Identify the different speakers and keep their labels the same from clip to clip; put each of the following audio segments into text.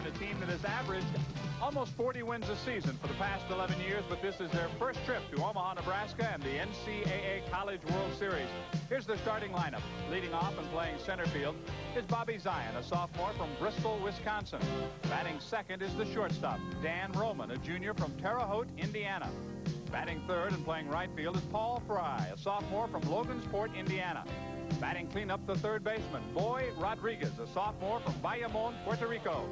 Speaker 1: Warren, a team that has averaged almost 40 wins a season for the past 11 years, but this is their first trip to Omaha, Nebraska and the NCAA College World Series. Here's the starting lineup. Leading off and playing center field is Bobby Zion, a sophomore from Bristol, Wisconsin. Batting second is the shortstop, Dan Roman, a junior from Terre Haute, Indiana. Batting third and playing right field is Paul Fry, a sophomore from Logansport, Indiana. Batting cleanup, the third baseman, Boy Rodriguez, a sophomore from Bayamon, Puerto Rico.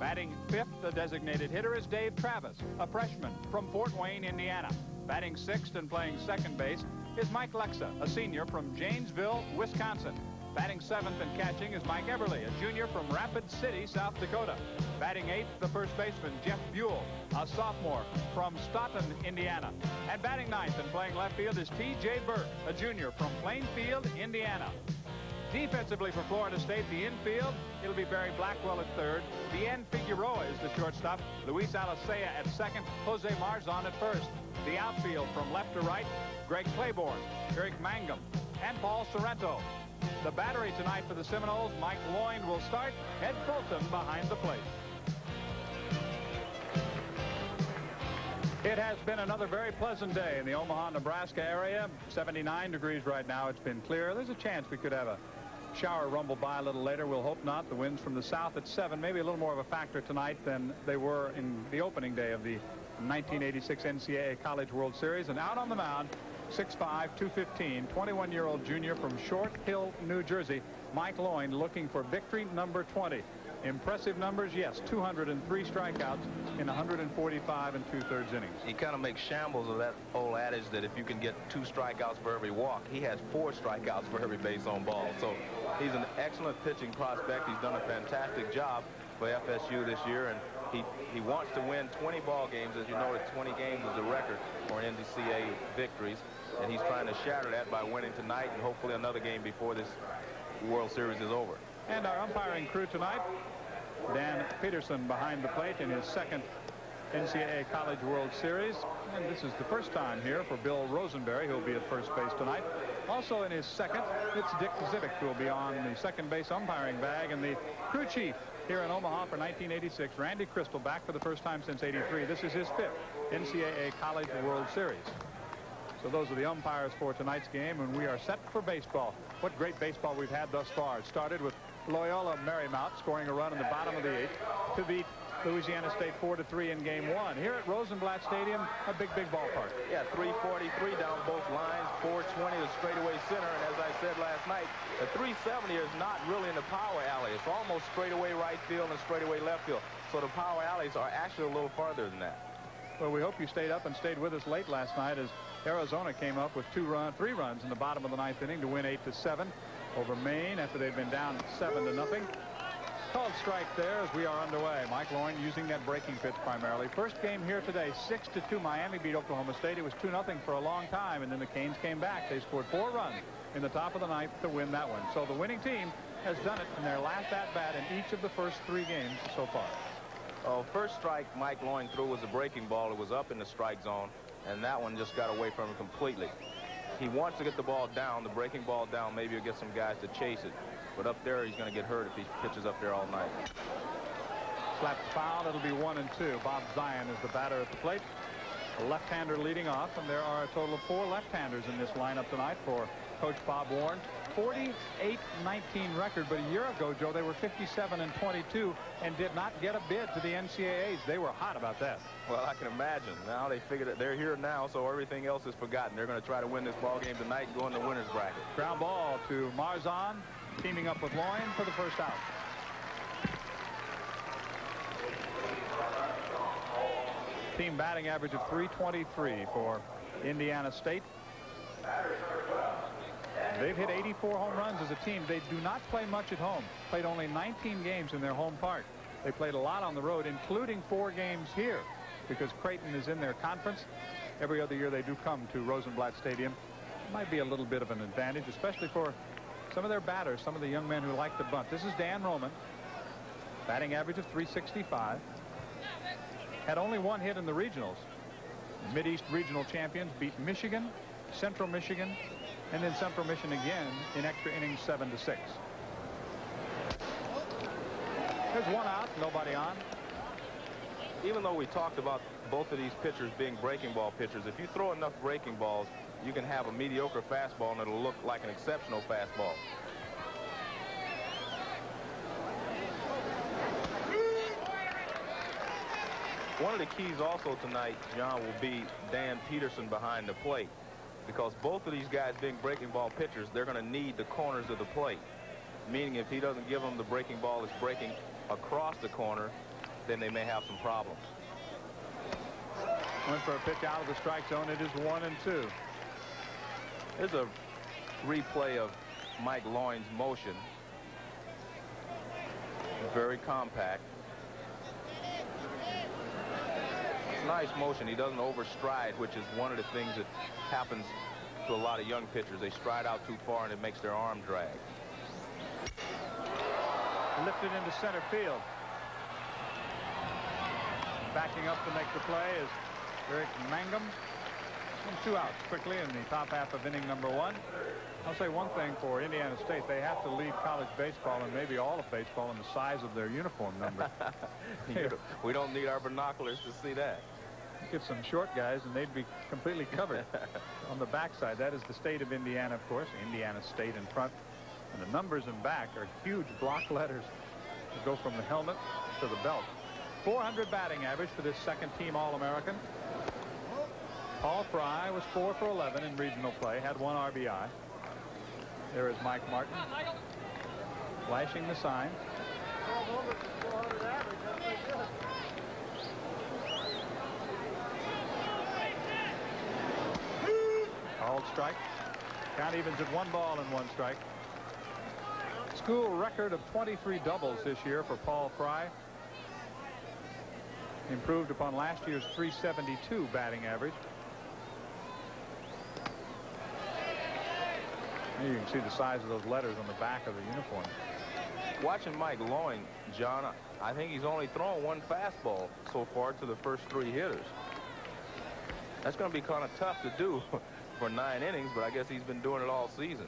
Speaker 1: Batting fifth, the designated hitter, is Dave Travis, a freshman from Fort Wayne, Indiana. Batting sixth and playing second base is Mike Lexa, a senior from Janesville, Wisconsin. Batting seventh and catching is Mike Everly, a junior from Rapid City, South Dakota. Batting eighth, the first baseman, Jeff Buell, a sophomore from Stoughton, Indiana. And batting ninth and playing left field is T.J. Burke, a junior from Plainfield, Indiana. Defensively for Florida State, the infield, it'll be Barry Blackwell at third. Bien Figueroa is the shortstop. Luis Alicea at second. Jose Marzan at first. The outfield from left to right, Greg Claiborne, Eric Mangum, and Paul Sorrento. The battery tonight for the Seminoles, Mike Loynd will start. Ed Fulton behind the plate. It has been another very pleasant day in the Omaha, Nebraska area. 79 degrees right now. It's been clear. There's a chance we could have a shower rumble by a little later. We'll hope not. The winds from the south at 7, maybe a little more of a factor tonight than they were in the opening day of the 1986 NCAA College World Series. And out on the mound, 6'5", 215, 21-year-old junior from Short Hill, New Jersey, Mike Loynd looking for victory number 20. Impressive numbers, yes, 203 strikeouts in 145 and two-thirds innings.
Speaker 2: He kind of makes shambles of that old adage that if you can get two strikeouts for every walk, he has four strikeouts for every base on ball. So he's an excellent pitching prospect. He's done a fantastic job for FSU this year, and he, he wants to win 20 ball games. As you know, 20 games is the record for NCAA victories, and he's trying to shatter that by winning tonight and hopefully another game before this World Series is over.
Speaker 1: And our umpiring crew tonight, Dan Peterson behind the plate in his second NCAA College World Series. And this is the first time here for Bill Rosenberry, who will be at first base tonight. Also in his second, it's Dick Zivick, who will be on the second base umpiring bag. And the crew chief here in Omaha for 1986, Randy Crystal, back for the first time since 83. This is his fifth NCAA College World Series. So those are the umpires for tonight's game, and we are set for baseball. What great baseball we've had thus far. It started with Loyola Marymount scoring a run in the bottom of the eighth to beat Louisiana State 4 to 3 in game one. Here at Rosenblatt Stadium, a big, big ballpark.
Speaker 2: Yeah, 343 down both lines, 420 the straightaway center, and as I said last night, the 370 is not really in the power alley. It's almost straightaway right field and straightaway left field. So the power alleys are actually a little farther than that.
Speaker 1: Well, we hope you stayed up and stayed with us late last night as Arizona came up with two run, three runs in the bottom of the ninth inning to win eight to seven over Maine after they'd been down seven to nothing. Called strike there as we are underway. Mike Loynd using that breaking pitch primarily. First game here today, 6 to 2. Miami beat Oklahoma State. It was 2 nothing for a long time, and then the Canes came back. They scored four runs in the top of the ninth to win that one. So the winning team has done it in their last at-bat in each of the first three games so far.
Speaker 2: Oh, first strike Mike Loynd threw was a breaking ball. It was up in the strike zone, and that one just got away from him completely. He wants to get the ball down, the breaking ball down. Maybe he'll get some guys to chase it. But up there, he's going to get hurt if he pitches up there all night.
Speaker 1: Slapped foul. It'll be one and two. Bob Zion is the batter at the plate. A left-hander leading off, and there are a total of four left-handers in this lineup tonight for Coach Bob Warren. 48-19 record, but a year ago, Joe, they were 57 and 22 and did not get a bid to the NCAAs. They were hot about that.
Speaker 2: Well, I can imagine. Now they figured that they're here now, so everything else is forgotten. They're going to try to win this ball game tonight and go in the winner's bracket.
Speaker 1: Ground ball to Marzan, teaming up with Loynd for the first out. Team batting average of 323 for Indiana State. They've hit 84 home runs as a team. They do not play much at home. Played only 19 games in their home park. They played a lot on the road, including four games here, because Creighton is in their conference. Every other year they do come to Rosenblatt Stadium. Might be a little bit of an advantage, especially for some of their batters, some of the young men who like to bunt. This is Dan Roman, batting average of 365. Had only one hit in the regionals. Mid-East regional champions beat Michigan, Central Michigan, and then Central Michigan again in extra innings 7 to 6. There's one out, nobody on.
Speaker 2: Even though we talked about both of these pitchers being breaking ball pitchers, if you throw enough breaking balls, you can have a mediocre fastball and it'll look like an exceptional fastball. One of the keys also tonight, John, will be Dan Peterson behind the plate. Because both of these guys being breaking ball pitchers, they're going to need the corners of the plate. Meaning if he doesn't give them the breaking ball that's breaking across the corner, then they may have some problems.
Speaker 1: Went for a pitch out of the strike zone. It is one and two.
Speaker 2: There's a replay of Mike Loynd's motion. Very compact. Nice motion. He doesn't overstride, which is one of the things that happens to a lot of young pitchers. They stride out too far and it makes their arm drag.
Speaker 1: Lifted into center field. Backing up to make the play is Eric Mangum. And two outs quickly in the top half of inning number one. I'll say one thing for Indiana State. They have to lead college baseball and maybe all of baseball in the size of their uniform number.
Speaker 2: we don't need our binoculars to see that
Speaker 1: get some short guys, and they'd be completely covered on the backside. That is the state of Indiana, of course. Indiana State in front. And the numbers in back are huge block letters that go from the helmet to the belt. 400 batting average for this second team All-American. Paul Fry was 4 for 11 in regional play, had one RBI. There is Mike Martin flashing the sign. Called strike. Count evens at one ball and one strike. School record of 23 doubles this year for Paul Fry. Improved upon last year's 372 batting average. you can see the size of those letters on the back of the uniform.
Speaker 2: Watching Mike Loynd, John, I think he's only thrown one fastball so far to the first three hitters. That's going to be kind of tough to do for nine innings, but I guess he's been doing it all season.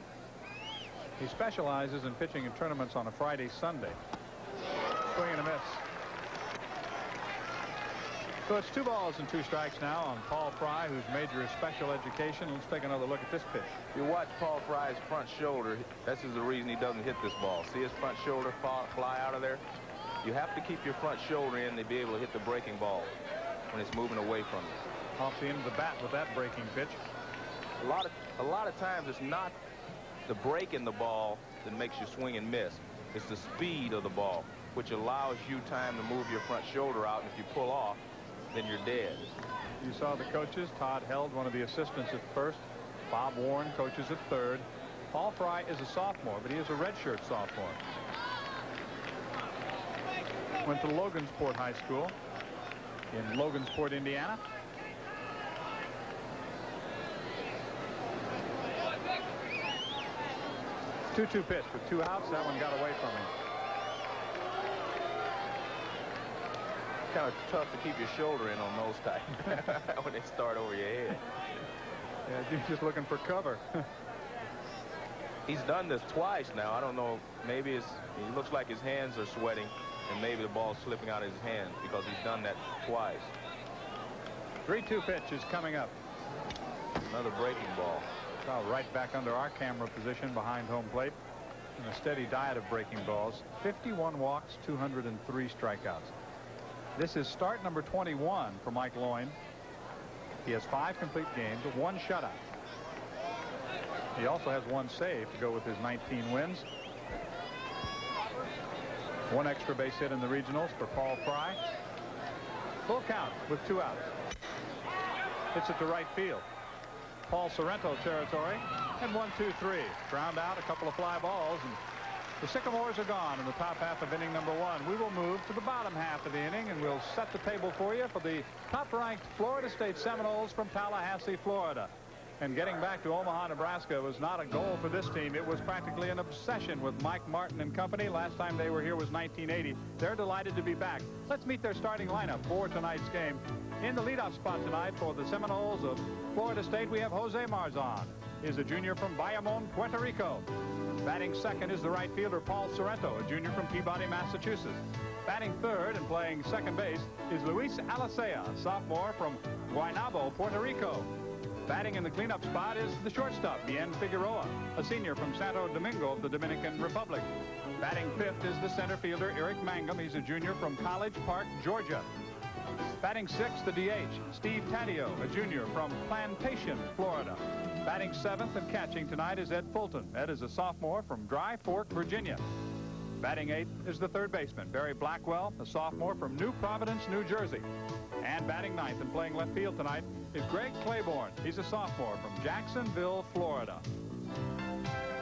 Speaker 1: He specializes in pitching in tournaments on a Friday, Sunday. Swing and a miss. So it's two balls and two strikes now on Paul Fry, whose major is special education. Let's take another look at this pitch.
Speaker 2: You watch Paul Fry's front shoulder. This is the reason he doesn't hit this ball. See his front shoulder fly out of there? You have to keep your front shoulder in to be able to hit the breaking ball when it's moving away from you.
Speaker 1: Off the end of the bat with that breaking pitch.
Speaker 2: A lot of a lot of times it's not the break in the ball that makes you swing and miss. It's the speed of the ball, which allows you time to move your front shoulder out. And if you pull off, then you're dead.
Speaker 1: You saw the coaches. Todd Held, one of the assistants at first. Bob Warren coaches at third. Paul Fry is a sophomore, but he is a redshirt sophomore. Went to Logansport High School in Logansport, Indiana. 2-2 pitch with two outs. That one got away from him.
Speaker 2: Kind of tough to keep your shoulder in on those type when they start over your head.
Speaker 1: Yeah, he's just looking for cover.
Speaker 2: he's done this twice now. I don't know. Maybe it's, it looks like his hands are sweating, and maybe the ball's slipping out of his hands because he's done that twice.
Speaker 1: 3-2 pitch is coming up.
Speaker 2: Another breaking ball.
Speaker 1: Well, right back under our camera position behind home plate. And a steady diet of breaking balls. 51 walks, 203 strikeouts. This is start number 21 for Mike Loynd. He has five complete games, one shutout. He also has one save to go with his 19 wins. One extra base hit in the regionals for Paul Fry. Full count with two outs. Hits it to right field. Paul Sorrento territory. And one, two, three. Ground out a couple of fly balls. And the Sycamores are gone in the top half of inning number one. We will move to the bottom half of the inning, and we'll set the table for you for the top-ranked Florida State Seminoles from Tallahassee, Florida. And getting back to Omaha, Nebraska was not a goal for this team. It was practically an obsession with Mike Martin and company. Last time they were here was 1980. They're delighted to be back. Let's meet their starting lineup for tonight's game. In the leadoff spot tonight for the Seminoles of Florida State, we have Jose Marzan. He's a junior from Bayamon, Puerto Rico. Batting second is the right fielder Paul Sorrento, a junior from Peabody, Massachusetts. Batting third and playing second base is Luis Alicea, sophomore from Guaynabo, Puerto Rico. Batting in the cleanup spot is the shortstop, Bien Figueroa, a senior from Santo Domingo of the Dominican Republic. Batting fifth is the center fielder, Eric Mangum. He's a junior from College Park, Georgia. Batting sixth, the DH, Steve Taddeo, a junior from Plantation, Florida. Batting seventh and catching tonight is Ed Fulton. Ed is a sophomore from Dry Fork, Virginia. Batting eighth is the third baseman, Barry Blackwell, a sophomore from New Providence, New Jersey. And batting ninth and playing left field tonight is Greg Claiborne. He's a sophomore from Jacksonville, Florida.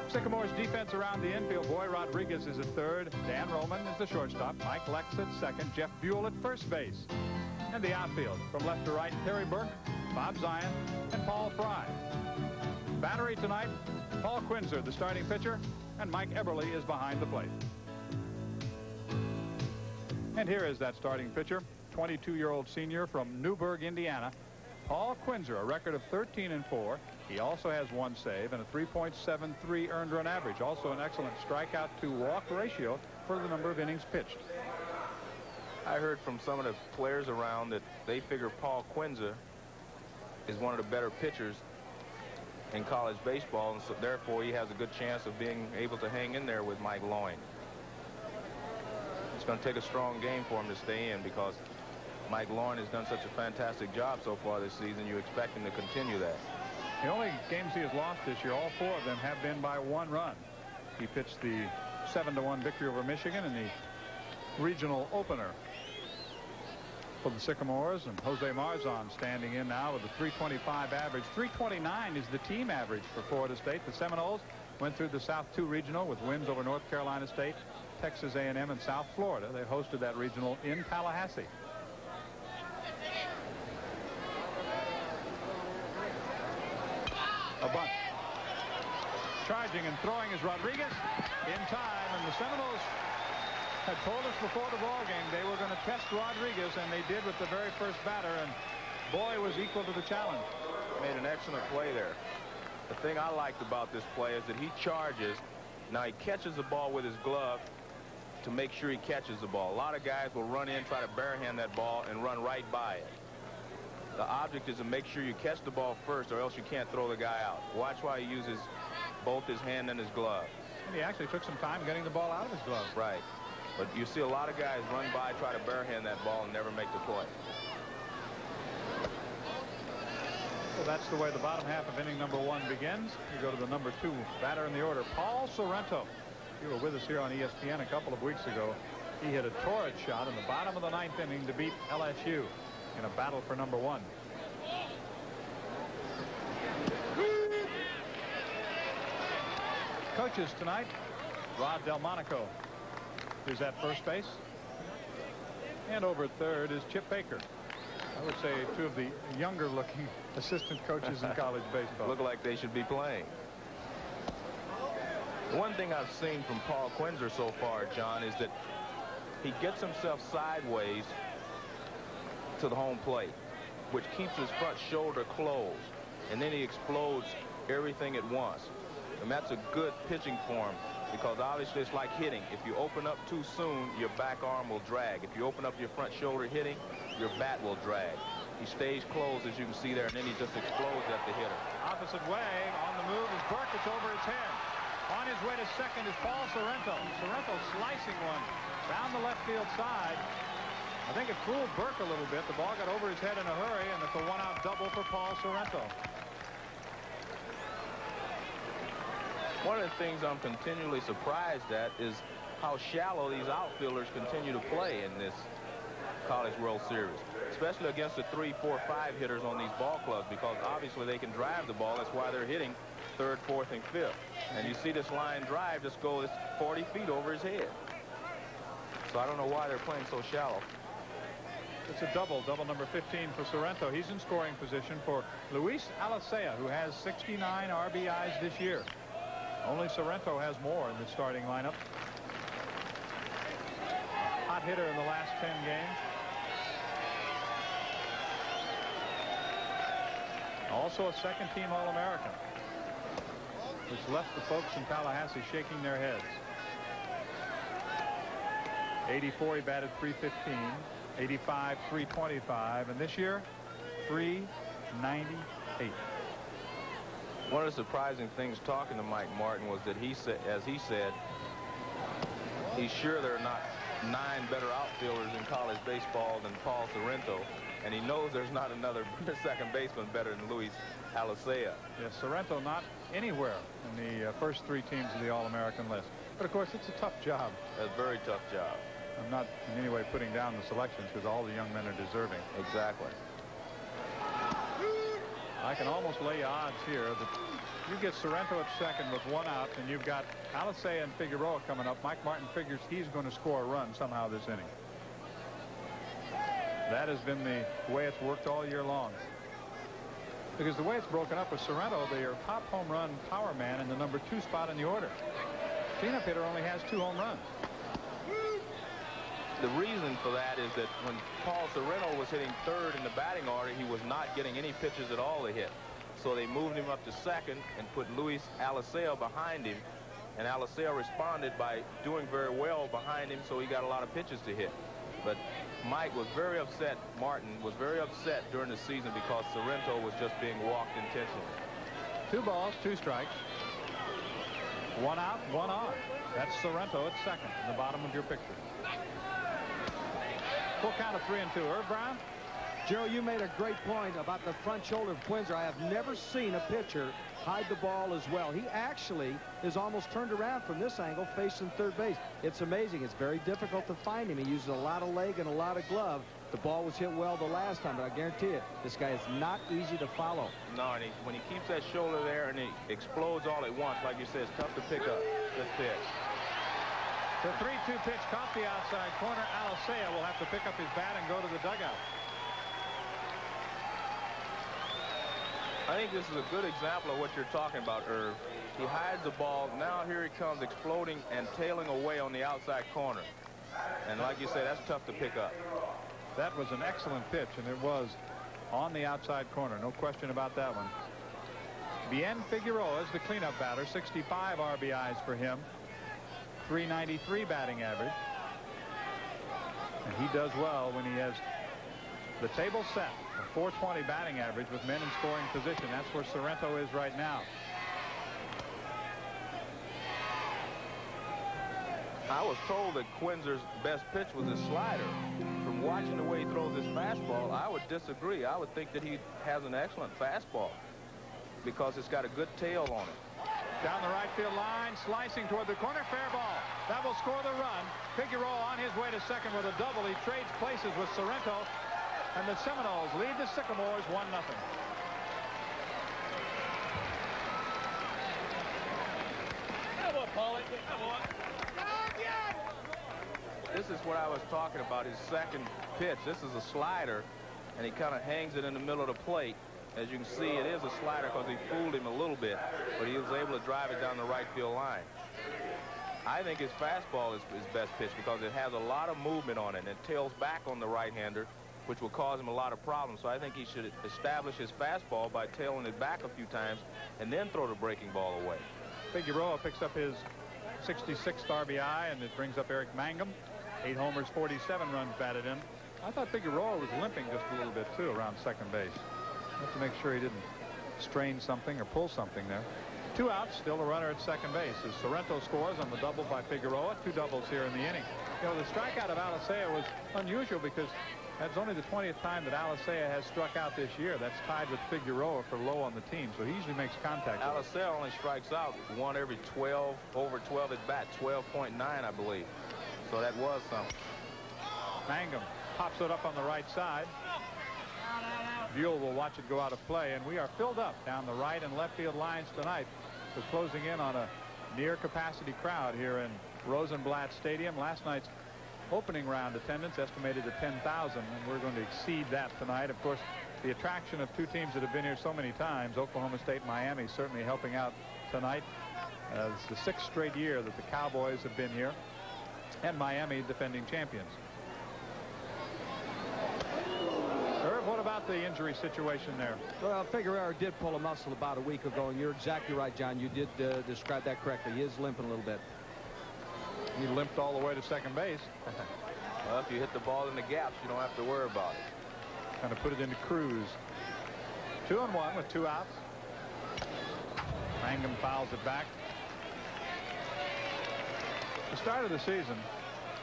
Speaker 1: Sycamore's defense around the infield. Boy Rodriguez is at third. Dan Roman is the shortstop. Mike Lex at second. Jeff Buell at first base. And the outfield from left to right, Terry Burke, Bob Zion, and Paul Fry. Battery tonight, Paul Quinzer, the starting pitcher, and Mike Eberly is behind the plate. And here is that starting pitcher, 22-year-old senior from Newburgh, Indiana, Paul Quinzer, a record of 13 and 4. He also has one save and a 3.73 earned run average. Also an excellent strikeout to walk ratio for the number of innings pitched.
Speaker 2: I heard from some of the players around that they figure Paul Quinzer is one of the better pitchers in college baseball, and so therefore he has a good chance of being able to hang in there with Mike Loynd. It's going to take a strong game for him to stay in because Mike Loynd has done such a fantastic job so far this season. You expect him to continue that.
Speaker 1: The only games he has lost this year, all four of them have been by one run. He pitched the 7 to 1 victory over Michigan in the regional opener for the Sycamores and Jose Marzan standing in now with a 325 average. 329 is the team average for Florida State. The Seminoles went through the South 2 regional with wins over North Carolina State, Texas A&M, and South Florida. They hosted that regional in Tallahassee. A bunt. Charging and throwing is Rodriguez in time, and the Seminoles had told us before the ball game they were going to test Rodriguez, and they did with the very first batter, and boy was equal to the challenge.
Speaker 2: Made an excellent play there. The thing I liked about this play is that he charges. Now he catches the ball with his glove to make sure he catches the ball. A lot of guys will run in, try to barehand that ball, and run right by it. The object is to make sure you catch the ball first, or else you can't throw the guy out. Watch why he uses both his hand and his glove.
Speaker 1: And he actually took some time getting the ball out of his glove.
Speaker 2: Right. But you see a lot of guys run by, try to barehand that ball, and never make the play.
Speaker 1: So that's the way the bottom half of inning number one begins. We go to the number two batter in the order, Paul Sorrento. You were with us here on ESPN a couple of weeks ago. He hit a torrid shot in the bottom of the ninth inning to beat LSU in a battle for number one. Coaches tonight, Rod Delmonico is at first base. And over third is Chip Baker. I would say two of the younger looking assistant coaches in college baseball.
Speaker 2: Look like they should be playing. One thing I've seen from Paul Quinzer so far, John, is that he gets himself sideways to the home plate, which keeps his front shoulder closed. And then he explodes everything at once. And that's a good pitching form because obviously it's like hitting. If you open up too soon, your back arm will drag. If you open up your front shoulder hitting, your bat will drag. He stays closed, as you can see there, and then he just explodes at the hitter.
Speaker 1: Opposite way, on the move is Burke. It's over his head. On his way to second is Paul Sorrento. Sorrento slicing one down the left field side. I think it fooled Burke a little bit. The ball got over his head in a hurry, and it's a one-out double for Paul Sorrento.
Speaker 2: One of the things I'm continually surprised at is how shallow these outfielders continue to play in this College World Series, especially against the three, four, five hitters on these ball clubs because obviously they can drive the ball. That's why they're hitting third, fourth, and fifth. And you see this line drive just go 40 feet over his head. So I don't know why they're playing so shallow.
Speaker 1: It's a double, double number 15 for Sorrento. He's in scoring position for Luis Alicea, who has 69 RBIs this year. Only Sorrento has more in the starting lineup. Hot hitter in the last 10 games. Also a second team All-American. Which left the folks in Tallahassee shaking their heads. 84, he batted 315. 85, 325. And this year, 398.
Speaker 2: One of the surprising things talking to Mike Martin was that he said, as he said, he's sure there are not nine better outfielders in college baseball than Paul Sorrento, and he knows there's not another second baseman better than Luis Alicea.
Speaker 1: Yes, Sorrento not anywhere in the uh, first three teams of the All-American list. But of course, it's a tough job.
Speaker 2: A very tough job.
Speaker 1: I'm not in any way putting down the selections because all the young men are deserving.
Speaker 2: Exactly.
Speaker 1: I can almost lay odds here that you get Sorrento at second with one out, and you've got Alicea and Figueroa coming up. Mike Martin figures he's going to score a run somehow this inning. That has been the way it's worked all year long. Because the way it's broken up with Sorrento, their top home run power man in the number two spot in the order. Cleanup hitter only has two home runs.
Speaker 2: The reason for that is that when Paul Sorrento was hitting third in the batting order, he was not getting any pitches at all to hit. So they moved him up to second and put Luis Alicea behind him. And Alicea responded by doing very well behind him, so he got a lot of pitches to hit. But Mike was very upset, Martin was very upset during the season because Sorrento was just being walked intentionally.
Speaker 1: Two balls, two strikes. One out, one on. That's Sorrento at second in the bottom of your picture. Full count of three and two. Irv Brown?
Speaker 3: Joe, you made a great point about the front shoulder of Quinzer. I have never seen a pitcher hide the ball as well. He actually is almost turned around from this angle facing third base. It's amazing. It's very difficult to find him. He uses a lot of leg and a lot of glove. The ball was hit well the last time, but I guarantee you, this guy is not easy to follow.
Speaker 2: No, and he, when he keeps that shoulder there and he explodes all at once, like you said, it's tough to pick up this pitch.
Speaker 1: The 3-2 pitch caught the outside corner. Alicea will have to pick up his bat and go to the dugout.
Speaker 2: I think this is a good example of what you're talking about, Irv. He hides the ball. Now here he comes exploding and tailing away on the outside corner. And like you said, that's tough to pick up.
Speaker 1: That was an excellent pitch, and it was on the outside corner. No question about that one. Bien Figueroa is the cleanup batter. 65 RBIs for him. 393 batting average. And he does well when he has the table set. A 420 batting average with men in scoring position. That's where Sorrento is right now.
Speaker 2: I was told that Quinzer's best pitch was his slider. From watching the way he throws his fastball, I would disagree. I would think that he has an excellent fastball because it's got a good tail on it.
Speaker 1: Down the right field line, slicing toward the corner, fair ball. That will score the run. Figueroa on his way to second with a double. He trades places with Sorrento, and the Seminoles lead the Sycamores 1-0.
Speaker 2: This is what I was talking about, his second pitch. This is a slider, and he kind of hangs it in the middle of the plate. As you can see, it is a slider because he fooled him a little bit, but he was able to drive it down the right field line. I think his fastball is his best pitch because it has a lot of movement on it, and it tails back on the right-hander, which will cause him a lot of problems. So I think he should establish his fastball by tailing it back a few times and then throw the breaking ball away.
Speaker 1: Figueroa picks up his 66th RBI, and it brings up Eric Mangum. Eight homers, 47 runs batted in. I thought Figueroa was limping just a little bit, too, around second base. Have to make sure he didn't strain something or pull something there. Two outs, still a runner at second base as Sorrento scores on the double by Figueroa. Two doubles here in the inning. You know, the strikeout of Alicea was unusual because that's only the 20th time that Alicea has struck out this year. That's tied with Figueroa for low on the team, so he usually makes contact.
Speaker 2: Alicea only strikes out one every 12, over 12 at bat, 12.9, I believe. So that was something.
Speaker 1: Mangum pops it up on the right side. Buell will watch it go out of play, and we are filled up down the right and left field lines tonight. We're closing in on a near capacity crowd here in Rosenblatt Stadium. Last night's opening round attendance estimated at 10,000, and we're going to exceed that tonight. Of course, the attraction of two teams that have been here so many times, Oklahoma State Miami, certainly helping out tonight. Uh, it's the sixth straight year that the Cowboys have been here, and Miami defending champions. Irv, what about the injury situation there?
Speaker 3: Well, Figueroa did pull a muscle about a week ago, and you're exactly right, John. You did uh, describe that correctly. He is limping a little bit.
Speaker 1: He limped all the way to second base.
Speaker 2: well, if you hit the ball in the gaps, you don't have to worry about it.
Speaker 1: Kind of put it into Cruz. Two and one with two outs. Mangum fouls it back. The start of the season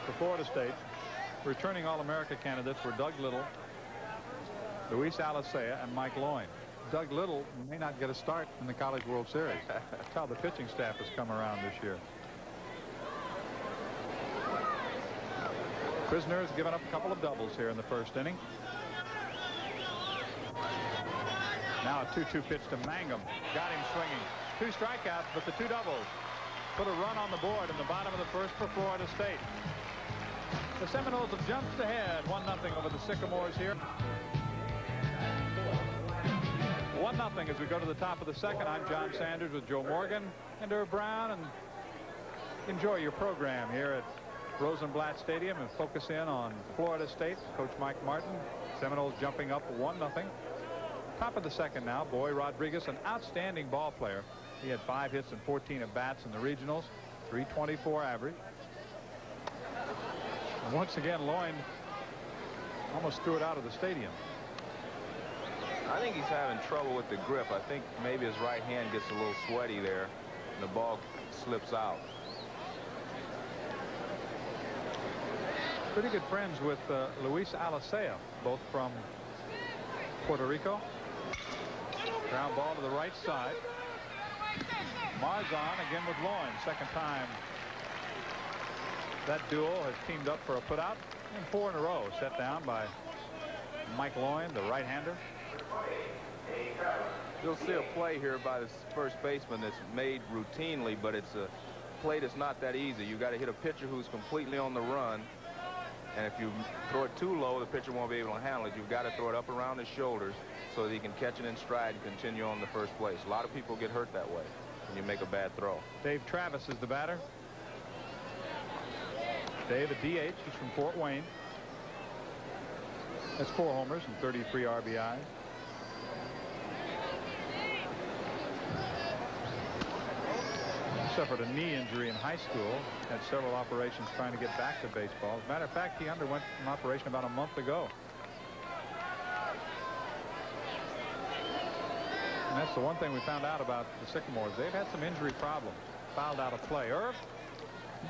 Speaker 1: for Florida State, returning All-America candidates were Doug Little, Luis Alicea, and Mike Loynd. Doug Little may not get a start in the College World Series. That's how the pitching staff has come around this year. Quinzer has given up a couple of doubles here in the first inning. Now a 2-2 pitch to Mangum. Got him swinging. Two strikeouts, but the two doubles put a run on the board in the bottom of the first for Florida State. The Seminoles have jumped ahead 1-0 over the Sycamores here. 1-0 as we go to the top of the second. I'm John Sanders with Joe Morgan and Irv Brown. And enjoy your program here at Rosenblatt Stadium and focus in on Florida State. Coach Mike Martin. Seminoles jumping up 1-0. Top of the second now. Boy Rodriguez, an outstanding ball player. He had five hits and 14 at bats in the regionals. 324 average. And once again, Loynd almost threw it out of the stadium.
Speaker 2: I think he's having trouble with the grip. I think maybe his right hand gets a little sweaty there and the ball slips out.
Speaker 1: Pretty good friends with uh, Luis Alicea, both from Puerto Rico. Ground ball to the right side. Marzan again with Loynd. Second time that duo has teamed up for a putout. And four in a row set down by Mike Loynd, the right-hander.
Speaker 2: You'll see a play here by the first baseman that's made routinely, but it's a play that's not that easy. You've got to hit a pitcher who's completely on the run. And if you throw it too low, the pitcher won't be able to handle it. You've got to throw it up around his shoulders so that he can catch it in stride and continue on the first place. A lot of people get hurt that way when you make a bad throw.
Speaker 1: Dave Travis is the batter. Dave, a DH. He's from Fort Wayne. That's four homers and 33 RBIs. Suffered a knee injury in high school, had several operations trying to get back to baseball. As a matter of fact, he underwent an operation about a month ago. And that's the one thing we found out about the Sycamores. They've had some injury problems. Fouled out of play. Irv?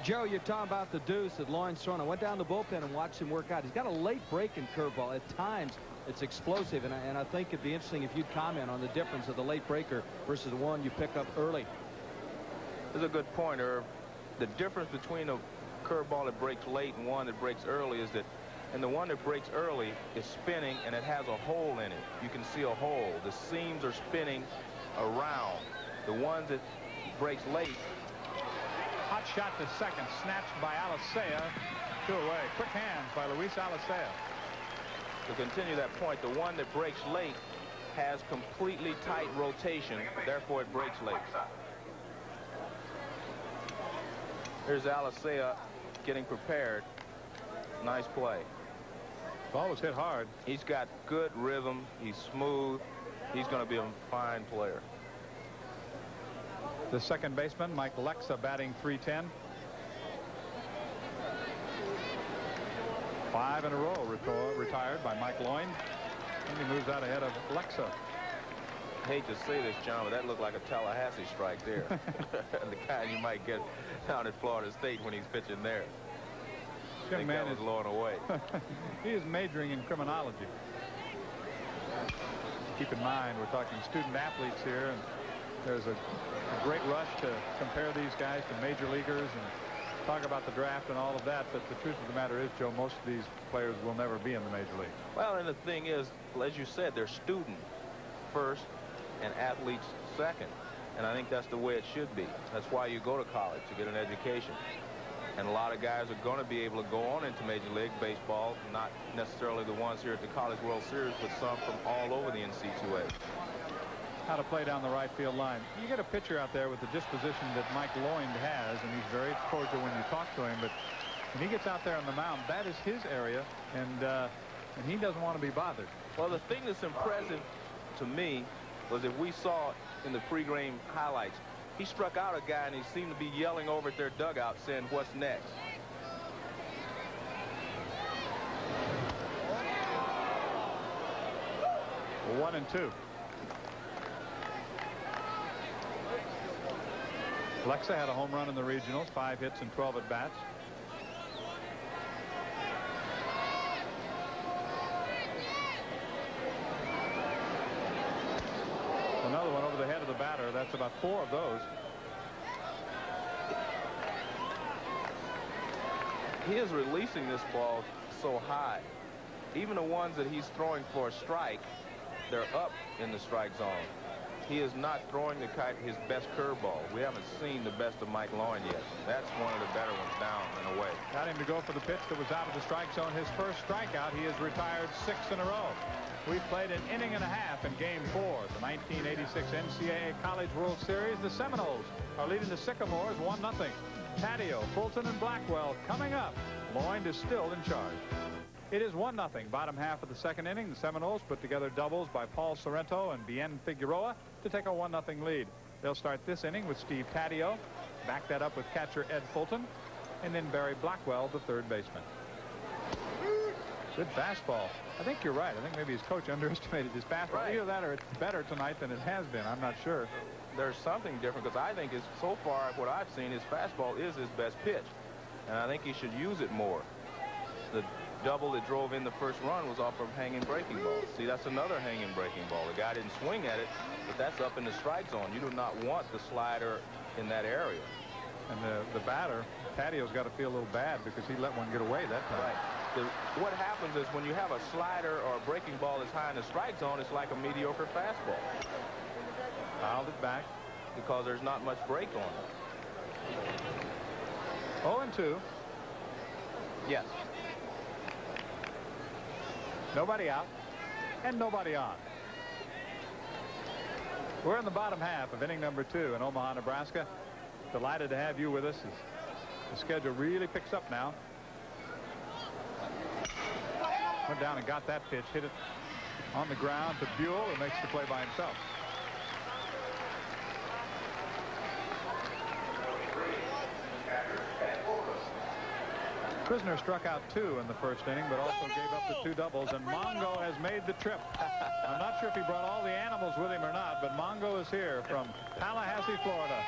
Speaker 3: Joe, you're talking about the deuce that Loynd's thrown. I went down the bullpen and watched him work out. He's got a late breaking curveball. At times, it's explosive, and I, and I think it'd be interesting if you'd comment on the difference of the late breaker versus the one you pick up early.
Speaker 2: That's a good point, Irv. The difference between a curveball that breaks late and one that breaks early is that and the one that breaks early is spinning and it has a hole in it. You can see a hole. The seams are spinning around. The one that breaks late.
Speaker 1: Hot shot to second, snatched by Alicea. Two away. Quick hands by Luis Alicea.
Speaker 2: To continue that point, the one that breaks late has completely tight rotation, therefore it breaks late. Here's Alicea getting prepared. Nice play.
Speaker 1: Ball was hit hard.
Speaker 2: He's got good rhythm. He's smooth. He's going to be a fine player.
Speaker 1: The second baseman, Mike Lexa, batting 310. Five in a row retired by Mike Loynd. And he moves out ahead of Lexa
Speaker 2: hate to say this, John, but that looked like a Tallahassee strike there. the kind you might get down at Florida State when he's pitching there. Think man is, blowing away.
Speaker 1: he is majoring in criminology. Keep in mind, we're talking student athletes here, and there's a, a great rush to compare these guys to major leaguers and talk about the draft and all of that, but the truth of the matter is, Joe, most of these players will never be in the major league.
Speaker 2: Well, and the thing is, as you said, they're student first, and athletes second. And I think that's the way it should be. That's why you go to college, to get an education. And a lot of guys are going to be able to go on into Major League Baseball, not necessarily the ones here at the College World Series, but some from all over the NC2A.
Speaker 1: How to play down the right field line. You get a pitcher out there with the disposition that Mike Loynd has, and he's very cordial when you talk to him, but when he gets out there on the mound, that is his area, and, uh, and he doesn't want to be bothered.
Speaker 2: Well, the thing that's impressive to me was if we saw in the pregame highlights, he struck out a guy and he seemed to be yelling over at their dugout saying, what's next?
Speaker 1: One and two. Lexa had a home run in the regionals, five hits and 12 at Another one over the head of the batter. That's about four of those.
Speaker 2: He is releasing this ball so high. Even the ones that he's throwing for a strike, they're up in the strike zone. He is not throwing the kite his best curveball. We haven't seen the best of Mike Loynd yet. That's one of the better ones down and away.
Speaker 1: Got him to go for the pitch that was out of the strike zone. His first strikeout. He has retired six in a row. We've played an inning and a half in game four. The 1986 NCAA College World Series. The Seminoles are leading the Sycamores 1-0. Taddeo, Fulton, and Blackwell coming up. Loynd is still in charge. It is 1-0. Bottom half of the second inning. The Seminoles put together doubles by Paul Sorrento and Bien Figueroa to take a 1-0 lead. They'll start this inning with Steve Taddeo. Back that up with catcher Ed Fulton. And then Barry Blackwell, the third baseman. Good fastball. I think you're right. I think maybe his coach underestimated his fastball.
Speaker 2: Right.
Speaker 1: Either that or it's better tonight than it has been. I'm not sure.
Speaker 2: There's something different because I think is so far what I've seen his fastball is his best pitch. And I think he should use it more. The double that drove in the first run was off of hanging breaking ball. See, that's another hanging breaking ball. The guy didn't swing at it, but that's up in the strike zone. You do not want the slider in that area.
Speaker 1: And the, the batter, Taddeo's got to feel a little bad because he let one get away that time.
Speaker 2: Right. The, what happens is when you have a slider or a breaking ball that's high in the strike zone, it's like a mediocre fastball.
Speaker 1: Fouled it back.
Speaker 2: Because there's not much break on it.
Speaker 1: 0 and 2.
Speaker 2: Yes.
Speaker 1: Nobody out and nobody on. We're in the bottom half of inning number two in Omaha, Nebraska. Delighted to have you with us the schedule really picks up now. Went down and got that pitch, hit it on the ground to Buell, who makes the play by himself. Quinzer struck out two in the first inning, but also gave up the two doubles, and Mongo has made the trip. I'm not sure if he brought all the animals with him or not, but Mongo is here from Tallahassee, Florida.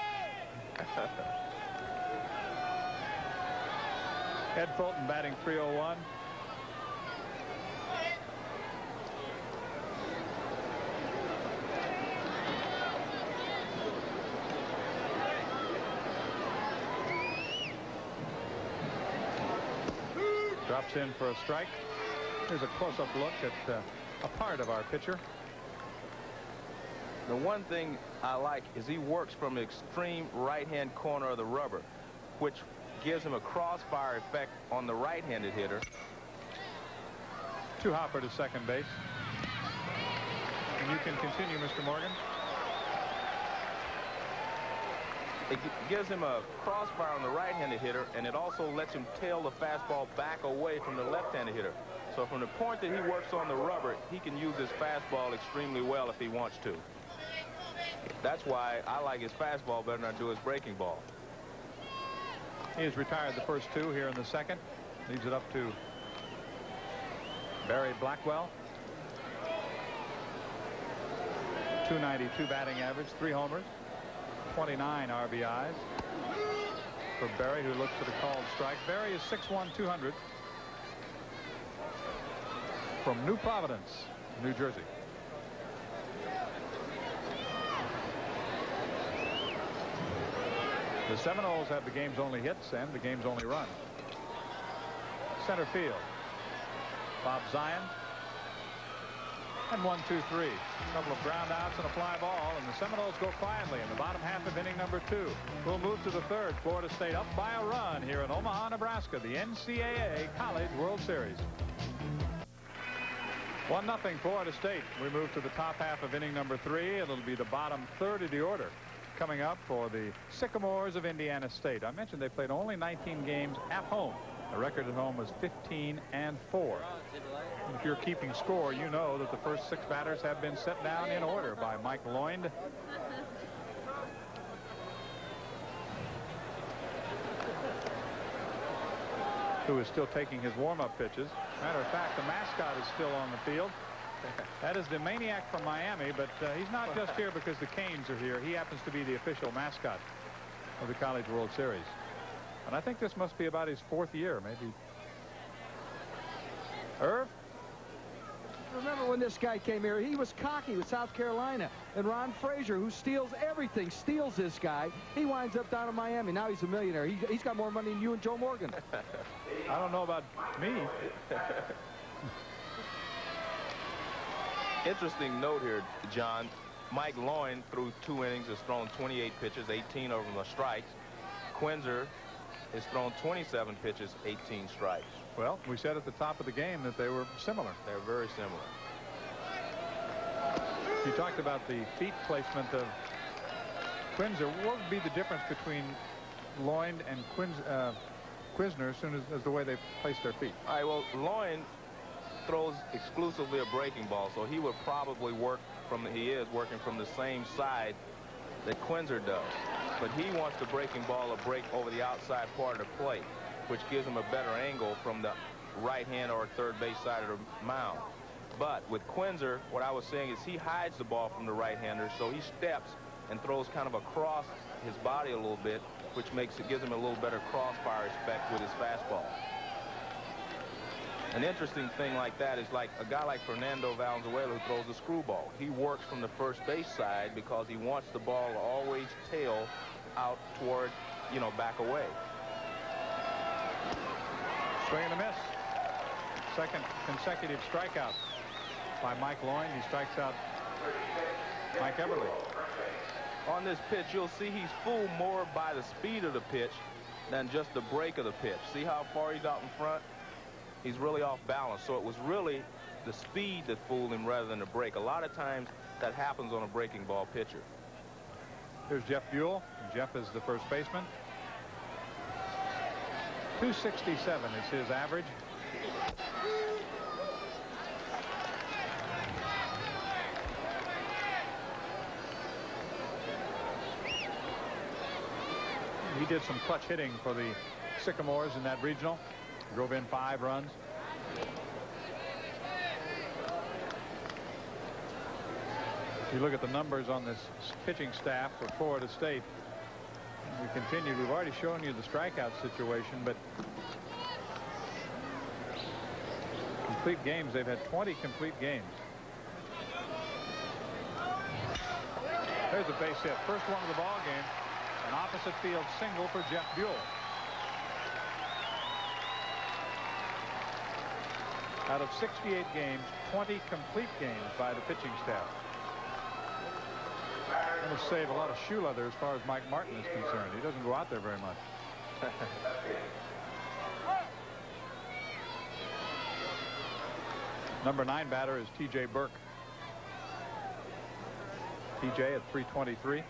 Speaker 1: Ed Fulton batting 301. In for a strike. Here's a close-up look at uh, a part of our pitcher.
Speaker 2: The one thing I like is he works from the extreme right-hand corner of the rubber, which gives him a crossfire effect on the right-handed hitter.
Speaker 1: To Hopper to second base. And you can continue, Mr. Morgan.
Speaker 2: It gives him a crossfire on the right-handed hitter, and it also lets him tail the fastball back away from the left-handed hitter. So from the point that he works on the rubber, he can use his fastball extremely well if he wants to. That's why I like his fastball better than I do his breaking ball.
Speaker 1: He has retired the first two here in the second. Leaves it up to Barry Blackwell. 292 batting average, three homers, 29 RBIs for Barry, who looks for the called strike. Barry is 6'1", 200 from New Providence, New Jersey. The Seminoles have the game's only hits and the game's only run. Center field. Bob Zion. And one, two, three. A couple of ground outs and a fly ball, and the Seminoles go quietly in the bottom half of inning number two. We'll move to the third. Florida State up by a run here in Omaha, Nebraska, the NCAA College World Series. 1-0 Florida State. We move to the top half of inning number three. It'll be the bottom third of the order coming up for the Sycamores of Indiana State. I mentioned they played only 19 games at home. The record at home was 15 and 4. If you're keeping score, you know that the first six batters have been set down in order by Mike Loynd. who is still taking his warm-up pitches. Matter of fact, the mascot is still on the field. That is the maniac from Miami, but uh, he's not just here because the Canes are here. He happens to be the official mascot of the College World Series. And I think this must be about his fourth year, maybe. Irv?
Speaker 3: Remember when this guy came here, he was cocky with South Carolina. And Ron Fraser, who steals everything, steals this guy. He winds up down in Miami. Now he's a millionaire. He, has got more money than you and Joe Morgan.
Speaker 1: I don't know about me.
Speaker 2: Interesting note here, John. Mike Loynd, threw two innings, has thrown 28 pitches, 18 of them are strikes. Quinzer has thrown 27 pitches, 18 strikes.
Speaker 1: Well, we said at the top of the game that they were similar.
Speaker 2: They're very similar.
Speaker 1: You talked about the feet placement of Quinzer. What would be the difference between Loynd and Quinz, uh, Quinzer as soon as, as, the way they place their feet?
Speaker 2: All right, well, Loynd throws exclusively a breaking ball, so he would probably work from, the, he is working from the same side that Quinzer does. But he wants the breaking ball to break over the outside part of the plate which gives him a better angle from the right hand or third base side of the mound. But with Quinzer, what I was saying is he hides the ball from the right-hander, so he steps and throws kind of across his body a little bit, which makes it gives him a little better crossfire effect with his fastball. An interesting thing like that is like a guy like Fernando Valenzuela who throws a screwball. He works from the first base side because he wants the ball to always tail out toward, you know, back away.
Speaker 1: Swing and a miss. Second consecutive strikeout by Mike Loynd. He strikes out Mike Everly.
Speaker 2: On this pitch, you'll see he's fooled more by the speed of the pitch than just the break of the pitch. See how far he's out in front? He's really off balance. So it was really the speed that fooled him rather than the break. A lot of times that happens on a breaking ball pitcher.
Speaker 1: Here's Jeff Buell. Jeff is the first baseman. 267 is his average. He did some clutch hitting for the Sycamores in that regional. Drove in five runs. If you look at the numbers on this pitching staff for Florida State, we continue. We've already shown you the strikeout situation, but complete games, they've had 20 complete games. There's a base hit. First one of the ball game. An opposite field single for Jeff Buell. Out of 68 games, 20 complete games by the pitching staff. Going to save a lot of shoe leather as far as Mike Martin is concerned. He doesn't go out there very much. Number nine batter is T.J. Burke. T.J. at 323.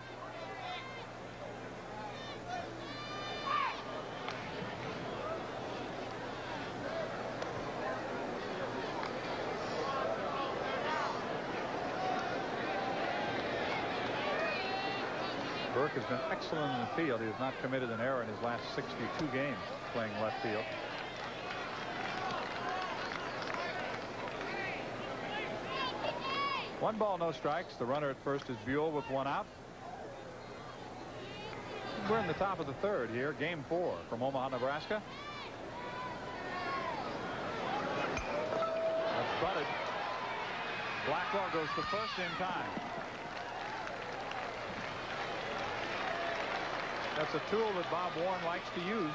Speaker 1: Burke has been excellent in the field. He has not committed an error in his last 62 games playing left field. One ball, no strikes. The runner at first is Buell with one out. We're in the top of the third here, game four from Omaha, Nebraska. That's butted. Blackwell goes to first in time. That's a tool that Bob Warren likes to use.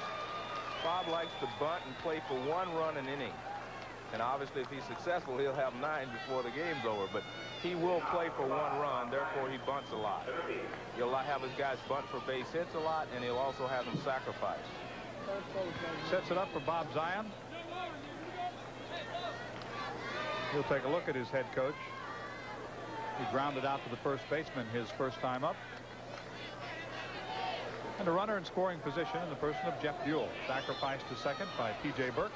Speaker 2: Bob likes to bunt and play for one run an inning. And obviously, if he's successful, he'll have nine before the game's over. But he will play for one run, therefore he bunts a lot. He'll have his guys bunt for base hits a lot, and he'll also have them sacrifice.
Speaker 1: Sets it up for Bob Zion. He'll take a look at his head coach. He grounded out to the first baseman his first time up. And a runner in scoring position in the person of Jeff Buell. Sacrificed to second by T.J. Burke.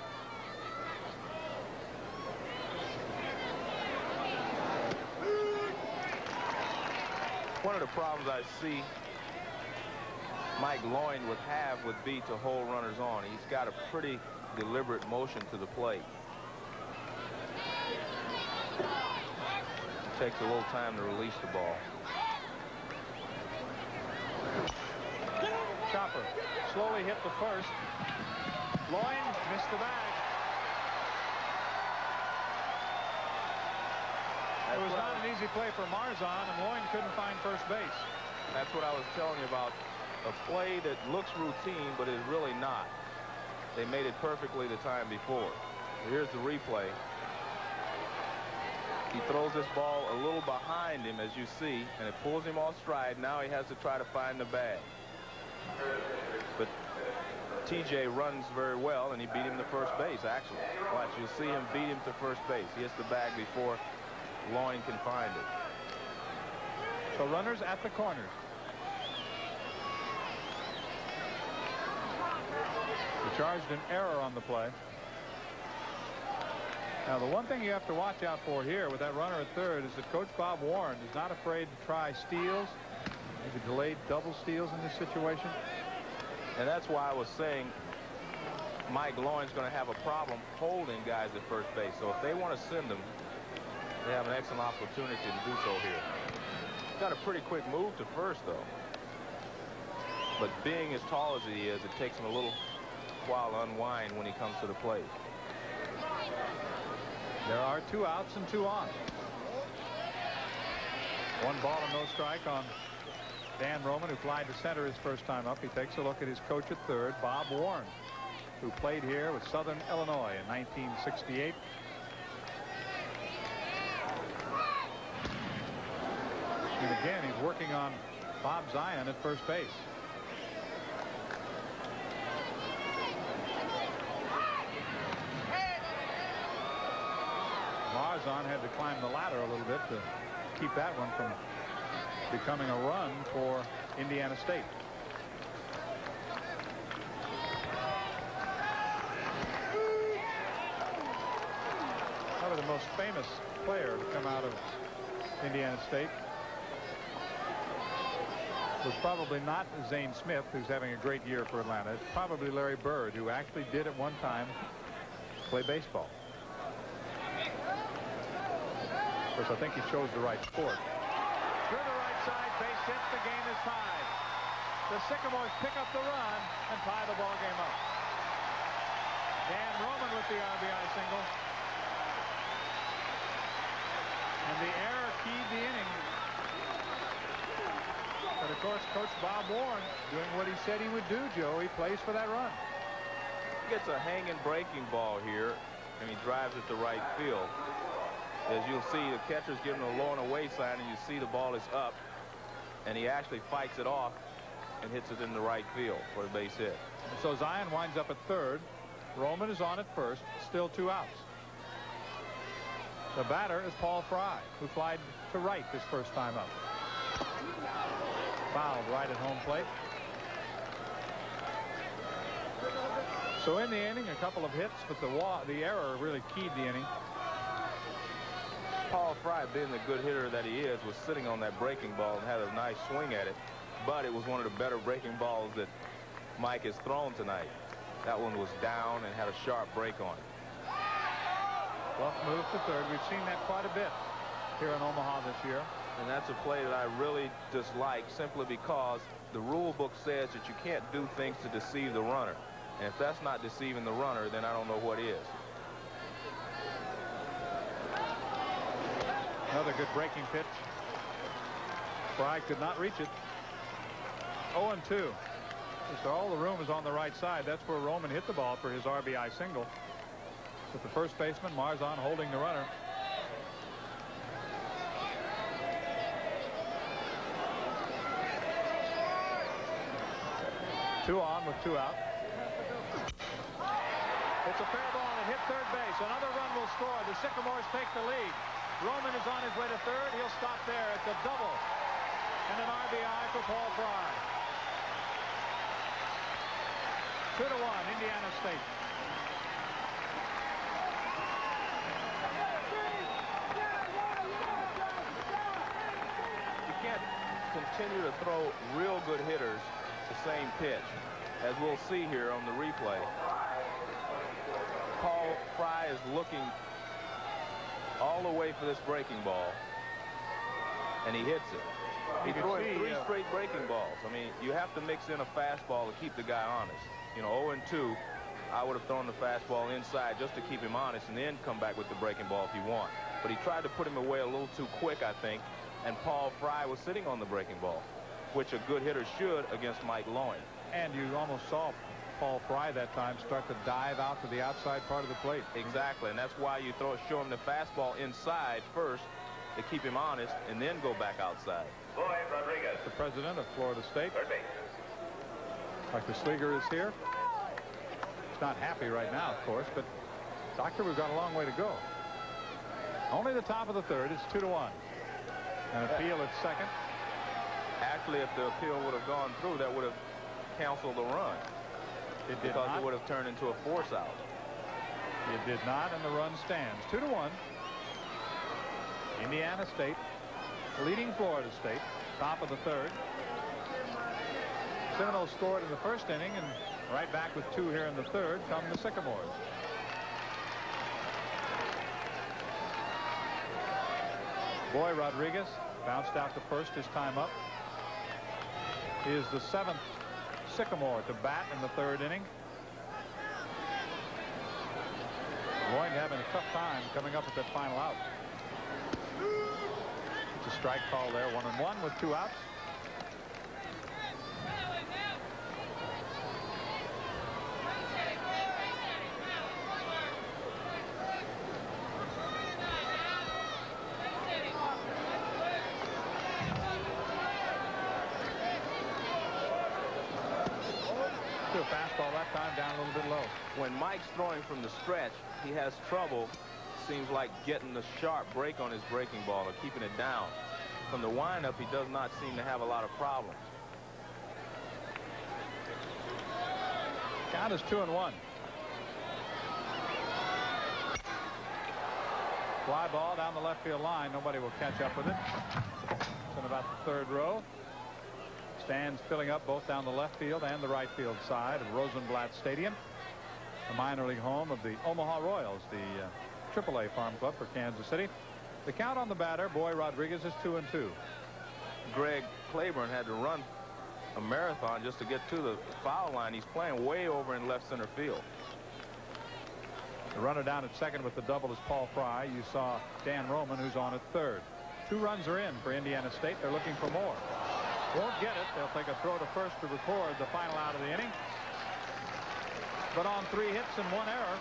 Speaker 2: One of the problems I see Mike Loynd would have would be to hold runners on. He's got a pretty deliberate motion to the plate. It takes a little time to release the ball.
Speaker 1: Slowly hit the first. Loynd missed the bag. It was not an easy play for Marzan, and Loynd couldn't find first base.
Speaker 2: That's what I was telling you about. A play that looks routine, but is really not. They made it perfectly the time before. Here's the replay. He throws this ball a little behind him, as you see, and it pulls him off stride. Now he has to try to find the bag. But TJ runs very well, and he beat him to first base, actually. Watch, you'll see him beat him to first base. He hits the bag before Loynd can find it.
Speaker 1: So runners at the corners. He charged an error on the play. Now, the one thing you have to watch out for here with that runner at third is that Coach Bob Warren is not afraid to try steals, maybe delayed double steals in this situation.
Speaker 2: And that's why I was saying Mike Loynd's going to have a problem holding guys at first base. So if they want to send them, they have an excellent opportunity to do so here. Got a pretty quick move to first, though. But being as tall as he is, it takes him a little while to unwind when he comes to the plate.
Speaker 1: There are two outs and two on. One ball and no strike on Dan Roman, who flied to center his first time up. He takes a look at his coach at third, Bob Warren, who played here with Southern Illinois in 1968. And again, he's working on Bob Zion at first base. Marzan had to climb the ladder a little bit to keep that one from becoming a run for Indiana State. Probably the most famous player to come out of Indiana State was probably not Zane Smith, who's having a great year for Atlanta. It's probably Larry Bird, who actually did at one time play baseball. Of course, I think he chose the right sport. The base hit, the game is tied. The Sycamores pick up the run and tie the ball game up. Dan Roman with the RBI single. And the error keyed the inning. But of course, Coach Bob Warren doing what he said he would do, Joe. He plays for that run.
Speaker 2: He gets a hanging breaking ball here, and he drives it to right field. As you'll see, the catcher's giving a low and away sign, and you see the ball is up, and he actually fights it off and hits it in the right field for a base hit.
Speaker 1: So Zion winds up at third. Roman is on at first. Still two outs. The batter is Paul Fry, who flied to right this first time up. Fouled right at home plate. So in the inning, a couple of hits, but the the error really keyed the inning.
Speaker 2: Paul Fry, being the good hitter that he is, was sitting on that breaking ball and had a nice swing at it. But it was one of the better breaking balls that Mike has thrown tonight. That one was down and had a sharp break on it.
Speaker 1: Bluff move to third. We've seen that quite a bit here in Omaha this year.
Speaker 2: And that's a play that I really dislike simply because the rule book says that you can't do things to deceive the runner. And if that's not deceiving the runner, then I don't know what is.
Speaker 1: Another good breaking pitch. Fry could not reach it. 0 and 2. So all the room is on the right side. That's where Roman hit the ball for his RBI single. With the first baseman, Marzan holding the runner. Two on with two out. It's a fair ball and hit third base. Another run will score. The Sycamores take the lead. Roman is on his way to third. He'll stop there. It's a double. And an RBI for Paul Fry. Two to one, Indiana State.
Speaker 2: You can't continue to throw real good hitters the same pitch, as we'll see here on the replay. Paul Fry is looking all the way for this breaking ball, and he hits it. He threw three uh, straight breaking balls. I mean, you have to mix in a fastball to keep the guy honest. You know, 0 and 2, I would have thrown the fastball inside just to keep him honest and then come back with the breaking ball if you want. But he tried to put him away a little too quick, I think, and Paul Fry was sitting on the breaking ball, which a good hitter should against Mike Loynd.
Speaker 1: And you almost saw Paul Fry that time start to dive out to the outside part of the plate.
Speaker 2: Exactly, and that's why you throw show him the fastball inside first to keep him honest and then go back outside.
Speaker 1: Boy, Rodriguez. The president of Florida State. Dr. Sliger is here. He's not happy right now, of course, but Doctor, we've got a long way to go. Only the top of the third. It's two to one. An appeal at second.
Speaker 2: Actually, if the appeal would have gone through, that would have canceled the run.
Speaker 1: It did
Speaker 2: because
Speaker 1: not.
Speaker 2: it would have turned into a force out.
Speaker 1: It did not, and the run stands. Two to one. Indiana State leading Florida State. Top of the third. Seminoles scored in the first inning, and right back with two here in the third come the Sycamores. Boy Rodriguez bounced out to first his time up. He is the seventh Sycamore to bat in the third inning. Loynd having a tough time coming up with that final out. It's a strike call there, one and one with two outs.
Speaker 2: when Mike's throwing from the stretch, he has trouble, seems like getting the sharp break on his breaking ball or keeping it down. From the windup, he does not seem to have a lot of problems.
Speaker 1: Count is two and one. Fly ball down the left field line. Nobody will catch up with it. It's in about the third row. Stands filling up both down the left field and the right field side of Rosenblatt Stadium the minor league home of the Omaha Royals, the uh, AAA farm club for Kansas City. The count on the batter, Boy Rodriguez, is two and two.
Speaker 2: Greg Claiborne had to run a marathon just to get to the foul line. He's playing way over in left center field.
Speaker 1: The runner down at second with the double is Paul Fry. You saw Dan Roman, who's on at third. Two runs are in for Indiana State. They're looking for more. Won't get it. They'll take a throw to first to record the final out of the inning but on three hits and one error.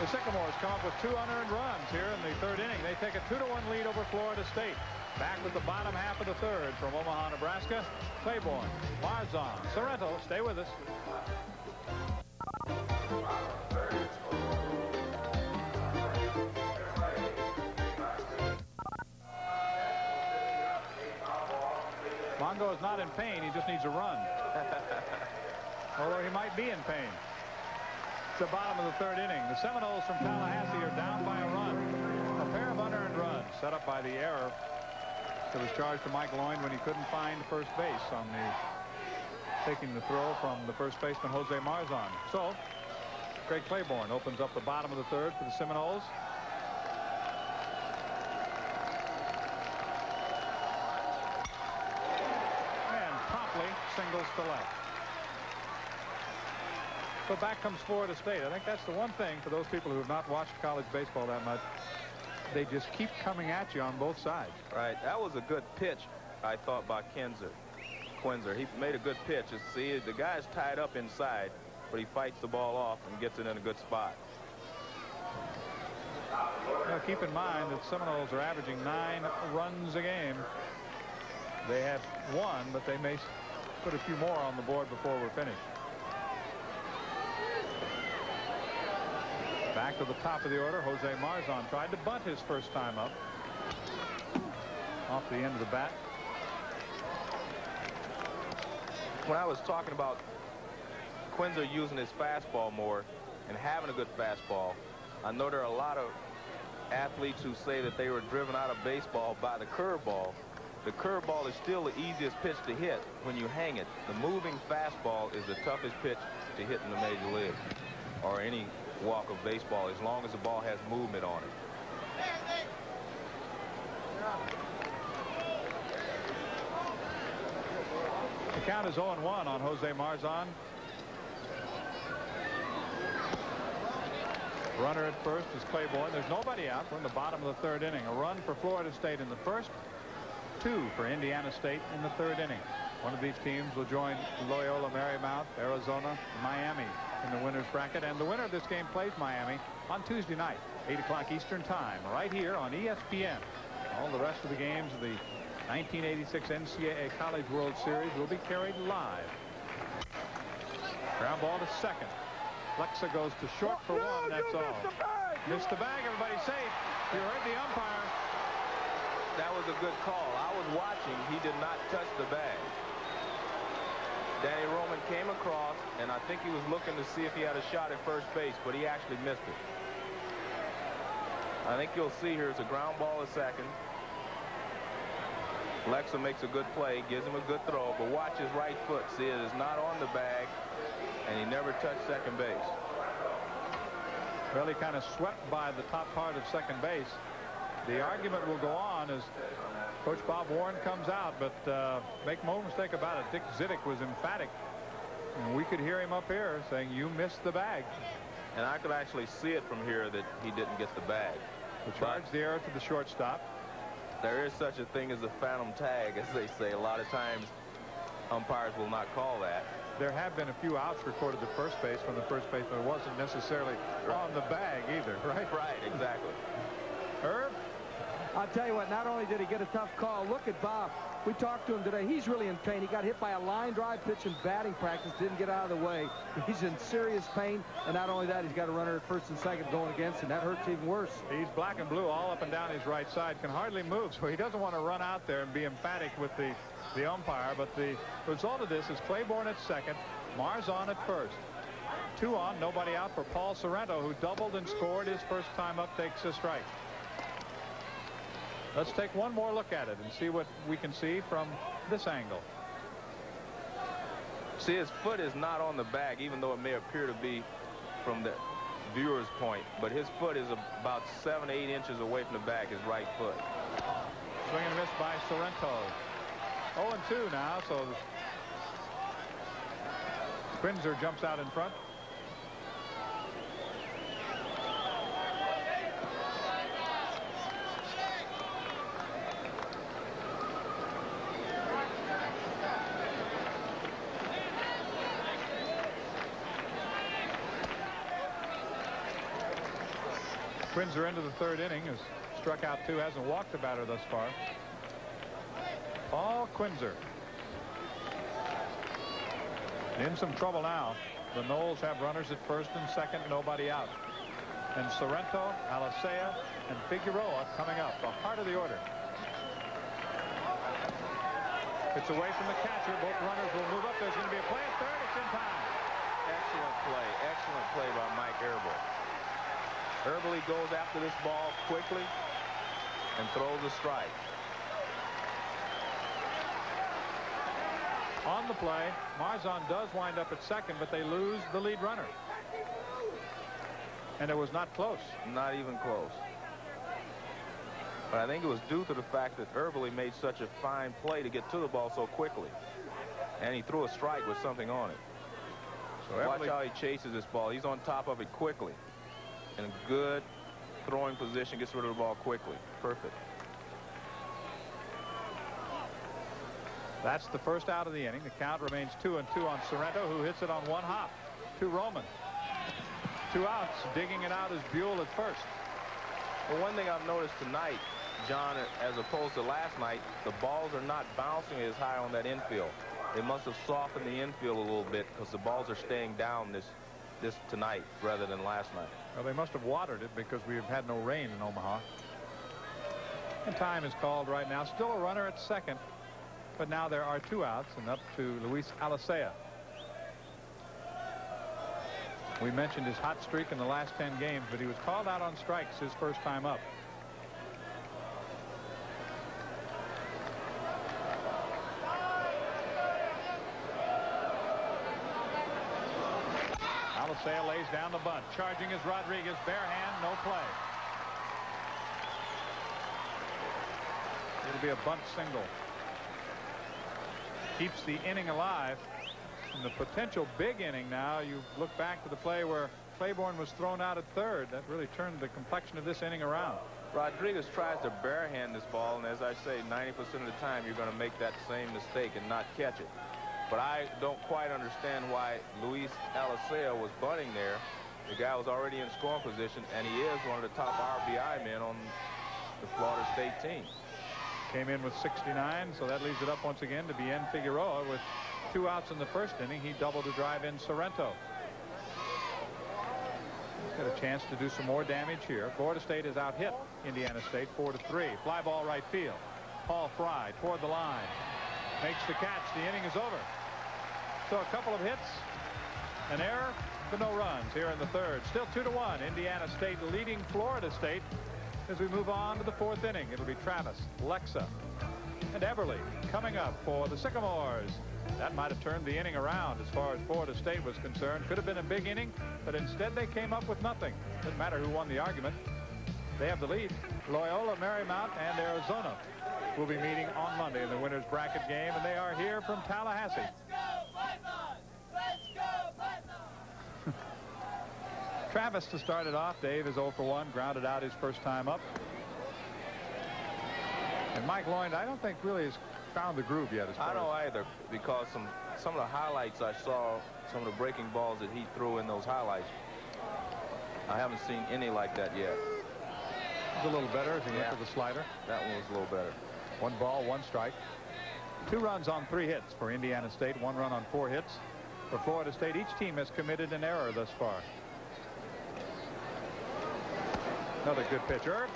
Speaker 1: The Sycamores come up with two unearned runs here in the third inning. They take a 2-1 lead over Florida State. Back with the bottom half of the third from Omaha, Nebraska, Claiborne, Marzan, Sorrento. Stay with us. Mongo is not in pain. He just needs a run. although he might be in pain. It's the bottom of the third inning. The Seminoles from Tallahassee are down by a run. A pair of unearned runs set up by the error that was charged to Mike Loynd when he couldn't find first base on the taking the throw from the first baseman Jose Marzan. So Craig Claiborne opens up the bottom of the third for the Seminoles. And singles to left. But back comes Florida State. I think that's the one thing for those people who have not watched college baseball that much. They just keep coming at you on both sides.
Speaker 2: Right. That was a good pitch, I thought, by Kinzer. Quinzer. He made a good pitch. See, the guy's tied up inside, but he fights the ball off and gets it in a good spot.
Speaker 1: Now, keep in mind that Seminoles are averaging nine runs a game. They have one, but they may put a few more on the board before we're finished. Back to the top of the order, Jose Marzan tried to bunt his first time up. Off the end of the bat.
Speaker 2: When I was talking about Quinzer using his fastball more and having a good fastball, I know there are a lot of athletes who say that they were driven out of baseball by the curveball. The curveball is still the easiest pitch to hit when you hang it. The moving fastball is the toughest pitch to hit in the major league or any walk of baseball as long as the ball has movement on it.
Speaker 1: The count is 0-1 on Jose Marzan. Runner at first is Claiborne. There's nobody out. We're in the bottom of the third inning. A run for Florida State in the first. Two for Indiana State in the third inning. One of these teams will join Loyola Marymount, Arizona, Miami in the winner's bracket. And the winner of this game plays Miami on Tuesday night, 8 o'clock Eastern Time, right here on ESPN. All the rest of the games of the 1986 NCAA College World Series will be carried live. Ground ball to second. Flexa goes to short for
Speaker 3: no,
Speaker 1: one. That's all.
Speaker 3: Missed the bag.
Speaker 1: Missed the bag. Everybody's safe. You heard the umpire.
Speaker 2: That was a good call. I was watching. He did not touch the bag. Danny Roman came across, and I think he was looking to see if he had a shot at first base, but he actually missed it. I think you'll see here it's a ground ball a second. Lexa makes a good play, gives him a good throw, but watch his right foot. See, it is not on the bag, and he never touched second base.
Speaker 1: Really kind of swept by the top part of second base. The argument will go on as Coach Bob Warren comes out, but uh, make no mistake about it, Dick Zidek was emphatic. And we could hear him up here saying, you missed the bag.
Speaker 2: And I could actually see it from here that he didn't get the bag.
Speaker 1: The charge the error to the shortstop.
Speaker 2: There is such a thing as a phantom tag, as they say. A lot of times, umpires will not call that.
Speaker 1: There have been a few outs recorded at first base when the first baseman It wasn't necessarily right. on the bag either, right?
Speaker 2: Right, exactly.
Speaker 1: Herb?
Speaker 3: I'll tell you what, not only did he get a tough call, look at Bob. We talked to him today. He's really in pain. He got hit by a line drive pitch in batting practice, didn't get out of the way. He's in serious pain, and not only that, he's got a runner at first and second going against him. That hurts even worse.
Speaker 1: He's black and blue all up and down his right side, can hardly move, so he doesn't want to run out there and be emphatic with the, the umpire. But the result of this is Claiborne at second, Marzan at first. Two on, nobody out for Paul Sorrento, who doubled and scored his first time up, takes a strike. Let's take one more look at it and see what we can see from this angle.
Speaker 2: See, his foot is not on the bag, even though it may appear to be from the viewer's point. But his foot is about seven, eight inches away from the bag, his right foot.
Speaker 1: Swing and miss by Sorrento. 0-2 now, so Quinzer jumps out in front. Quinzer into the third inning has struck out two, hasn't walked a batter thus far. Paul Quinzer. In some trouble now. The Noles have runners at first and second, nobody out. And Sorrento, Alicea, and Figueroa coming up, the heart of the order. It's away from the catcher. Both runners will move up. There's going to be a play at third. It's in time.
Speaker 2: Excellent play. Excellent play by Mike Erbl. Erbl goes after this ball quickly and throws a strike.
Speaker 1: On the play, Marzan does wind up at second, but they lose the lead runner. And it was not close.
Speaker 2: Not even close. But I think it was due to the fact that Erbl made such a fine play to get to the ball so quickly. And he threw a strike with something on it. So Watch how he chases this ball. He's on top of it quickly in a good throwing position, gets rid of the ball quickly. Perfect.
Speaker 1: That's the first out of the inning. The count remains two and two on Sorrento, who hits it on one hop to Roman. Two outs. Digging it out is Buell at first.
Speaker 2: Well, one thing I've noticed tonight, John, as opposed to last night, the balls are not bouncing as high on that infield. They must have softened the infield a little bit because the balls are staying down this this tonight rather than last night.
Speaker 1: Well, they must have watered it because we've had no rain in Omaha. And time is called right now. Still a runner at second. But now there are two outs and up to Luis Alicea. We mentioned his hot streak in the last 10 games, but he was called out on strikes his first time up. Alicea lays down the bunt. Charging is Rodriguez. Bare hand, no play. It'll be a bunt single. Keeps the inning alive. And the potential big inning now, you look back to the play where Claiborne was thrown out at third. That really turned the complexion of this inning around.
Speaker 2: Rodriguez tries to barehand this ball, and as I say, 90% of the time you're going to make that same mistake and not catch it. But I don't quite understand why Luis Alicea was bunting there. The guy was already in scoring position, and he is one of the top RBI men on the Florida State team.
Speaker 1: Came in with 69, so that leaves it up once again to Bien Figueroa with two outs in the first inning. He doubled to drive in Sorrento. Got a chance to do some more damage here. Florida State has out hit Indiana State 4 to 3. Fly ball right field. Paul Fry toward the line. Makes the catch. The inning is over. So a couple of hits, an error, but no runs here in the third. Still 2 to 1. Indiana State leading Florida State as we move on to the fourth inning. It'll be Travis, Lexa, and Everly coming up for the Sycamores. That might have turned the inning around as far as Florida State was concerned. Could have been a big inning, but instead they came up with nothing. Doesn't matter who won the argument. They have the lead. Loyola, Marymount, and Arizona will be meeting on Monday in the winner's bracket game, and they are here from Tallahassee. Travis to start it off. Dave is 0 for 1, grounded out his first time up. And Mike Loynd, I don't think really has found the groove yet.
Speaker 2: I don't either because some some of the highlights I saw, some of the breaking balls that he threw in those highlights, I haven't seen any like that yet.
Speaker 1: It's a little better as he yeah. went to the slider.
Speaker 2: That one was a little better.
Speaker 1: One ball, one strike. Two runs on three hits for Indiana State, one run on four hits. For Florida State, each team has committed an error thus far. Another good pitcher.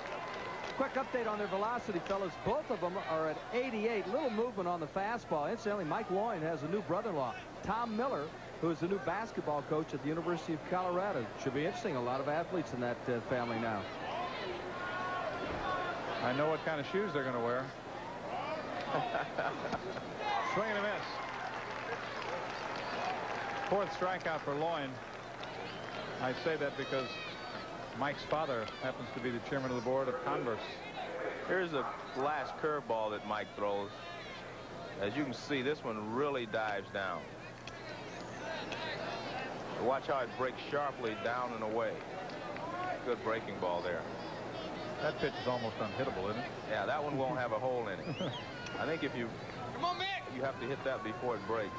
Speaker 3: Quick update on their velocity, fellas. Both of them are at 88. Little movement on the fastball. Incidentally, Mike Loynd has a new brother-in-law, Tom Miller, who is the new basketball coach at the University of Colorado. Should be interesting. A lot of athletes in that uh, family now.
Speaker 1: I know what kind of shoes they're going to wear. Swing and a miss. Fourth strikeout for Loynd. I say that because Mike's father happens to be the chairman of the board of Converse.
Speaker 2: Here's a last curveball that Mike throws. As you can see, this one really dives down. Watch how it breaks sharply down and away. Good breaking ball there.
Speaker 1: That pitch is almost unhittable, isn't it?
Speaker 2: Yeah, that one won't have a hole in it. I think if you come on, you have to hit that before it breaks.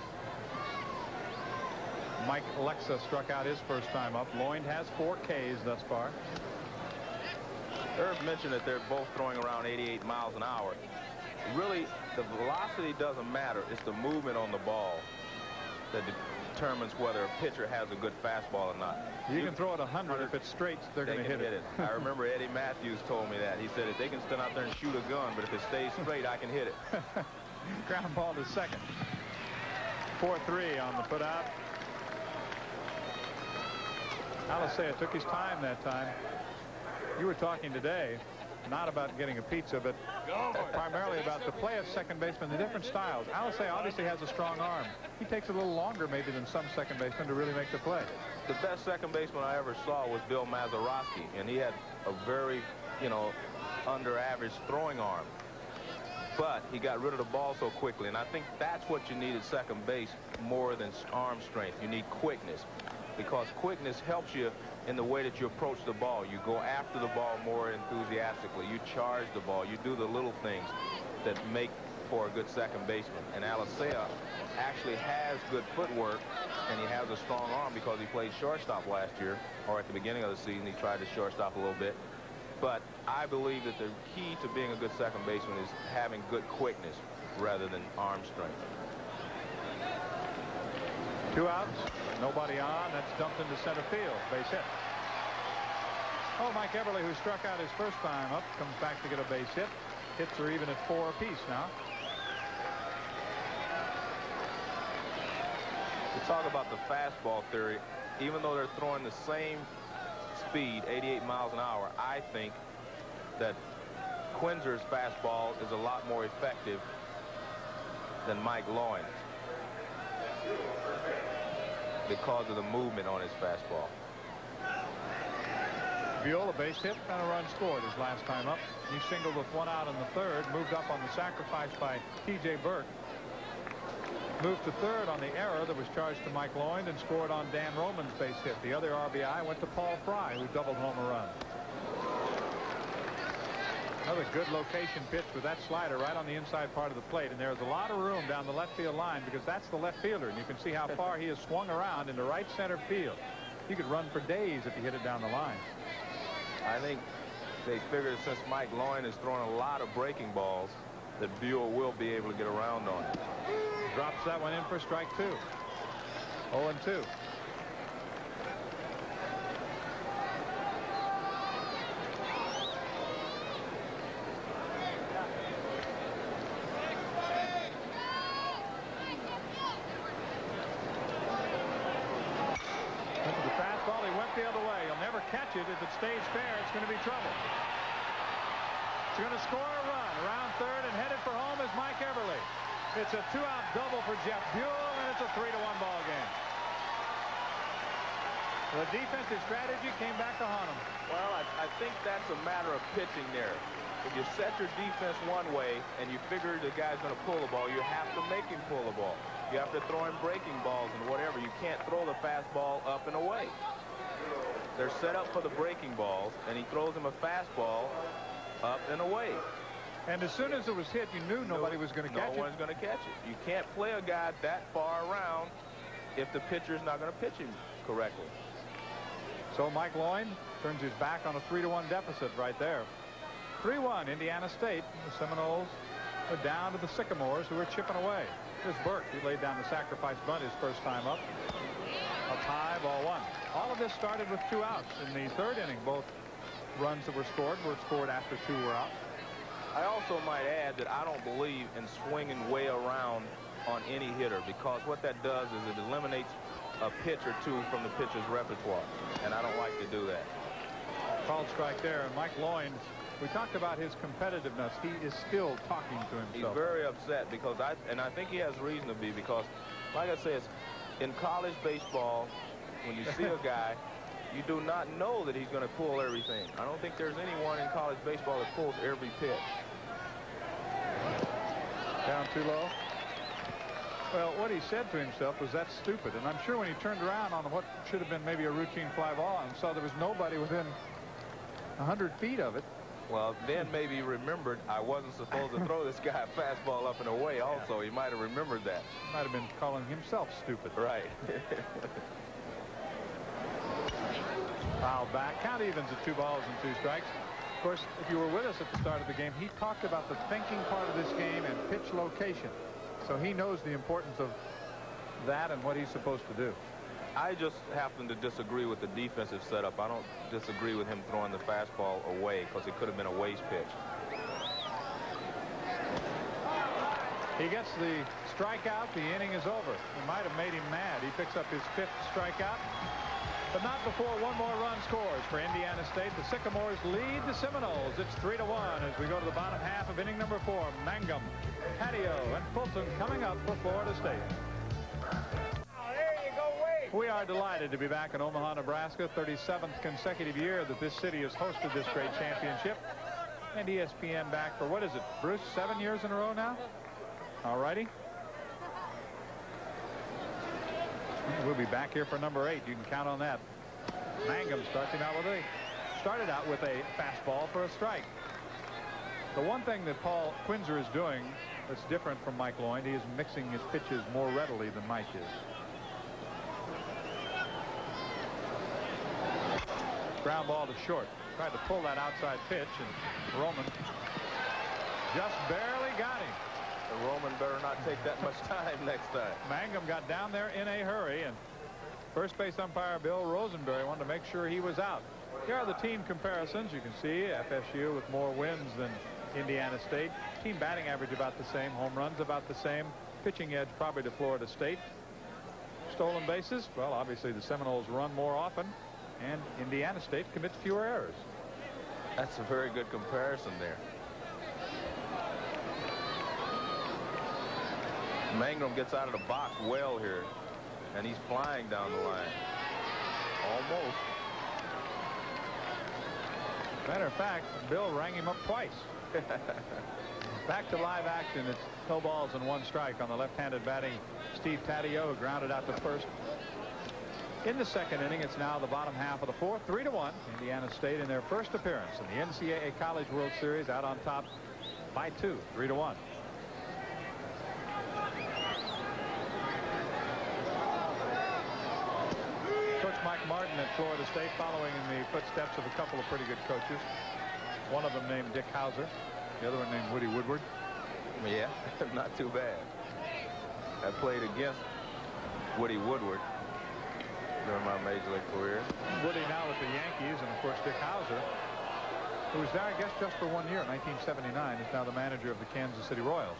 Speaker 1: Mike Lexa struck out his first time up. Loynd has four Ks thus far.
Speaker 2: Irv mentioned that they're both throwing around 88 miles an hour. Really, the velocity doesn't matter. It's the movement on the ball that determines whether a pitcher has a good fastball or not.
Speaker 1: You, you can throw it 100 if it's straight, they're
Speaker 2: they
Speaker 1: going to hit,
Speaker 2: hit it. it. I remember Eddie Mathews told me that. He said if they can stand out there and shoot a gun, but if it stays straight, I can hit it.
Speaker 1: Ground ball to second. 4-3 on the putout. Alicea took his time that time. You were talking today not about getting a pizza, but primarily about the play of second baseman, the different styles. Alicea obviously has a strong arm. He takes a little longer maybe than some second basemen to really make the play.
Speaker 2: The best second baseman I ever saw was Bill Mazeroski, and he had a very, you know, under average throwing arm. But he got rid of the ball so quickly, and I think that's what you need at second base more than arm strength. You need quickness because quickness helps you in the way that you approach the ball. You go after the ball more enthusiastically. You charge the ball. You do the little things that make for a good second baseman. And Alicea actually has good footwork, and he has a strong arm because he played shortstop last year, or at the beginning of the season, he tried to shortstop a little bit. But I believe that the key to being a good second baseman is having good quickness rather than arm strength.
Speaker 1: Two outs, nobody on. That's dumped into center field. Base hit. Oh, Mike Everly, who struck out his first time up, comes back to get a base hit. Hits are even at four apiece now.
Speaker 2: To talk about the fastball theory, even though they're throwing the same speed, 88 miles an hour, I think that Quinzer's fastball is a lot more effective than Mike Loynd's. Because of the movement on his fastball.
Speaker 1: Viola base hit and a run scored his last time up. He singled with one out in the third, moved up on the sacrifice by T.J. Burke. Moved to third on the error that was charged to Mike Loynd and scored on Dan Roman's base hit. The other RBI went to Paul Fry, who doubled home a run. Another good location pitch with that slider right on the inside part of the plate. And there's a lot of room down the left field line because that's the left fielder. And you can see how far he has swung around into right center field. You could run for days if you hit it down the line.
Speaker 2: I think they figured since Mike Loynd has thrown a lot of breaking balls that Buell will be able to get around on it.
Speaker 1: Drops that one in for strike two. 0 and 2. if it stays fair, it's going to be trouble. It's going to score a run around third and headed for home is Mike Everly. It's a two-out double for Jeff Buell, and it's a three-to-one ball game. The defensive strategy came back to haunt him.
Speaker 2: Well, I, I think that's a matter of pitching there. If you set your defense one way and you figure the guy's going to pull the ball, you have to make him pull the ball. You have to throw him breaking balls and whatever. You can't throw the fastball up and away. They're set up for the breaking balls, and he throws him a fastball up and away.
Speaker 1: And as soon as it was hit, you knew nobody was going to
Speaker 2: no
Speaker 1: catch it.
Speaker 2: No one's going to catch it. You can't play a guy that far around if the pitcher's not going to pitch him correctly.
Speaker 1: So Mike Loynd turns his back on a 3-to-1 deficit right there. 3-1 Indiana State. The Seminoles are down to the Sycamores who are chipping away. Here's Burke. He laid down the sacrifice bunt his first time up. Up high, ball one. All of this started with two outs in the third inning. Both runs that were scored were scored after two were out.
Speaker 2: I also might add that I don't believe in swinging way around on any hitter because what that does is it eliminates a pitch or two from the pitcher's repertoire, and I don't like to do that.
Speaker 1: Called strike there, and Mike Loynd, we talked about his competitiveness. He is still talking to himself.
Speaker 2: He's very upset because I, and I think he has reason to be because, like I said, in college baseball, when you see a guy, you do not know that he's going to pull everything. I don't think there's anyone in college baseball that pulls every pitch.
Speaker 1: Down too low. Well, what he said to himself was that's stupid. And I'm sure when he turned around on what should have been maybe a routine fly ball and saw there was nobody within 100 feet of it,
Speaker 2: well, then maybe remembered I wasn't supposed to throw this guy a fastball up and away also. He might have remembered that.
Speaker 1: Might have been calling himself stupid.
Speaker 2: Right.
Speaker 1: Foul back. Count evens at two balls and two strikes. Of course, if you were with us at the start of the game, he talked about the thinking part of this game and pitch location. So he knows the importance of that and what he's supposed to do.
Speaker 2: I just happen to disagree with the defensive setup. I don't disagree with him throwing the fastball away because it could have been a waste pitch.
Speaker 1: He gets the strikeout. The inning is over. It might have made him mad. He picks up his fifth strikeout. But not before one more run scores for Indiana State. The Sycamores lead the Seminoles. It's 3 to 1 as we go to the bottom half of inning number four. Mangum, Taddeo, and Fulton coming up for Florida State. We are delighted to be back in Omaha, Nebraska, 37th consecutive year that this city has hosted this great championship. And ESPN back for, what is it, Bruce, seven years in a row now? All righty. We'll be back here for number eight. You can count on that. Mangum starting out with a started out with a fastball for a strike. The one thing that Paul Quinzer is doing that's different from Mike Loynd, he is mixing his pitches more readily than Mike is. Ground ball to short. Tried to pull that outside pitch, and Roman just barely got him.
Speaker 2: Roman better not take that much time next time.
Speaker 1: Mangum got down there in a hurry, and first base umpire Bill Rosenberry wanted to make sure he was out. Here are the team comparisons. You can see FSU with more wins than Indiana State. Team batting average about the same. Home runs about the same. Pitching edge probably to Florida State. Stolen bases, well, obviously the Seminoles run more often and Indiana State commits fewer errors.
Speaker 2: That's a very good comparison there. Mangum gets out of the box well here. And he's flying down the line. Almost.
Speaker 1: Matter of fact, Bill rang him up twice. Back to live action. It's no balls and one strike on the left-handed batting Steve Taddeo, grounded out to first. In the second inning, it's now the bottom half of the fourth, three to one. Indiana State in their first appearance in the NCAA College World Series out on top by two, three to one. Martin at Florida State following in the footsteps of a couple of pretty good coaches. One of them named Dick Howser, The other one named Woody Woodward.
Speaker 2: Yeah, not too bad. I played against Woody Woodward during my major league career.
Speaker 1: Woody now with the Yankees, and of course Dick Howser, who was there, I guess, just for one year, 1979, is now the manager of the Kansas City Royals.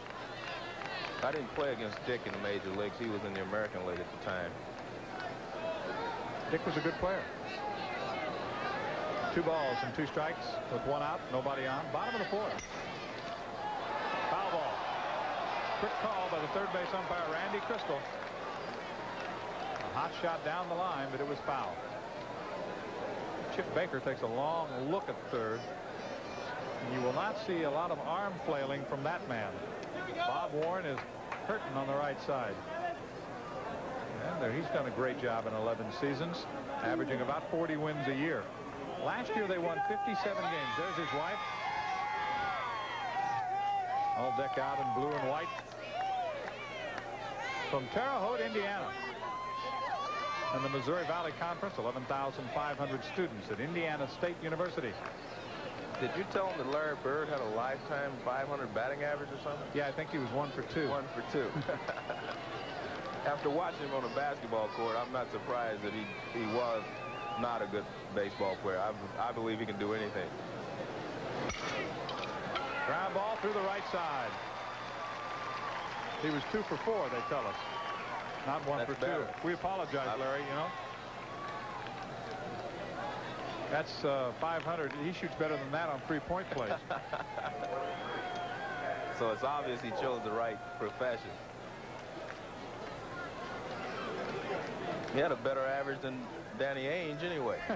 Speaker 2: I didn't play against Dick in the major leagues. He was in the American League at the time.
Speaker 1: Dick was a good player. Two balls and two strikes with one out, nobody on. Bottom of the fourth. Foul ball. Quick call by the third base umpire, Randy Crystal. A hot shot down the line, but it was foul. Chip Baker takes a long look at third. You will not see a lot of arm flailing from that man. Bob Warren is hurting on the right side. And he's done a great job in 11 seasons, averaging about 40 wins a year. Last year they won 57 games. There's his wife. All decked out in blue and white. From Terre Haute, Indiana. And the Missouri Valley Conference, 11,500 students at Indiana State University.
Speaker 2: Did you tell him that Larry Bird had a lifetime 500 batting average or something?
Speaker 1: Yeah, I think he was one for two.
Speaker 2: One for two. After watching him on a basketball court, I'm not surprised that he, he was not a good baseball player. I, I believe he can do anything.
Speaker 1: Ground ball through the right side. He was two for four, they tell us. Not one
Speaker 2: That's
Speaker 1: for
Speaker 2: better.
Speaker 1: two. We apologize, Larry, you know. That's uh, 500. He shoots better than that on three-point plays.
Speaker 2: so it's obvious he chose the right profession. He had a better average than Danny Ainge anyway.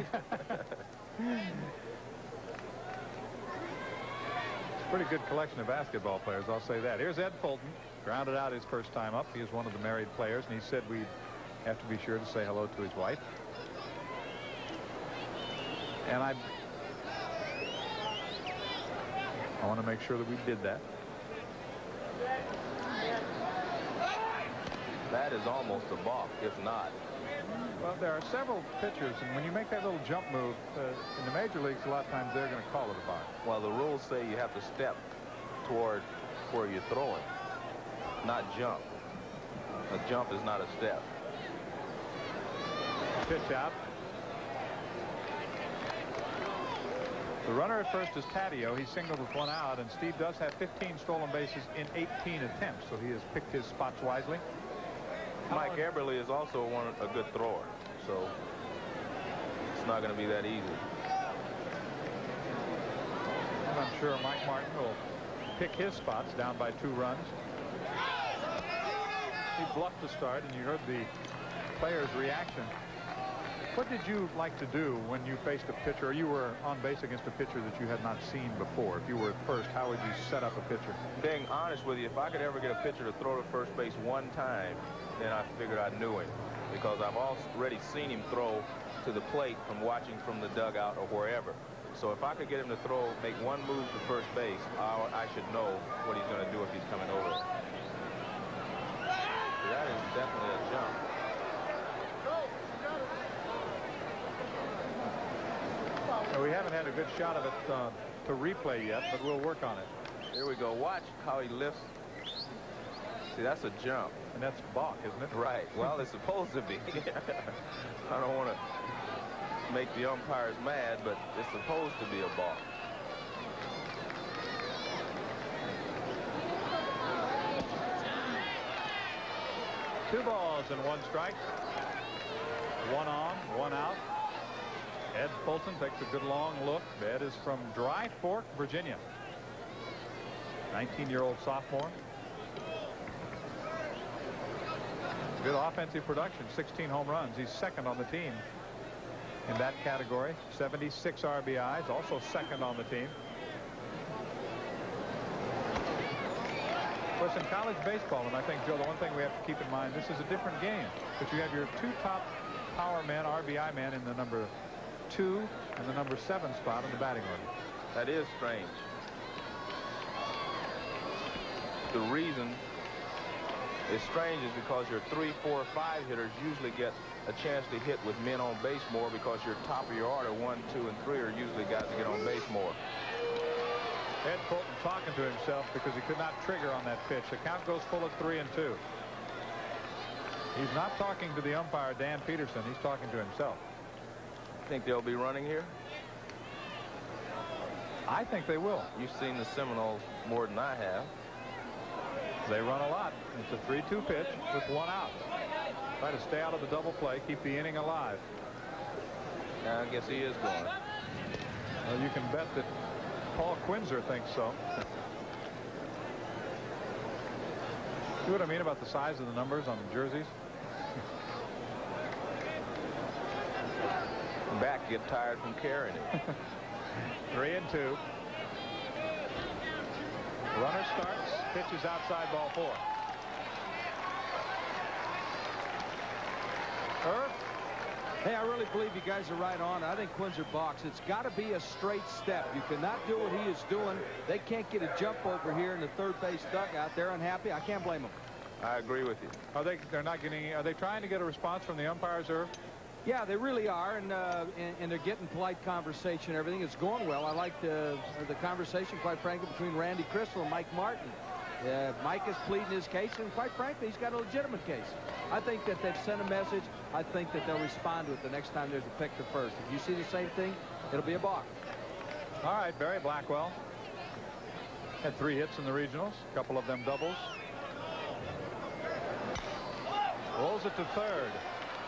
Speaker 1: Pretty good collection of basketball players, I'll say that. Here's Ed Fulton, grounded out his first time up. He is one of the married players, and he said we'd have to be sure to say hello to his wife. And I, I want to make sure that we did that.
Speaker 2: That is almost a balk, if not.
Speaker 1: Well, there are several pitchers, and when you make that little jump move, uh, in the major leagues, a lot of times they're going to call it a balk.
Speaker 2: Well, the rules say you have to step toward where you're throwing, not jump. A jump is not a step.
Speaker 1: Pitch out. The runner at first is Taddeo. He singled with one out, and Steve does have 15 stolen bases in 18 attempts, so he has picked his spots wisely.
Speaker 2: Mike Eberle is also one a good thrower, so it's not going to be that easy.
Speaker 1: And I'm sure Mike Martin will pick his spots down by two runs. He bluffed the start, and you heard the player's reaction. What did you like to do when you faced a pitcher, or you were on base against a pitcher that you had not seen before? If you were at first, how would you set up a pitcher?
Speaker 2: Being honest with you, if I could ever get a pitcher to throw to first base one time, then I figured I knew him. Because I've already seen him throw to the plate from watching from the dugout or wherever. So if I could get him to throw, make one move to first base, I, I should know what he's going to do if he's coming over. That is definitely a jump.
Speaker 1: Well, we haven't had a good shot of it uh, to replay yet, but we'll work on it.
Speaker 2: Here we go. Watch how he lifts. See, that's a jump.
Speaker 1: And that's balk, isn't it?
Speaker 2: Right. Well, it's supposed to be. I don't want to make the umpires mad, but it's supposed to be a balk.
Speaker 1: Two balls and one strike. One on, one out. Ed Fulton takes a good long look. Ed is from Dry Fork, Virginia. 19-year-old sophomore. Good offensive production, 16 home runs. He's second on the team in that category. 76 RBIs, also second on the team. Of course, in college baseball, and I think, Joe, the one thing we have to keep in mind, this is a different game. But you have your two top power men, RBI men, in the number two and the number seven spot in the batting order.
Speaker 2: That is strange. The reason is strange is because your three, four, five hitters usually get a chance to hit with men on base more because your top of your order, one, two, and three, are usually guys that get on base more.
Speaker 1: Ed Fulton talking to himself because he could not trigger on that pitch. The count goes full at three and two. He's not talking to the umpire, Dan Peterson. He's talking to himself.
Speaker 2: Think they'll be running here?
Speaker 1: I think they will.
Speaker 2: You've seen the Seminoles more than I have.
Speaker 1: They run a lot. It's a 3-2 pitch with one out. Try to stay out of the double play, keep the inning alive.
Speaker 2: I guess he is going.
Speaker 1: Well, you can bet that Paul Quinzer thinks so. See what I mean about the size of the numbers on the jerseys?
Speaker 2: Back get tired from carrying it.
Speaker 1: Three and two. Runner starts, pitches outside ball four. Irv?
Speaker 3: Hey, I really believe you guys are right on. I think Quinzer balks. It's got to be a straight step. You cannot do what he is doing. They can't get a jump over here in the third base dugout. They're unhappy. I can't blame them.
Speaker 2: I agree with you.
Speaker 1: Are they? They're not getting. Are they trying to get a response from the umpires, Irv?
Speaker 3: Yeah, they really are, and, uh, and, and they're getting polite conversation. Everything is going well. I like the the conversation, quite frankly, between Randy Crystal and Mike Martin. Uh, Mike is pleading his case, and quite frankly, he's got a legitimate case. I think that they've sent a message. I think that they'll respond to it the next time there's a pick to first. If you see the same thing, it'll be a balk.
Speaker 1: All right, Barry Blackwell had three hits in the regionals, a couple of them doubles. Rolls it to third.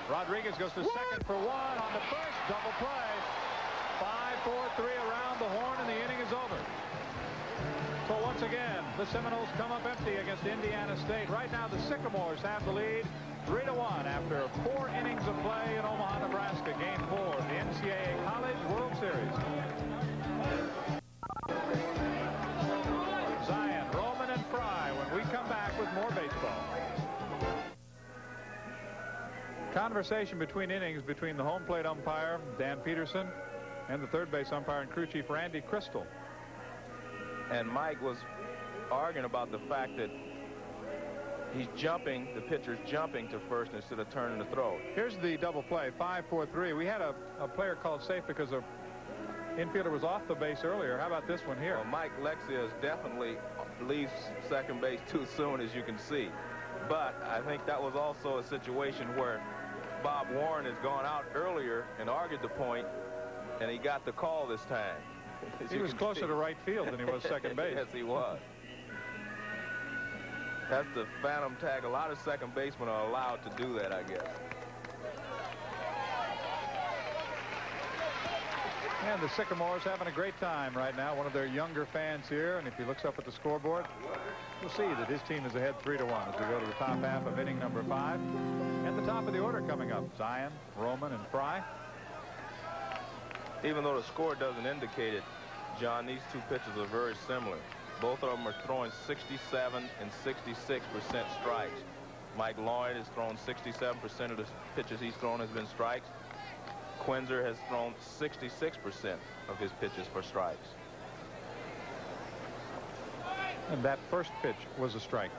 Speaker 1: Rodriguez goes to second for one on the first double play. Five, four, three around the horn, and the inning is over. So once again, the Seminoles come up empty against Indiana State. Right now, the Sycamores have the lead, three to one after four innings of play in Omaha, Nebraska. Game four of the NCAA College World Series. Zion, Roman, and Fry when we come back with more baseball. Conversation between innings between the home plate umpire, Dan Peterson, and the third base umpire and crew chief, Randy Crystal.
Speaker 2: And Mike was arguing about the fact that he's jumping, the pitcher's jumping to first instead of turning to throw.
Speaker 1: Here's the double play, 5-4-3. We had a, a player called safe because a infielder was off the base earlier. How about this one here?
Speaker 2: Well, Mike Lexius definitely leaves second base too soon, as you can see. But I think that was also a situation where Bob Warren has gone out earlier and argued the point, and he got the call this time.
Speaker 1: He was closer see. to right field than he was second base.
Speaker 2: yes, he was. That's the phantom tag. A lot of second basemen are allowed to do that, I guess.
Speaker 1: And the Sycamores having a great time right now. One of their younger fans here. And if he looks up at the scoreboard, you'll see that his team is ahead 3 to one as we go to the top half of inning number five. And the top of the order coming up. Zion, Roman, and Fry.
Speaker 2: Even though the score doesn't indicate it, John, these two pitches are very similar. Both of them are throwing 67 and 66% strikes. Mike Loynd has thrown 67% of the pitches he's thrown has been strikes. Quinzer has thrown 66% of his pitches for strikes.
Speaker 1: And that first pitch was a strike.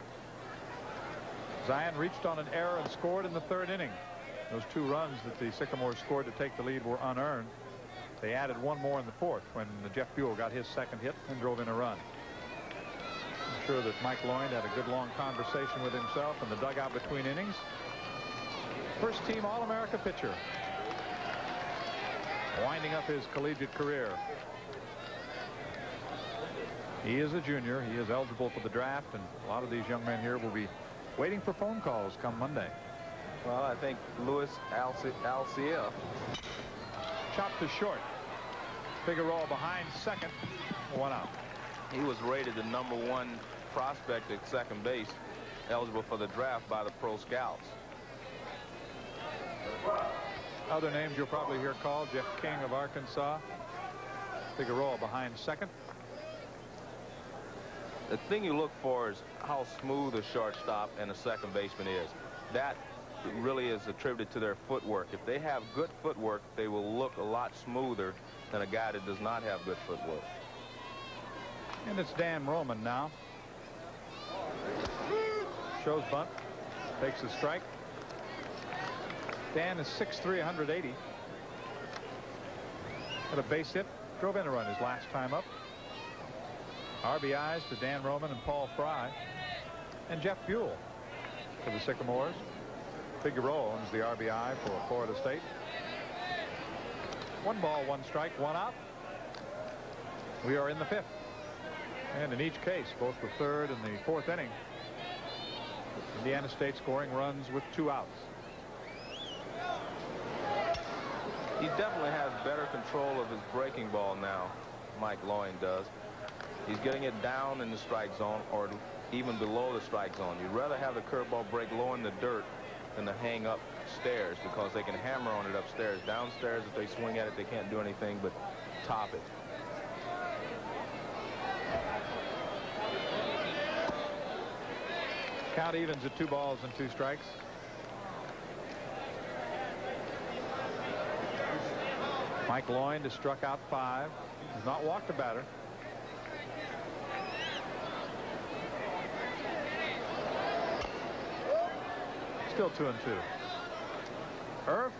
Speaker 1: Zion reached on an error and scored in the third inning. Those two runs that the Sycamores scored to take the lead were unearned. They added one more in the fourth when Jeff Buell got his second hit and drove in a run. I'm sure that Mike Loynd had a good long conversation with himself in the dugout between innings. First team All-America pitcher winding up his collegiate career. He is a junior. He is eligible for the draft, and a lot of these young men here will be waiting for phone calls come Monday.
Speaker 2: Well, I think Luis Alicea
Speaker 1: chopped to short. Figueroa behind second, one out.
Speaker 2: He was rated the number one prospect at second base, eligible for the draft by the pro scouts.
Speaker 1: Other names you'll probably hear called, Jeff King of Arkansas. Figueroa behind second.
Speaker 2: The thing you look for is how smooth a shortstop and a second baseman is. That really is attributed to their footwork. If they have good footwork, they will look a lot smoother than a guy that does not have good footwork.
Speaker 1: And it's Dan Roman now. Shows bunt. Takes a strike. Dan is 6'3", 180. Had a base hit. Drove in a run his last time up. RBIs to Dan Roman and Paul Fry. And Jeff Buell for the Sycamores. Figueroa owns the RBI for Florida State. One ball, one strike, one out. We are in the fifth. And in each case, both the third and the fourth inning, Indiana State scoring runs with two outs.
Speaker 2: He definitely has better control of his breaking ball now, Mike Loynd does. He's getting it down in the strike zone or even below the strike zone. You'd rather have the curveball break low in the dirt than to hang up stairs because they can hammer on it upstairs. Downstairs, if they swing at it, they can't do anything but top it.
Speaker 1: Count evens at two balls and two strikes. Mike Loynd has struck out five. He's not walked a batter. Still two and two. Irv?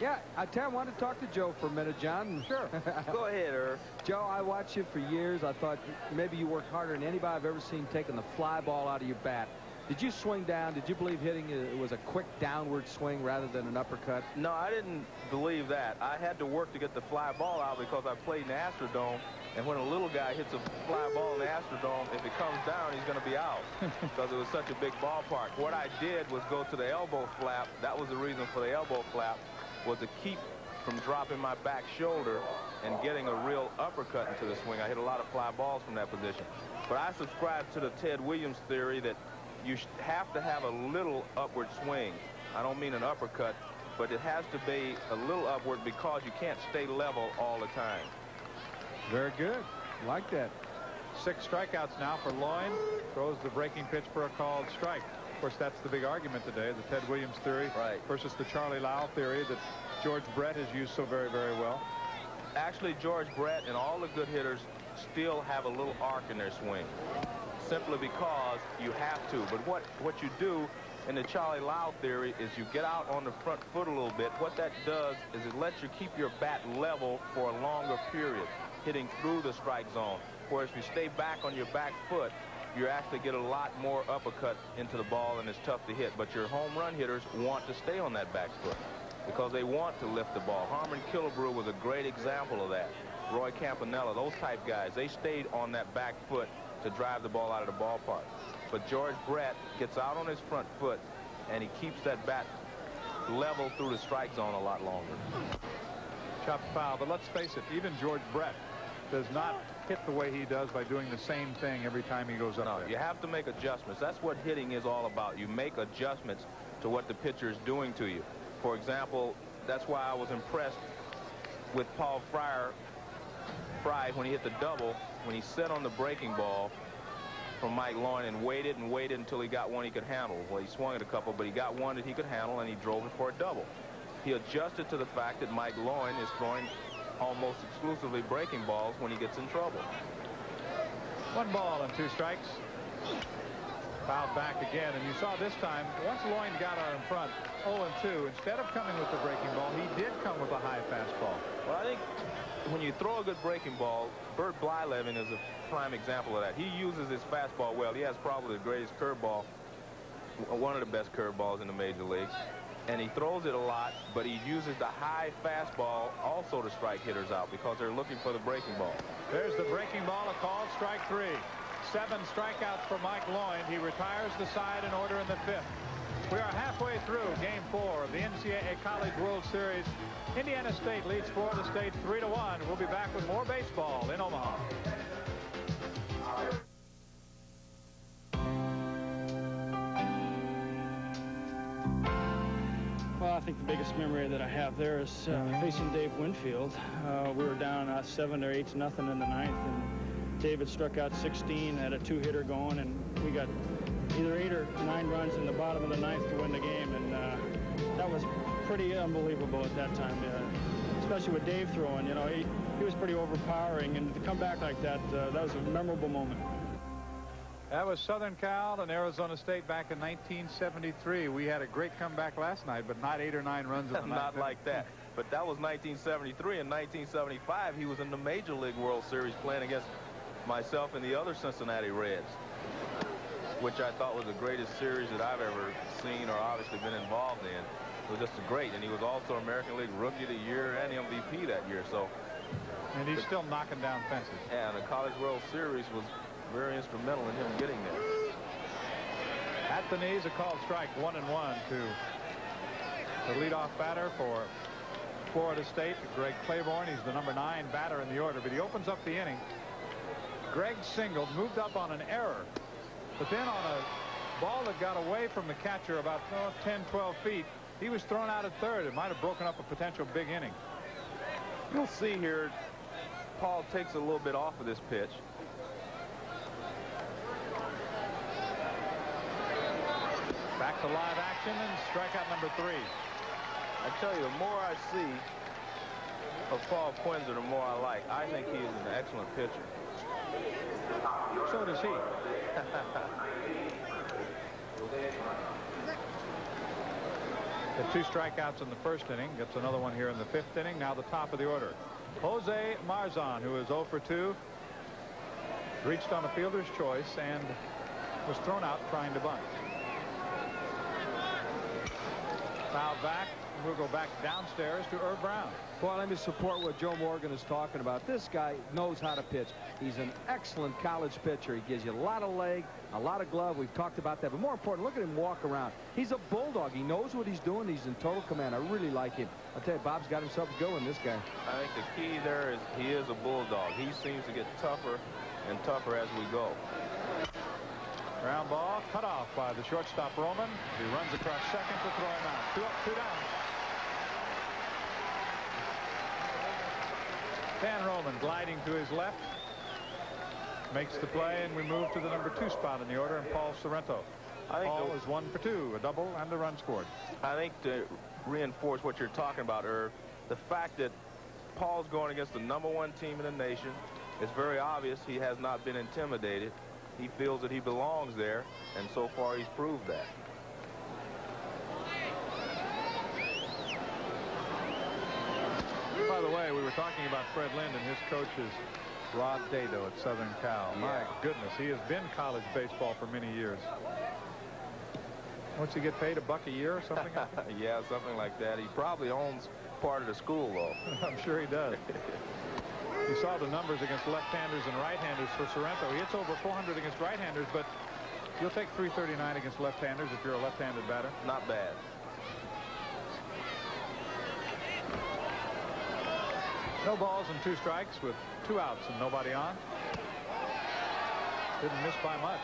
Speaker 3: Yeah, I tell you, I wanted to talk to Joe for a minute, John.
Speaker 1: Sure.
Speaker 2: Go ahead, Irv.
Speaker 3: Joe, I watched you for years. I thought maybe you worked harder than anybody I've ever seen taking the fly ball out of your bat. Did you swing down? Did you believe hitting it was a quick downward swing rather than an uppercut?
Speaker 2: No, I didn't believe that. I had to work to get the fly ball out because I played in the Astrodome. And when a little guy hits a fly ball in the Astrodome, if it comes down, he's going to be out because it was such a big ballpark. What I did was go to the elbow flap. That was the reason for the elbow flap, was to keep from dropping my back shoulder and getting a real uppercut into the swing. I hit a lot of fly balls from that position. But I subscribe to the Ted Williams theory that you have to have a little upward swing. I don't mean an uppercut, but it has to be a little upward because you can't stay level all the time.
Speaker 3: Very good. Like that.
Speaker 1: Six strikeouts now for Loynd. Throws the breaking pitch for a called strike. Of course, that's the big argument today, the Ted Williams theory
Speaker 2: right.
Speaker 1: versus the Charlie Lau theory that George Brett has used so very, very well.
Speaker 2: Actually, George Brett and all the good hitters still have a little arc in their swing simply because you have to. But what, what you do in the Charlie Lau theory is you get out on the front foot a little bit. What that does is it lets you keep your bat level for a longer period, hitting through the strike zone. Whereas if you stay back on your back foot, you actually get a lot more uppercut into the ball and it's tough to hit. But your home run hitters want to stay on that back foot because they want to lift the ball. Harmon Killebrew was a great example of that. Roy Campanella, those type guys, they stayed on that back foot to drive the ball out of the ballpark. But George Brett gets out on his front foot, and he keeps that bat level through the strike zone a lot longer.
Speaker 1: Chopped foul, but let's face it, even George Brett does not hit the way he does by doing the same thing every time he goes up
Speaker 2: no,
Speaker 1: there.
Speaker 2: You have to make adjustments. That's what hitting is all about. You make adjustments to what the pitcher is doing to you. For example, that's why I was impressed with Paul Fryer Fry when he hit the double when he set on the breaking ball from Mike Loynd and waited and waited until he got one he could handle. Well, he swung at a couple, but he got one that he could handle, and he drove it for a double. He adjusted to the fact that Mike Loynd is throwing almost exclusively breaking balls when he gets in trouble.
Speaker 1: One ball and two strikes. Fouled back again, and you saw this time, once Loynd got out in front, 0-2, instead of coming with the breaking ball, he did come with a high fastball.
Speaker 2: Well, I think when you throw a good breaking ball, Bert Blyleven is a prime example of that. He uses his fastball well. He has probably the greatest curveball, one of the best curveballs in the major leagues. And he throws it a lot, but he uses the high fastball also to strike hitters out because they're looking for the breaking ball.
Speaker 1: There's the breaking ball, a call, strike three. Seven strikeouts for Mike Loynd. He retires the side in order in the fifth. We are halfway through game four of the NCAA College World Series. Indiana State leads Florida State 3 to 1. We'll be back with more baseball in Omaha.
Speaker 3: Well, I
Speaker 4: think the biggest memory that I have there is uh, facing Dave Winfield. Uh, we were down uh, seven or eight to nothing in the ninth, and David struck out 16, had a two-hitter going, and we got either eight or nine runs in the bottom of the ninth to win the game, and uh, that was pretty unbelievable at that time, uh, especially with Dave throwing. You know, he, he was pretty overpowering, and to come back like that, uh, that was a memorable moment.
Speaker 1: That was Southern Cal and Arizona State back in 1973. We had a great comeback last night, but not eight or nine runs.
Speaker 2: not like that. But that was 1973. In 1975, he was in the Major League World Series playing against myself and the other Cincinnati Reds, which I thought was the greatest series that I've ever seen or obviously been involved in. It was just great, and he was also American League Rookie of the Year and MVP that year. So,
Speaker 1: and he's still knocking down fences.
Speaker 2: And the College World Series was very instrumental in him getting there.
Speaker 1: At the knees, a called strike, one and one to the leadoff batter for Florida State, Greg Claiborne. He's the number nine batter in the order, but he opens up the inning. Greg singled, moved up on an error, but then on a ball that got away from the catcher about oh, 10, 12 feet, he was thrown out at third. It might have broken up a potential big inning.
Speaker 2: You'll see here, Paul takes a little bit off of this pitch.
Speaker 1: Back to live action and strikeout number three.
Speaker 2: I tell you, the more I see of Paul Quinzer, the more I like. I think he is an excellent pitcher.
Speaker 1: So does he. the two strikeouts in the first inning. Gets another one here in the fifth inning. Now the top of the order. Jose Marzan, who is 0 for 2, reached on a fielder's choice and was thrown out trying to bunt. Foul back. We'll go back downstairs to Irv Brown.
Speaker 3: Boy, let me support what Joe Morgan is talking about. This guy knows how to pitch. He's an excellent college pitcher. He gives you a lot of leg, a lot of glove. We've talked about that. But more important, look at him walk around. He's a bulldog. He knows what he's doing. He's in total command. I really like him. I'll tell you, Bob's got himself going, this guy.
Speaker 2: I think the key there is he is a bulldog. He seems to get tougher and tougher as we go.
Speaker 1: Ground ball cut off by the shortstop Roman. He runs across second to throw him out. Two up, two down. Dan Roman gliding to his left. Makes the play, and we move to the number two spot in the order, and Paul Sorrento. I think Paul is one for two, a double and a run scored.
Speaker 2: I think to reinforce what you're talking about, Irv, the fact that Paul's going against the number one team in the nation, it's very obvious he has not been intimidated. He feels that he belongs there, and so far he's proved that.
Speaker 1: By the way, we were talking about Fred Lynn and his coaches, Rod Dedeaux at Southern Cal. Yeah. My goodness, he has been college baseball for many years. What's he get paid, a buck a year or something?
Speaker 2: yeah, something like that. He probably owns part of the school, though.
Speaker 1: I'm sure he does. You saw the numbers against left-handers and right-handers for Sorrento. He hits over 400 against right-handers, but you'll take 339 against left-handers if you're a left-handed batter.
Speaker 2: Not bad.
Speaker 1: No balls and two strikes with two outs and nobody on. Didn't miss by much.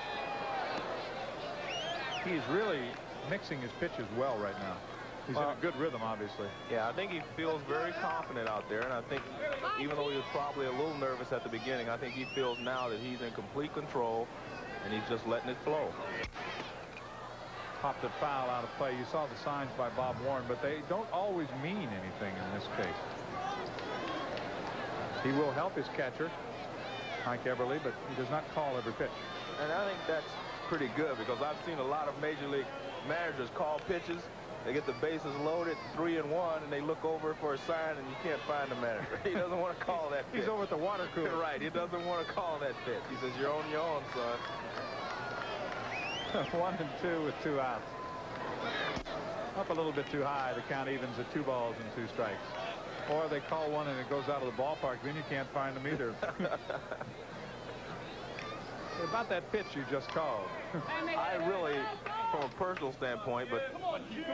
Speaker 1: He's really mixing his pitches well right now. He's well, in a good rhythm, obviously.
Speaker 2: Yeah, I think he feels very confident out there, and I think even though he was probably a little nervous at the beginning, I think he feels now that he's in complete control, and he's just letting it flow.
Speaker 1: Popped a foul out of play. You saw the signs by Bob Warren, but they don't always mean anything in this case. He will help his catcher, Mike Everly, but he does not call every pitch.
Speaker 2: And I think that's pretty good because I've seen a lot of major league managers call pitches they get the bases loaded, three and one, and they look over for a sign, and you can't find the manager. He doesn't want to call that pitch.
Speaker 1: He's over at the water cooler.
Speaker 2: right. He doesn't want to call that pitch. He says, you're on your own,
Speaker 1: son. one and two with two outs. Up a little bit too high. The count evens at two balls and two strikes. Or they call one and it goes out of the ballpark. Then you can't find them either. About that pitch you just called.
Speaker 2: I really, from a personal standpoint, but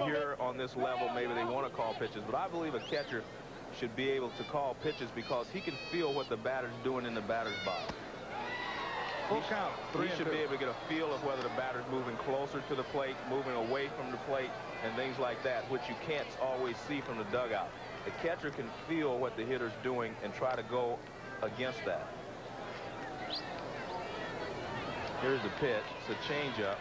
Speaker 2: here on this level, maybe they want to call pitches. But I believe a catcher should be able to call pitches because he can feel what the batter's doing in the batter's box.
Speaker 1: Full count.
Speaker 2: He should be able to get a feel of whether the batter's moving closer to the plate, moving away from the plate, and things like that, which you can't always see from the dugout. The catcher can feel what the hitter's doing and try to go against that. Here's the pitch. It's a changeup.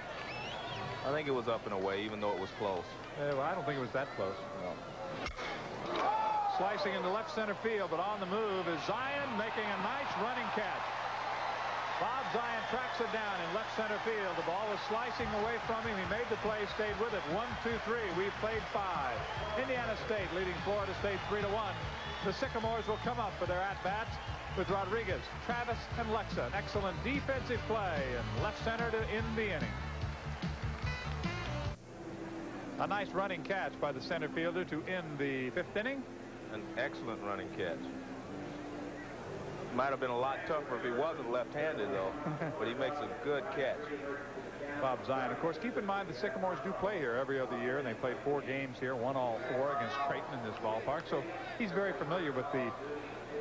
Speaker 2: I think it was up and away, even though it was close.
Speaker 1: Yeah, well, I don't think it was that close. No. Slicing into left center field, but on the move is Zion making a nice running catch. Bob Zion tracks it down in left center field. The ball was slicing away from him. He made the play, stayed with it. One, two, three. We've played five. Indiana State leading Florida State three to one. The Sycamores will come up for their at-bats with Rodriguez, Travis, and Lexa. Excellent defensive play and left center to end the inning. A nice running catch by the center fielder to end the fifth inning.
Speaker 2: An excellent running catch. Might have been a lot tougher if he wasn't left-handed, though. but he makes a good catch.
Speaker 1: Bob Zion. Of course, keep in mind the Sycamores do play here every other year, and they played four games here, one all four against Creighton in this ballpark. So he's very familiar with the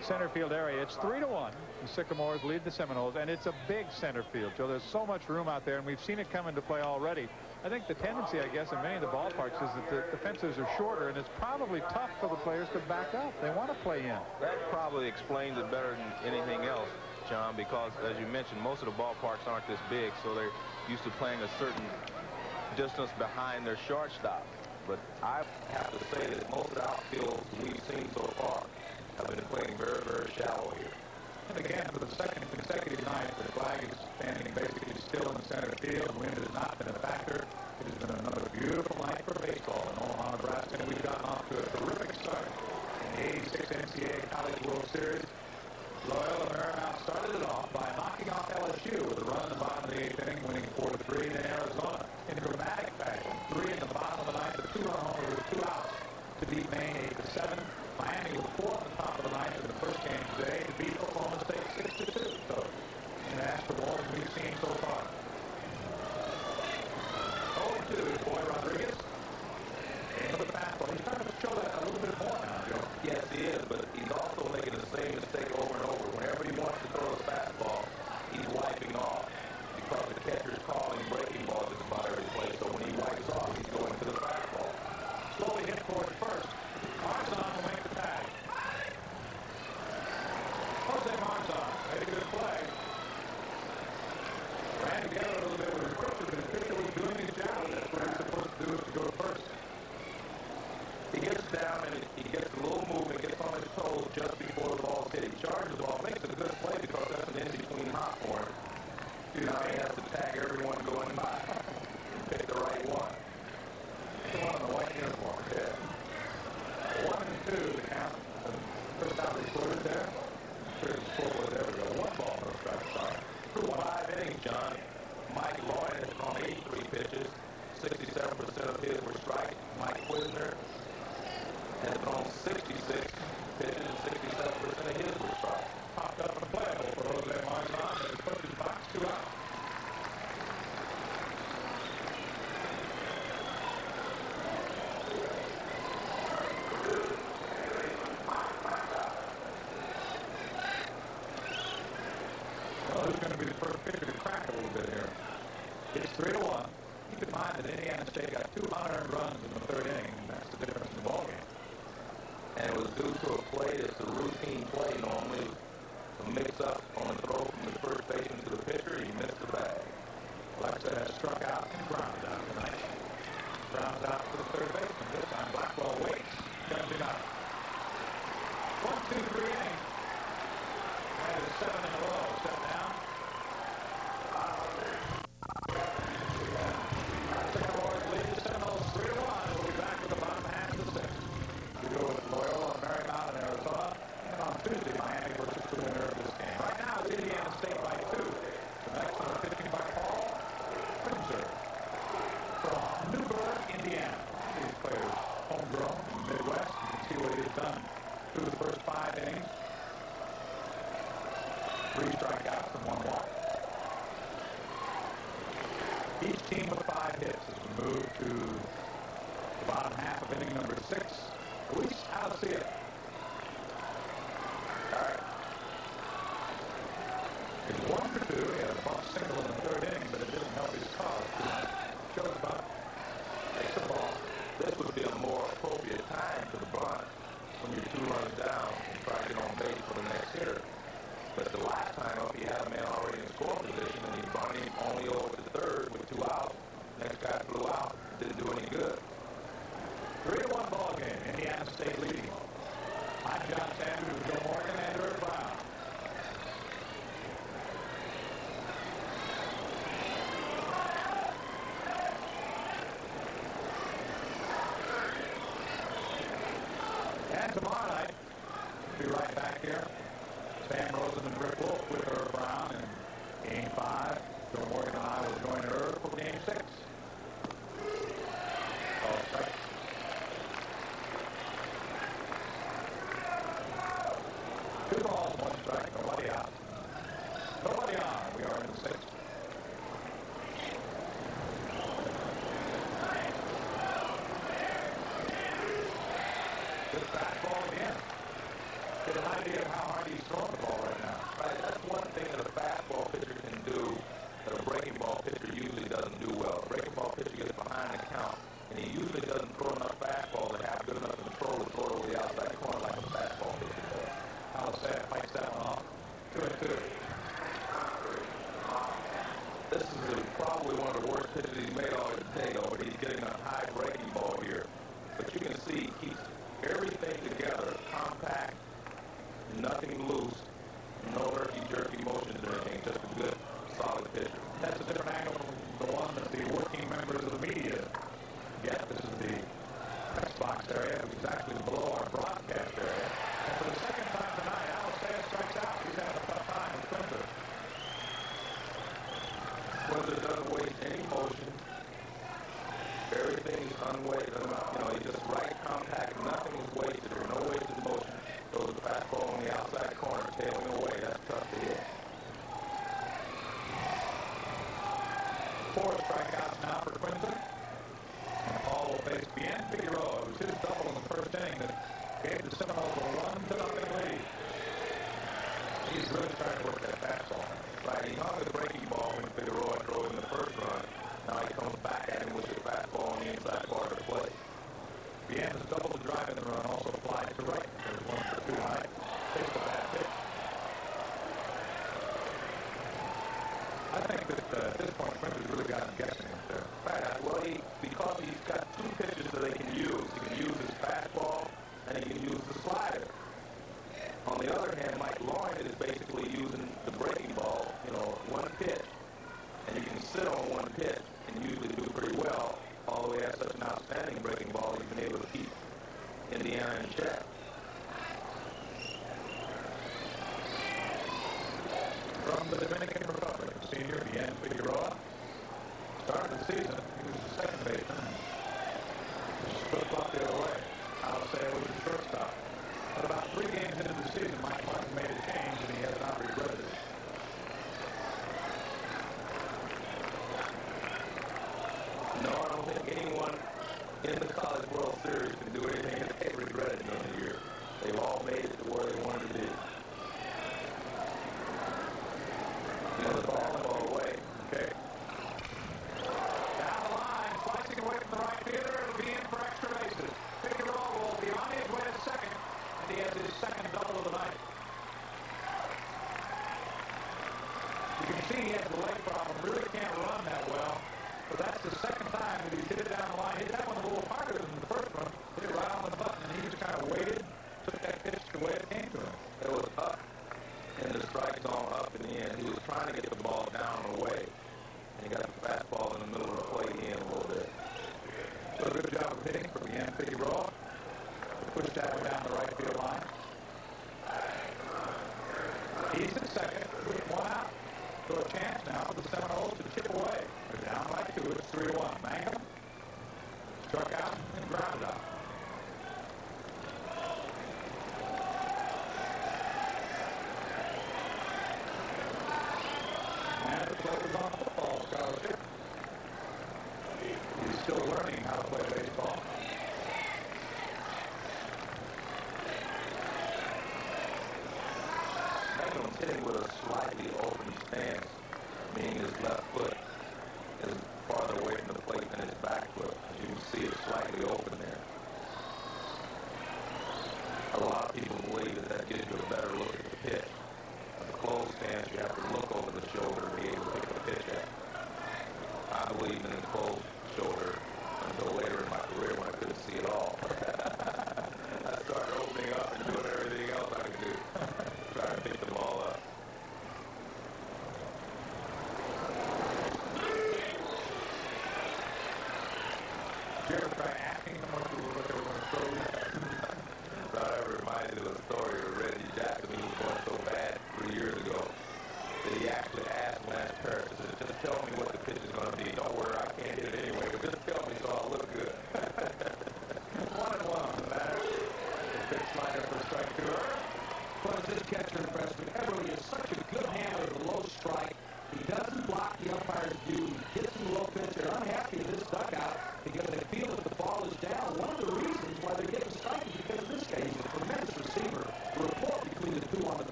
Speaker 1: center field area. It's three to one. The Sycamores lead the Seminoles, and it's a big center field, Joe. There's so much room out there, and we've seen it come into play already. I think the tendency, I guess, in many of the ballparks is that the, the fences are shorter, and it's probably tough for the players to back up. They want to play in.
Speaker 2: That probably explains it better than anything else, John, because, as you mentioned, most of the ballparks aren't this big, so they're used to playing a certain distance behind their shortstop. But I have to say that most outfields we've seen so far have been playing very, very shallow here.
Speaker 1: And again, for the second consecutive night, the flag is standing basically still in the center field. Wind has not been a factor. It has been another beautiful night for baseball You can see he has a leg problem, really can't run that well. But that's the second time that he did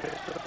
Speaker 1: To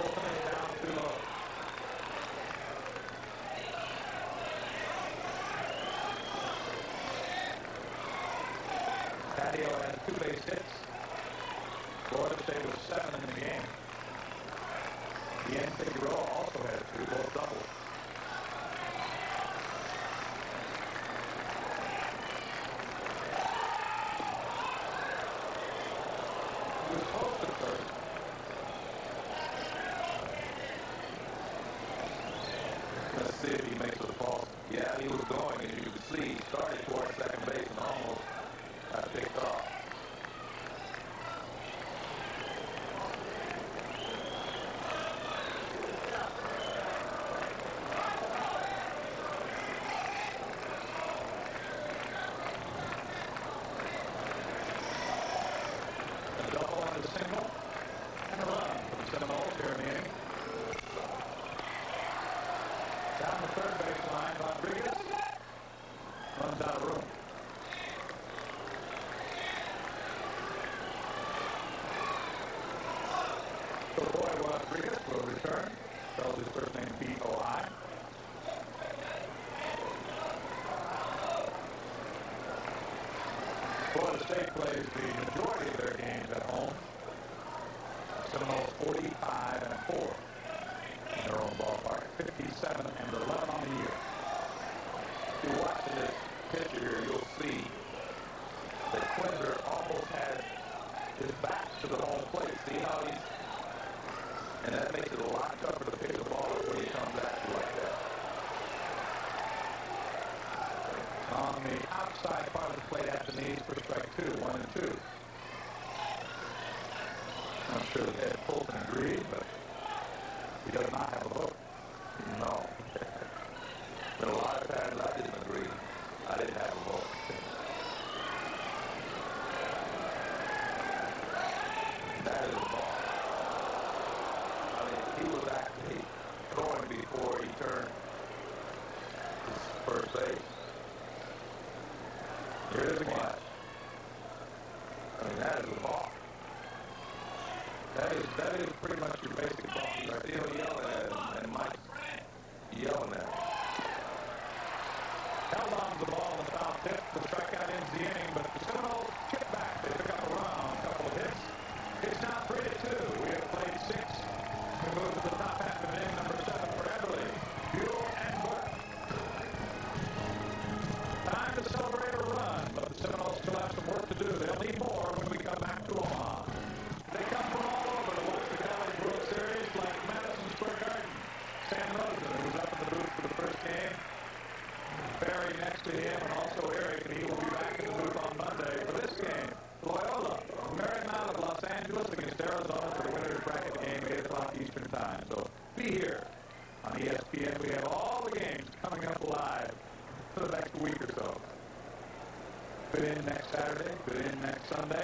Speaker 1: on
Speaker 5: that.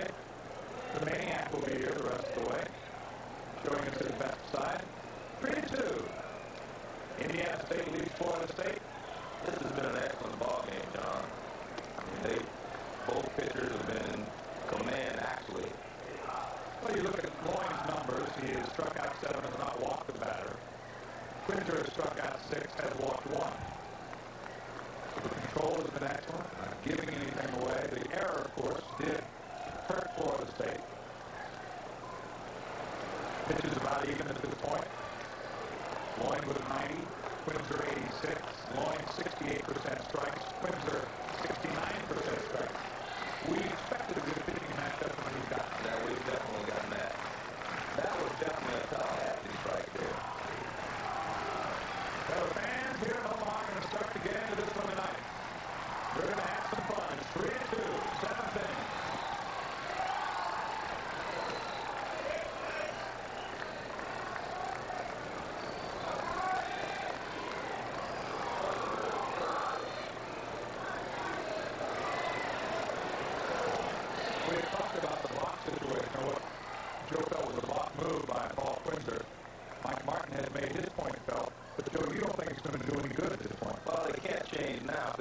Speaker 6: we had talked about the block situation what Joe felt was a block move by Paul Quinzer. Mike Martin had made his point felt, but Joe, you don't think it's going to do any good at this point?
Speaker 2: Well, they can't change now.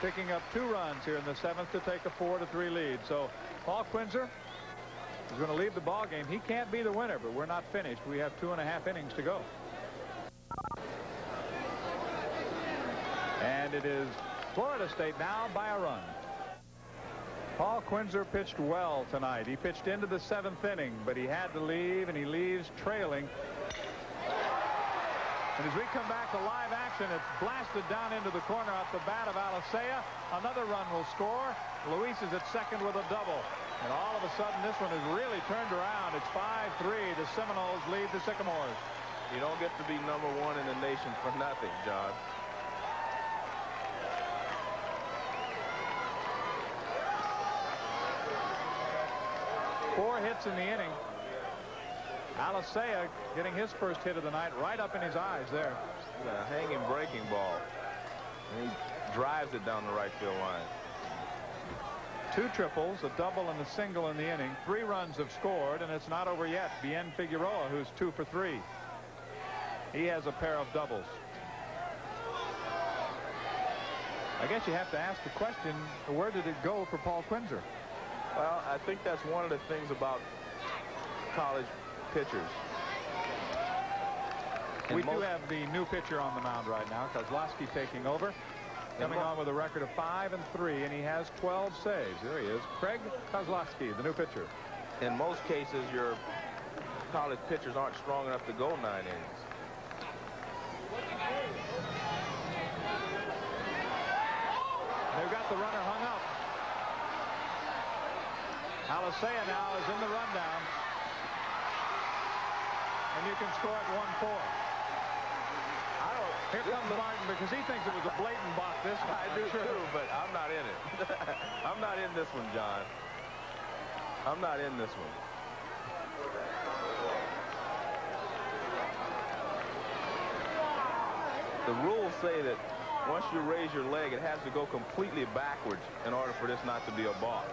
Speaker 1: Picking up two runs here in the seventh to take a four to three lead. So Paul Quinzer is going to leave the ball game. He can't be the winner, but we're not finished. We have two and a half innings to go. And it is Florida State now by a run. Paul Quinzer pitched well tonight. He pitched into the seventh inning, but he had to leave, and he leaves trailing. And as we come back to live action, it's blasted down into the corner off the bat of Alicea. Another run will score. Luis is at second with a double. And all of a sudden, this one has really turned around. It's 5-3. The Seminoles lead the Sycamores.
Speaker 2: You don't get to be number one in the nation for nothing, John.
Speaker 1: Four hits in the inning. Alicea getting his first hit of the night right up in his eyes there.
Speaker 2: A hanging breaking ball. And he drives it down the right field line.
Speaker 1: Two triples, a double and a single in the inning. Three runs have scored, and it's not over yet. Bien Figueroa, who's two for three. He has a pair of doubles. I guess you have to ask the question, where did it go for Paul Quinzer?
Speaker 2: Well, I think that's one of the things about college pitchers.
Speaker 1: we do have the new pitcher on the mound right now, Kozlowski taking over. Coming on with a record of 5 and 3, and he has 12 saves. There he is, Craig Kozlowski, the new pitcher.
Speaker 2: In most cases, your college pitchers aren't strong enough to go nine innings.
Speaker 1: They've got the runner hung up. Alicea now is in the rundown. And you can score at 1-4. Here comes Martin because he thinks it was a blatant balk this time.
Speaker 2: I do sure. too, but I'm not in it. I'm not in this one, John. I'm not in this one. The rules say that once you raise your leg, it has to go completely backwards in order for this not to be a balk.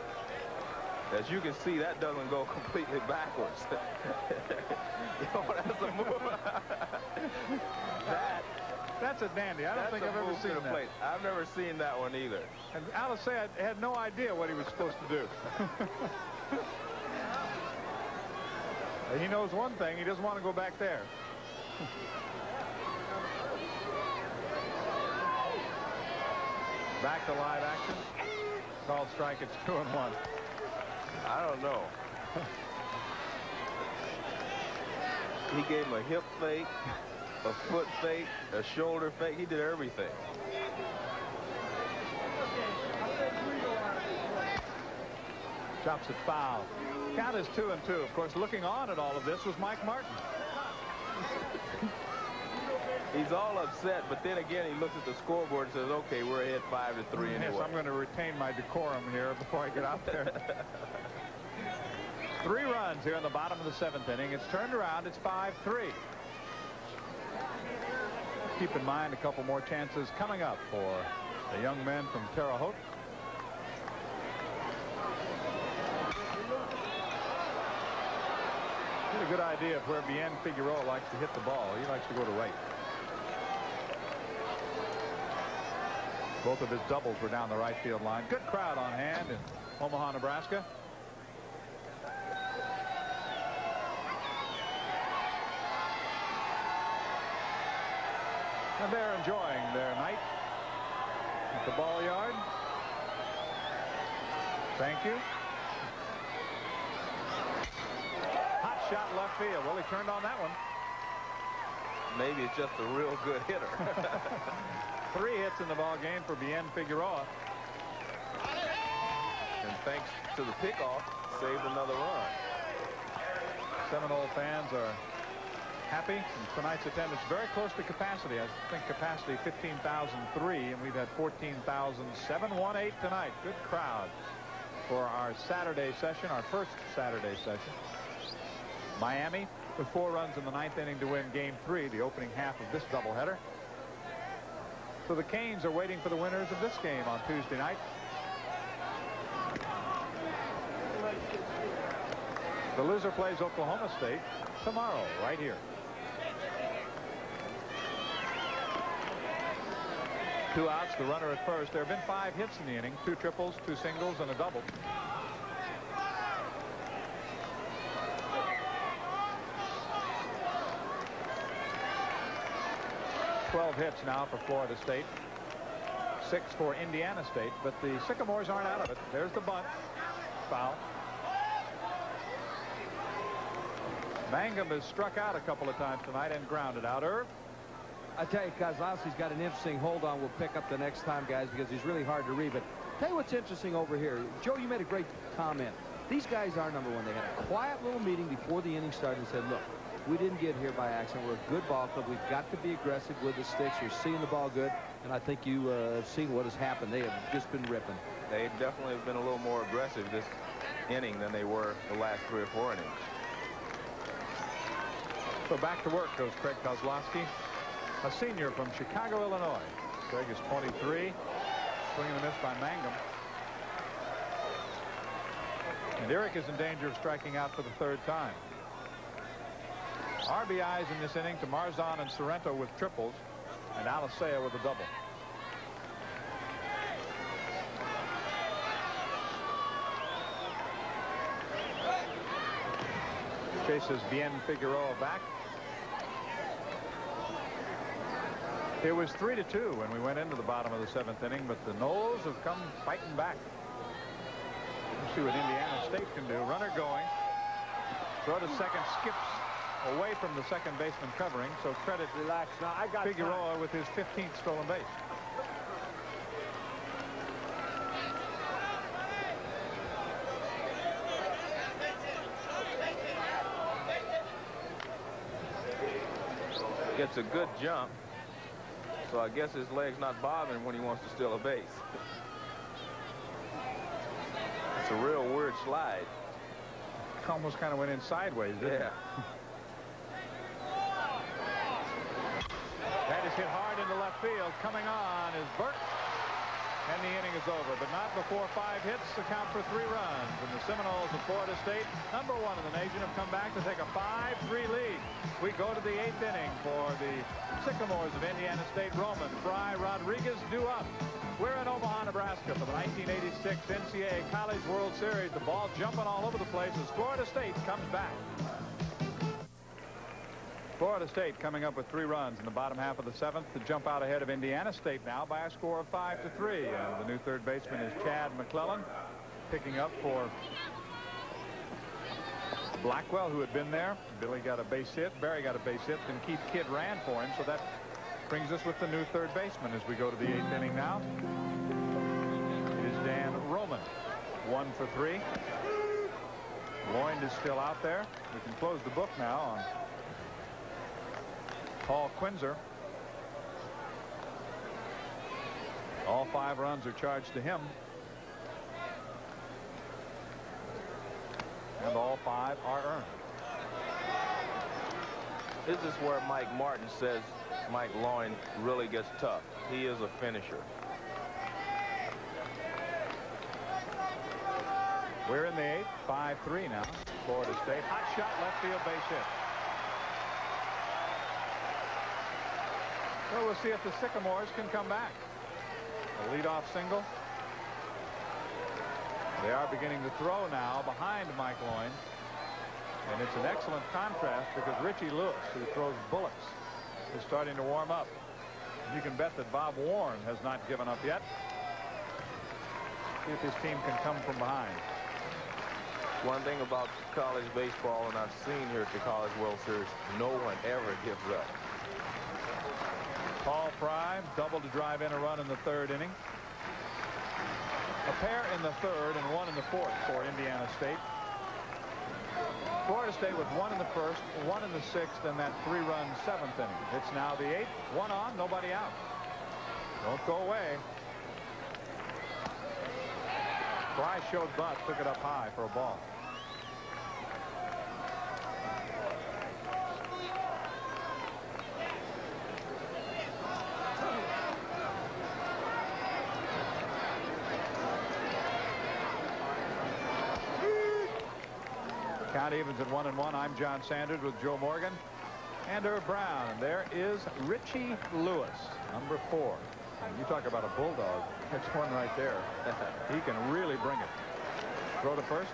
Speaker 2: As you can see, that doesn't go completely backwards. that's a move. that
Speaker 1: that's a dandy. I don't think I've ever seen that. Plate.
Speaker 2: I've never seen that one either.
Speaker 1: And Alicea had no idea what he was supposed to do. he knows one thing. He doesn't want to go back there. back to live action. Called strike. It's two and one.
Speaker 2: I don't know. he gave him a hip fake a foot fake, a shoulder fake. He did everything.
Speaker 1: Drops it foul. Count is two and two. Of course, looking on at all of this was Mike Martin.
Speaker 2: He's all upset, but then again, he looks at the scoreboard and says, okay, we're ahead five to three
Speaker 1: yes,
Speaker 2: anyway.
Speaker 1: I'm going to retain my decorum here before I get out there. Three runs here in the bottom of the seventh inning. It's turned around. It's 5-3 keep in mind a couple more chances coming up for the young men from Terre Haute. Get a good idea of where Bien Figueroa likes to hit the ball. He likes to go to right. Both of his doubles were down the right field line. Good crowd on hand in Omaha, Nebraska. And they're enjoying their night at the ball yard. Thank you. Hot shot left field. Well, he turned on that one.
Speaker 2: Maybe it's just a real good hitter.
Speaker 1: Three hits in the ball game for Bien Figueroa.
Speaker 2: And thanks to the pickoff, saved another run.
Speaker 1: Seminole fans are happy. tonight's attendance very close to capacity. I think capacity 15,003, and we've had 14,718 tonight. Good crowd for our Saturday session, our first Saturday session. Miami with four runs in the ninth inning to win game three, the opening half of this doubleheader. So the Canes are waiting for the winners of this game on Tuesday night. The loser plays Oklahoma State tomorrow right here. Two outs, the runner at first. There have been five hits in the inning, two triples, two singles, and a double. Twelve hits now for Florida State. Six for Indiana State, but the Sycamores aren't out of it. There's the bunt. Foul. Mangum has struck out a couple of times tonight and grounded out. Irv?
Speaker 3: I tell you, Kozlowski's got an interesting hold on. We'll pick up the next time, guys, because he's really hard to read. But tell you what's interesting over here. Joe, you made a great comment. These guys are number one. They had a quiet little meeting before the inning started and said, look, we didn't get here by accident. We're a good ball club. We've got to be aggressive with the sticks. You're seeing the ball good, and I think you uh, have seen what has happened. They have just been ripping.
Speaker 2: They definitely have been a little more aggressive this inning than they were the last three or four innings.
Speaker 1: So back to work goes Craig Kozlowski, a senior from Chicago, Illinois. Craig is 23. Swing and a miss by Mangum. And Eric is in danger of striking out for the third time. RBIs in this inning to Marzan and Sorrento with triples and Alicea with a double. Chases Bien Figueroa back. It was three to two when we went into the bottom of the seventh inning, but the Noles have come fighting back. Let's see what Indiana State can do. Runner going. Throw to second skips away from the second baseman covering, so credit
Speaker 5: Relax. Now, I got
Speaker 1: Figueroa
Speaker 5: time.
Speaker 1: with his 15th stolen base.
Speaker 2: Gets a good jump. So I guess his leg's not bothering when he wants to steal a base. It's a real weird slide.
Speaker 1: Almost kind of went in sideways, didn't
Speaker 2: Yeah.
Speaker 1: it? That is hit hard into left field. Coming on is Burt. And the inning is over, but not before five hits account for three runs. And the Seminoles of Florida State, number one in the nation, have come back to take a 5-3 lead. We go to the eighth inning for the Sycamores of Indiana State. Roman, Fry, Rodriguez due up. We're in Omaha, Nebraska for the 1986 NCAA College World Series. The ball jumping all over the place as Florida State comes back. Florida State coming up with three runs in the bottom half of the seventh to jump out ahead of Indiana State now by a score of five to three. And the new third baseman is Chad McClellan picking up for Blackwell who had been there. Billy got a base hit. Barry got a base hit. And Keith Kidd ran for him. So that brings us with the new third baseman as we go to the eighth inning now. It is Dan Roman. One for three. Loynd is still out there. We can close the book now on Paul Quinzer. All five runs are charged to him. And all five are earned.
Speaker 2: This is where Mike Martin says Mike Loynd really gets tough. He is a finisher.
Speaker 1: We're in the eighth, 5-3 now. Florida State. Hot shot, left field base hit. So we'll see if the Sycamores can come back. A leadoff single. They are beginning to throw now behind Mike Loynd. And it's an excellent contrast because Richie Lewis, who throws bullets, is starting to warm up. You can bet that Bob Warren has not given up yet. See if his team can come from behind.
Speaker 2: One thing about college baseball, and I've seen here at the College World Series, no one ever gives up.
Speaker 1: Fry double to drive in a run in the third inning. A pair in the third and one in the fourth for Indiana State. Florida State with one in the first, one in the sixth, and that three-run seventh inning. It's now the eighth, one on, nobody out. Don't go away. Fry showed bunt, took it up high for a ball. Evens at one and one. I'm John Sanders with Joe Morgan and Irv Brown. And there is Richie Lewis, number four. You talk about a bulldog. That's one right there. he can really bring it. Throw to first.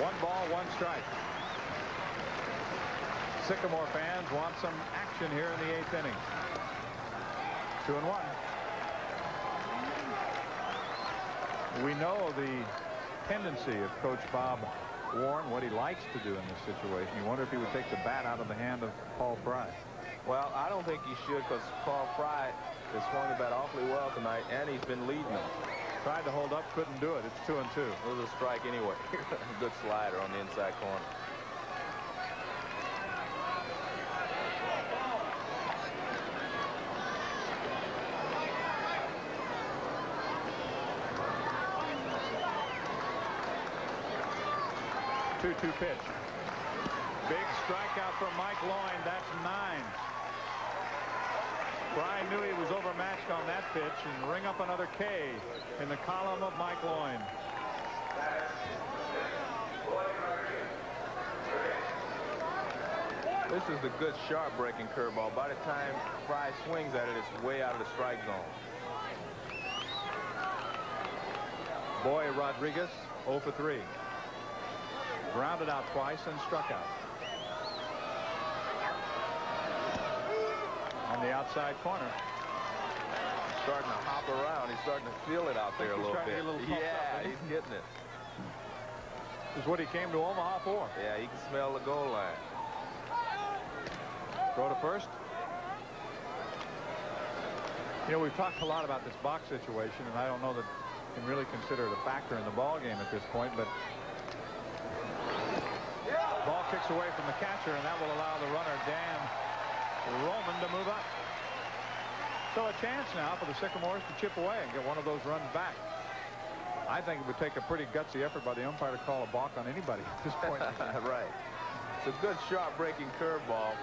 Speaker 1: One ball, one strike. Sycamore fans want some action here in the eighth inning. Two and one. We know the tendency of Coach Bob Warren, what he likes to do in this situation. You wonder if he would take the bat out of the hand of Paul Fry.
Speaker 2: Well, I don't think he should because Paul Fry has swung the bat awfully well tonight, and he's been leading them.
Speaker 1: Tried to hold up, couldn't do it. It's two and two.
Speaker 2: It was a strike anyway. Good slider on the inside corner.
Speaker 1: Two-two pitch. Big strikeout from Mike Loynd. That's nine. Brian knew he was overmatched on that pitch and ring up another K in the column of Mike Loynd.
Speaker 2: This is the good sharp breaking curveball. By the time Fry swings at it, it's way out of the strike zone.
Speaker 1: Boy Rodriguez 0 for 3 grounded out twice and struck out. On the outside corner.
Speaker 2: He's Starting to hop around. He's starting to feel it out there a little bit.
Speaker 1: A little
Speaker 2: yeah,
Speaker 1: up,
Speaker 2: he's getting it.
Speaker 1: This is what he came to Omaha for.
Speaker 2: Yeah, he can smell the goal line.
Speaker 1: Throw to first. You know, we've talked a lot about this balks situation, and I don't know that you can really consider it a factor in the ball game at this point, but kicks away from the catcher, and that will allow the runner, Dan Roman, to move up. So a chance now for the Sycamores to chip away and get one of those runs back. I think it would take a pretty gutsy effort by the umpire to call a balk on anybody at this point.
Speaker 2: right. It's a good sharp breaking curveball.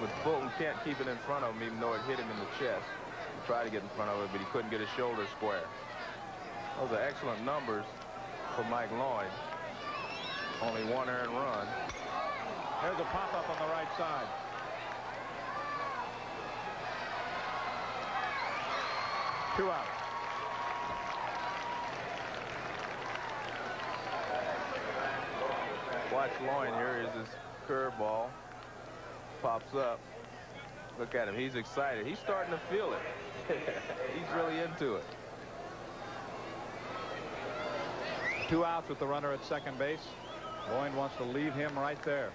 Speaker 2: But Fulton can't keep it in front of him even though it hit him in the chest. He tried to get in front of it, but he couldn't get his shoulder square. Those are excellent numbers for Mike Loynd. Only one earned run.
Speaker 1: There's a pop-up on the right side. Two out.
Speaker 2: Watch Loynd here as his curveball pops up. Look at him. He's excited. He's starting to feel it. He's really into it.
Speaker 1: Two outs with the runner at second base. Loynd wants to leave him right there.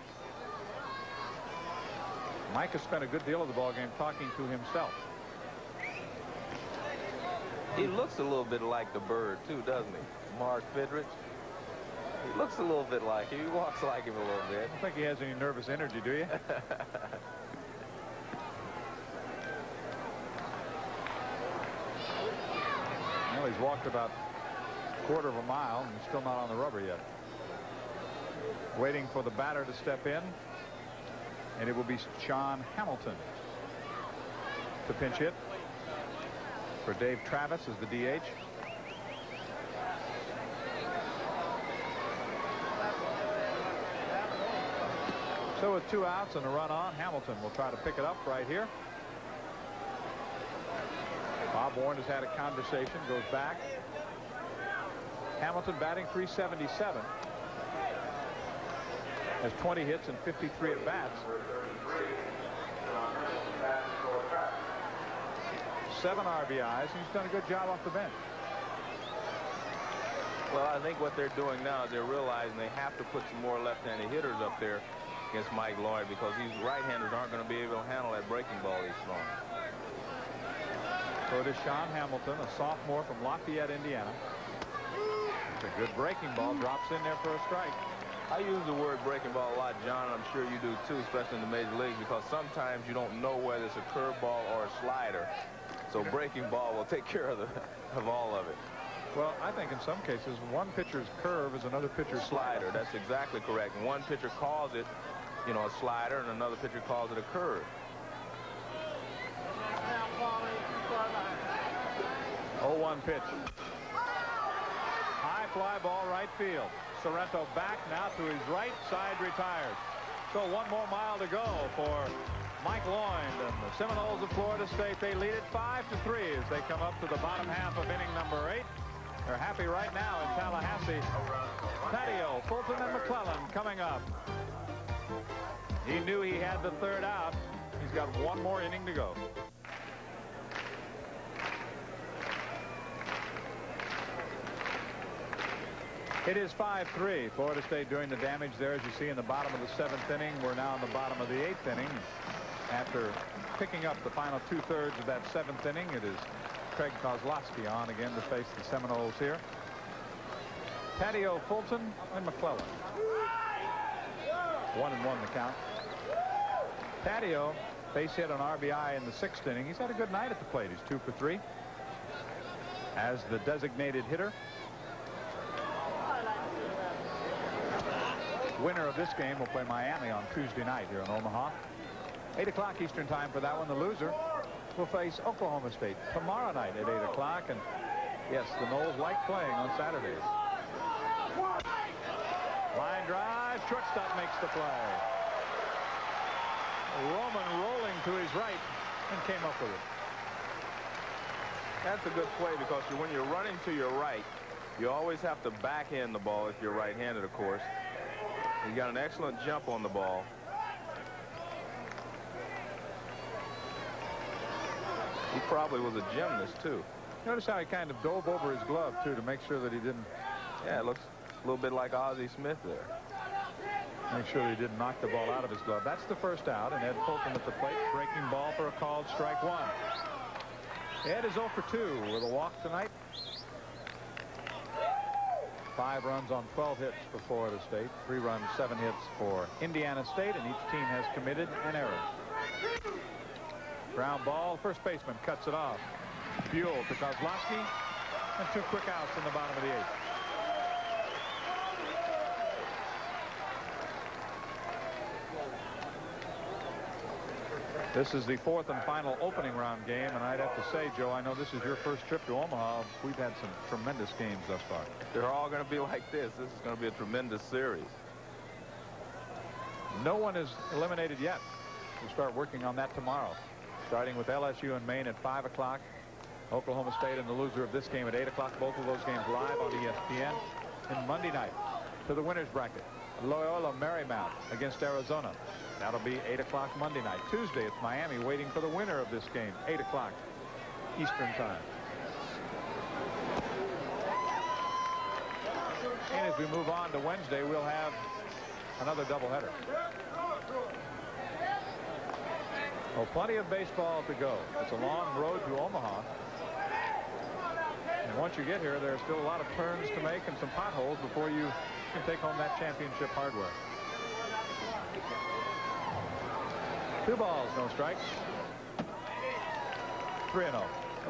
Speaker 1: Mike has spent a good deal of the ball game talking to himself.
Speaker 2: He looks a little bit like the bird, too, doesn't he? Mark Fidrych. He looks a little bit like him. He walks like him a little bit.
Speaker 1: I don't think he has any nervous energy, do you? well, he's walked about a quarter of a mile and he's still not on the rubber yet waiting for the batter to step in. And it will be Sean Hamilton to pinch hit for Dave Travis as the DH. So with two outs and a run on, Hamilton will try to pick it up right here. Bob Warren has had a conversation, goes back. Hamilton batting 377 has 20 hits and 53 at bats. Seven RBIs. And he's done a good job off the bench.
Speaker 2: Well, I think what they're doing now is they're realizing they have to put some more left-handed hitters up there against Mike Loynd because these right-handers aren't going to be able to handle that breaking ball he's throwing.
Speaker 1: So it is Sean Hamilton, a sophomore from Lafayette, Indiana. It's a good breaking ball. Drops in there for a strike.
Speaker 2: I use the word breaking ball a lot, John, and I'm sure you do too, especially in the major leagues, because sometimes you don't know whether it's a curveball or a slider. So breaking ball will take care of, the, of all of it.
Speaker 1: Well, I think in some cases, one pitcher's curve is another pitcher's
Speaker 2: slider. That's exactly correct. One pitcher calls it, you know, a slider, and another pitcher calls it a curve.
Speaker 1: 0-1 pitch. High fly ball right field. Sorrento back now to his right side retired. So one more mile to go for Mike Loynd and the Seminoles of Florida State. They lead it 5 to 3 as they come up to the bottom half of inning number 8. They're happy right now in Tallahassee. Taddeo, Fulton, and McClellan coming up. He knew he had the third out. He's got one more inning to go. It is 5-3. Florida State doing the damage there, as you see in the bottom of the seventh inning. We're now in the bottom of the eighth inning. After picking up the final two-thirds of that seventh inning, it is Craig Kozlowski on again to face the Seminoles here. Taddeo Fulton and McClellan. One and one the count. Taddeo base hit on RBI in the sixth inning. He's had a good night at the plate. He's two for three. As the designated hitter, winner of this game will play Miami on Tuesday night here in Omaha. 8 o'clock Eastern time for that one. The loser will face Oklahoma State tomorrow night at 8 o'clock. And yes, the Noles like playing on Saturdays. Line drive. Shortstop makes the play. Roman rolling to his right and came up with it.
Speaker 2: That's a good play because when you're running to your right, you always have to backhand the ball if you're right-handed, of course. He got an excellent jump on the ball. He probably was a gymnast, too.
Speaker 1: Notice how he kind of dove over his glove, too, to make sure that he didn't...
Speaker 2: Yeah, it looks a little bit like Ozzie Smith there.
Speaker 1: Make sure that he didn't knock the ball out of his glove. That's the first out, and Ed Fulton at the plate, breaking ball for a called strike one. Ed is 0 for 2 with a walk tonight. Five runs on 12 hits for Florida State. Three runs, seven hits for Indiana State, and each team has committed an error. Ground ball, first baseman cuts it off. Buell to Kozlowski, and two quick outs in the bottom of the eighth. This is the fourth and final opening round game, and I'd have to say, Joe, I know this is your first trip to Omaha. We've had some tremendous games thus far.
Speaker 2: They're all going to be like this. This is going to be a tremendous series.
Speaker 1: No one is eliminated yet. We'll start working on that tomorrow, starting with LSU and Maine at 5 o'clock. Oklahoma State and the loser of this game at 8 o'clock. Both of those games live on ESPN. And Monday night to the winner's bracket. Loyola Marymount against Arizona. That'll be 8 o'clock Monday night. Tuesday, it's Miami waiting for the winner of this game, 8 o'clock Eastern Time. And as we move on to Wednesday, we'll have another doubleheader. Well, plenty of baseball to go. It's a long road to Omaha. And once you get here, there's still a lot of turns to make and some potholes before you can take home that championship hardware. Two balls, no strikes. 3-0.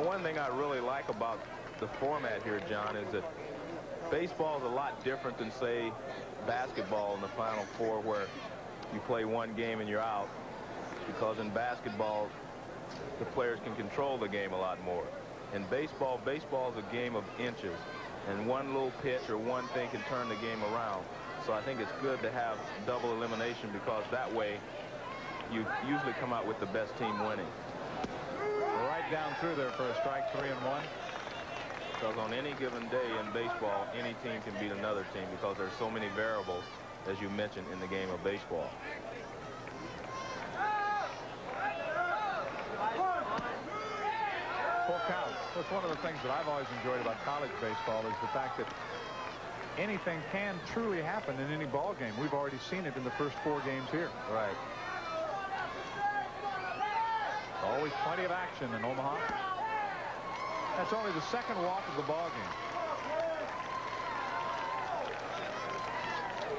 Speaker 2: One thing I really like about the format here, John, is that baseball is a lot different than, say, basketball in the Final Four where you play one game and you're out. Because in basketball, the players can control the game a lot more. In baseball, baseball is a game of inches. And one little pitch or one thing can turn the game around. So I think it's good to have double elimination because that way you usually come out with the best team winning.
Speaker 1: Right down through there for a strike, three and one.
Speaker 2: Because on any given day in baseball, any team can beat another team because there's so many variables, as you mentioned, in the game of baseball.
Speaker 1: Full count. That's one of the things that I've always enjoyed about college baseball is the fact that anything can truly happen in any ball game. We've already seen it in the first four games here.
Speaker 2: Right.
Speaker 1: Always plenty of action in Omaha. That's only the second walk of the ball game.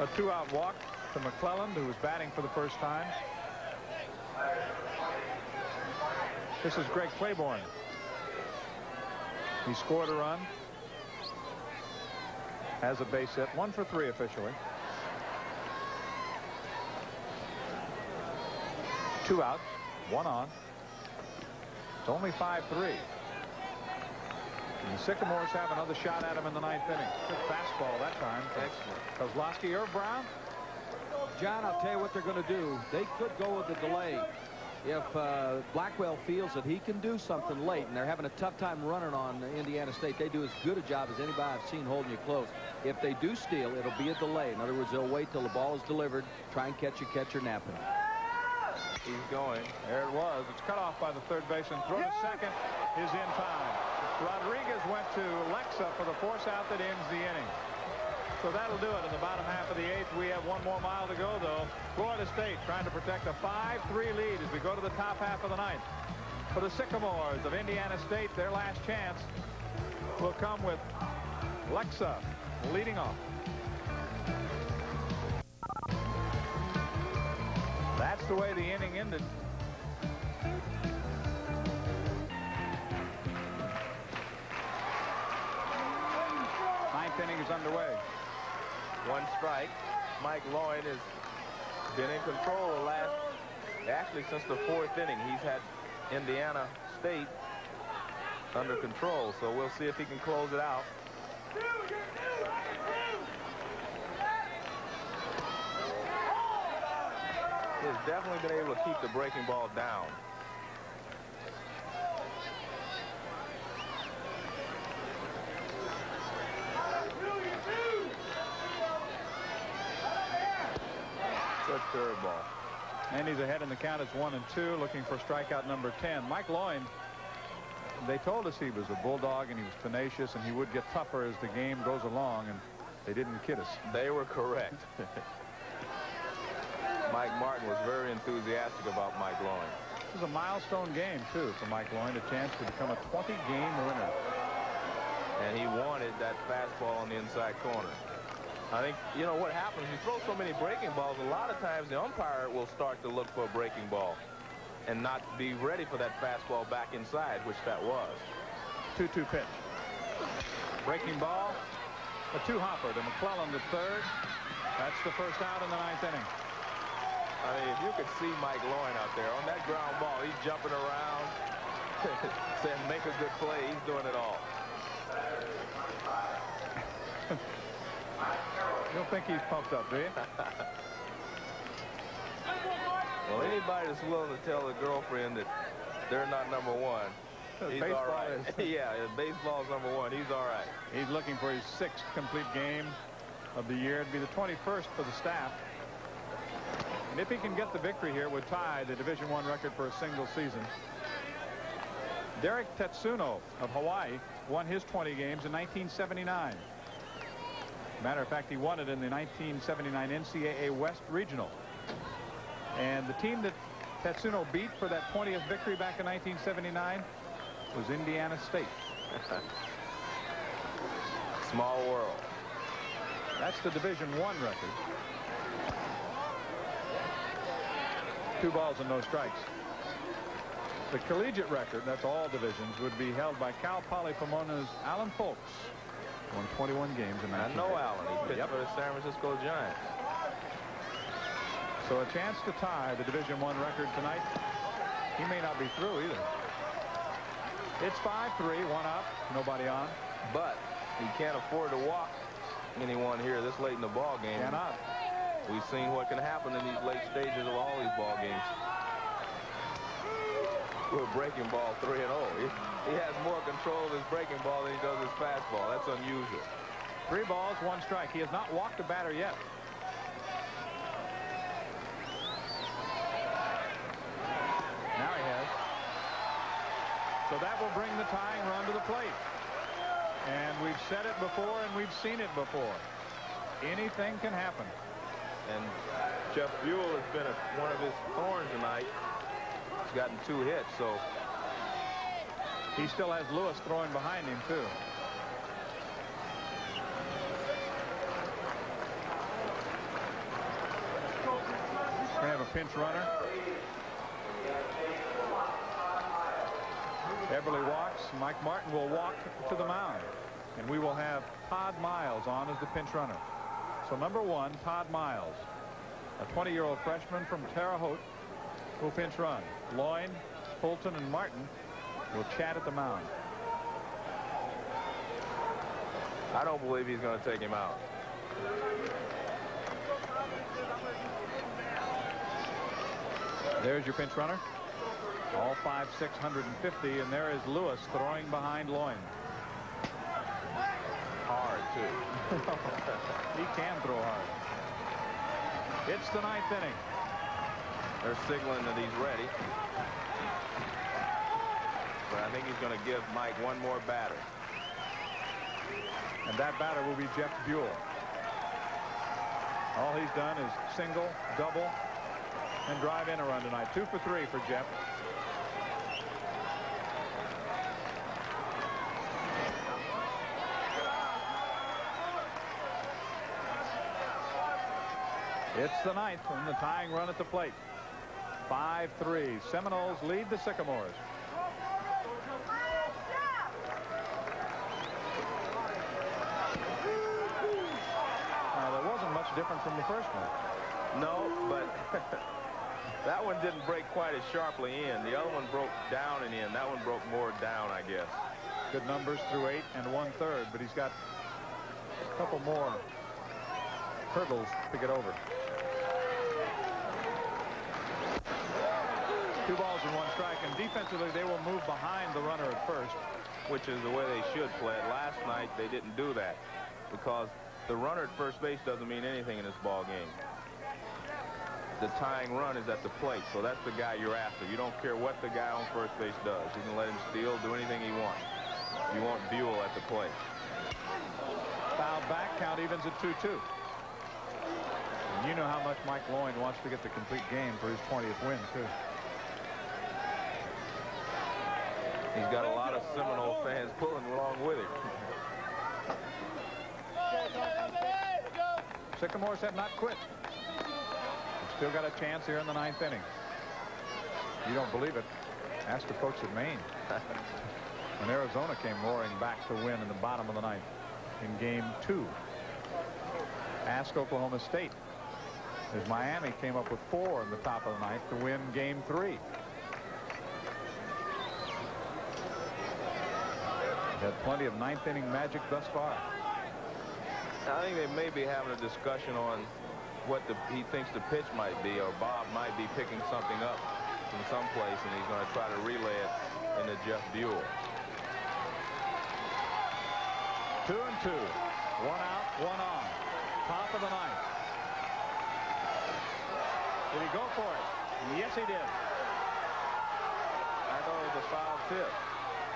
Speaker 1: A two-out walk to McClellan, who was batting for the first time. This is Greg Claiborne. He scored a run. Has a base hit. One for three officially. Two outs. One on. It's only 5-3. And the Sycamores have another shot at him in the ninth inning. Good fastball that time.
Speaker 2: Excellent.
Speaker 1: Kozlowski or Brown?
Speaker 3: John, I'll tell you what they're going to do. They could go with the delay. If uh, Blackwell feels that he can do something late, and they're having a tough time running on Indiana State, they do as good a job as anybody I've seen holding you close. If they do steal, it'll be a delay. In other words, they'll wait till the ball is delivered, try and catch a catcher napping.
Speaker 2: He's going.
Speaker 1: There it was. It's cut off by the third baseman. Throw to second is in time. Rodriguez went to Lexa for the force out that ends the inning. So that'll do it in the bottom half of the eighth. We have one more mile to go, though. Florida State trying to protect a 5-3 lead as we go to the top half of the ninth. For the Sycamores of Indiana State, their last chance will come with Lexa leading off. That's the way the inning ended. Ninth inning is underway.
Speaker 2: One strike. Mike Loynd has been in control the last, actually since the fourth inning. He's had Indiana State under control, so we'll see if he can close it out. Has definitely been able to keep the breaking ball down. Good curveball.
Speaker 1: And he's ahead in the count. It's one and two, looking for strikeout number 10. Mike Loynd, they told us he was a bulldog and he was tenacious and he would get tougher as the game goes along, and they didn't kid us.
Speaker 2: They were correct. Mike Martin was very enthusiastic about Mike Loynd.
Speaker 1: This is a milestone game, too, for Mike Loynd, a chance to become a 20-game winner.
Speaker 2: And he wanted that fastball on the inside corner. I think, you know, what happens, you throw so many breaking balls, a lot of times the umpire will start to look for a breaking ball and not be ready for that fastball back inside, which that was.
Speaker 1: 2-2 pitch. Breaking ball. A two-hopper to McClellan to third. That's the first out in the ninth inning.
Speaker 2: I mean, if you could see Mike Loynd out there on that ground ball, he's jumping around, saying make a good play. He's doing it all.
Speaker 1: You don't think he's pumped up, do you?
Speaker 2: well, anybody that's willing to tell a girlfriend that they're not number one, he's
Speaker 1: Baseball
Speaker 2: all right.
Speaker 1: is-
Speaker 2: yeah, baseball's number one. He's all right.
Speaker 1: He's looking for his sixth complete game of the year. It'd be the 21st for the staff. And if he can get the victory here, would tie the Division One record for a single season. Derek Tatsuno of Hawaii won his 20 games in 1979. Matter of fact, he won it in the 1979 NCAA West Regional. And the team that Tatsuno beat for that 20th victory back in 1979 was Indiana State.
Speaker 2: Small world.
Speaker 1: That's the Division One record. Two balls and no strikes. The collegiate record, that's all divisions, would be held by Cal Poly Pomona's Alan Fowlkes. Won 21 games in
Speaker 2: I
Speaker 1: 19.
Speaker 2: know Allen. He pitched
Speaker 1: Yep.
Speaker 2: for the San Francisco Giants.
Speaker 1: So a chance to tie the Division One record tonight. He may not be through either. It's 5-3, one up, nobody on.
Speaker 2: But he can't afford to walk anyone here this late in the ball game.
Speaker 1: Cannot.
Speaker 2: We've seen what can happen in these late stages of all these ball games. A breaking ball 3 and 0. He, he has more control of his breaking ball than he does his fastball. That's unusual.
Speaker 1: Three balls, one strike. He has not walked a batter yet. Now he has. So that will bring the tying run to the plate. And we've said it before and we've seen it before. Anything can happen.
Speaker 2: And Jeff Buell has been a, one of his thorns tonight. He's gotten two hits, so
Speaker 1: He still has Lewis throwing behind him, too. We have a pinch runner. Everly walks. Mike Martin will walk to the mound. And we will have Todd Miles on as the pinch runner. So number one, Todd Miles, a 20-year-old freshman from Terre Haute, will pinch run. Loynd, Fulton, and Martin will chat at the mound.
Speaker 2: I don't believe he's going to take him out.
Speaker 1: There's your pinch runner. All five, 650, and there is Lewis throwing behind
Speaker 2: Loynd. Too.
Speaker 1: he can throw hard. It's the ninth inning.
Speaker 2: They're signaling that he's ready. But I think he's going to give Mike one more batter.
Speaker 1: And that batter will be Jeff Buell. All he's done is single, double, and drive in a run tonight. Two for three for Jeff. It's the ninth and the tying run at the plate. 5-3. Seminoles lead the Sycamores. Now, there wasn't much different from the first one.
Speaker 2: No, but that one didn't break quite as sharply in. The other one broke down and in. That one broke more down, I guess.
Speaker 1: Good numbers through eight and one third, but he's got a couple more hurdles to get over. Two balls and one strike, and defensively they will move behind the runner at first.
Speaker 2: Which is the way they should play it. Last night they didn't do that because the runner at first base doesn't mean anything in this ball game. The tying run is at the plate, so that's the guy you're after. You don't care what the guy on first base does. You can let him steal, do anything he wants. You want Buell at the plate.
Speaker 1: Foul back, count evens at 2-2. And you know how much Mike Loynd wants to get the complete game for his 20th win, too.
Speaker 2: He's got a lot of Seminole fans pulling along with him.
Speaker 1: Sycamores have not quit. Still got a chance here in the ninth inning. You don't believe it. Ask the folks at Maine. when Arizona came roaring back to win in the bottom of the ninth in game two. Ask Oklahoma State as Miami came up with four in the top of the ninth to win game three. Had plenty of ninth inning magic thus far.
Speaker 2: I think they may be having a discussion on what the, he thinks the pitch might be, or Bob might be picking something up from someplace, and he's going to try to relay it into Jeff Buell.
Speaker 1: Two and two. One out, one on. Top of the ninth. Did he go for it? Yes, he did.
Speaker 2: I thought it was a foul tip,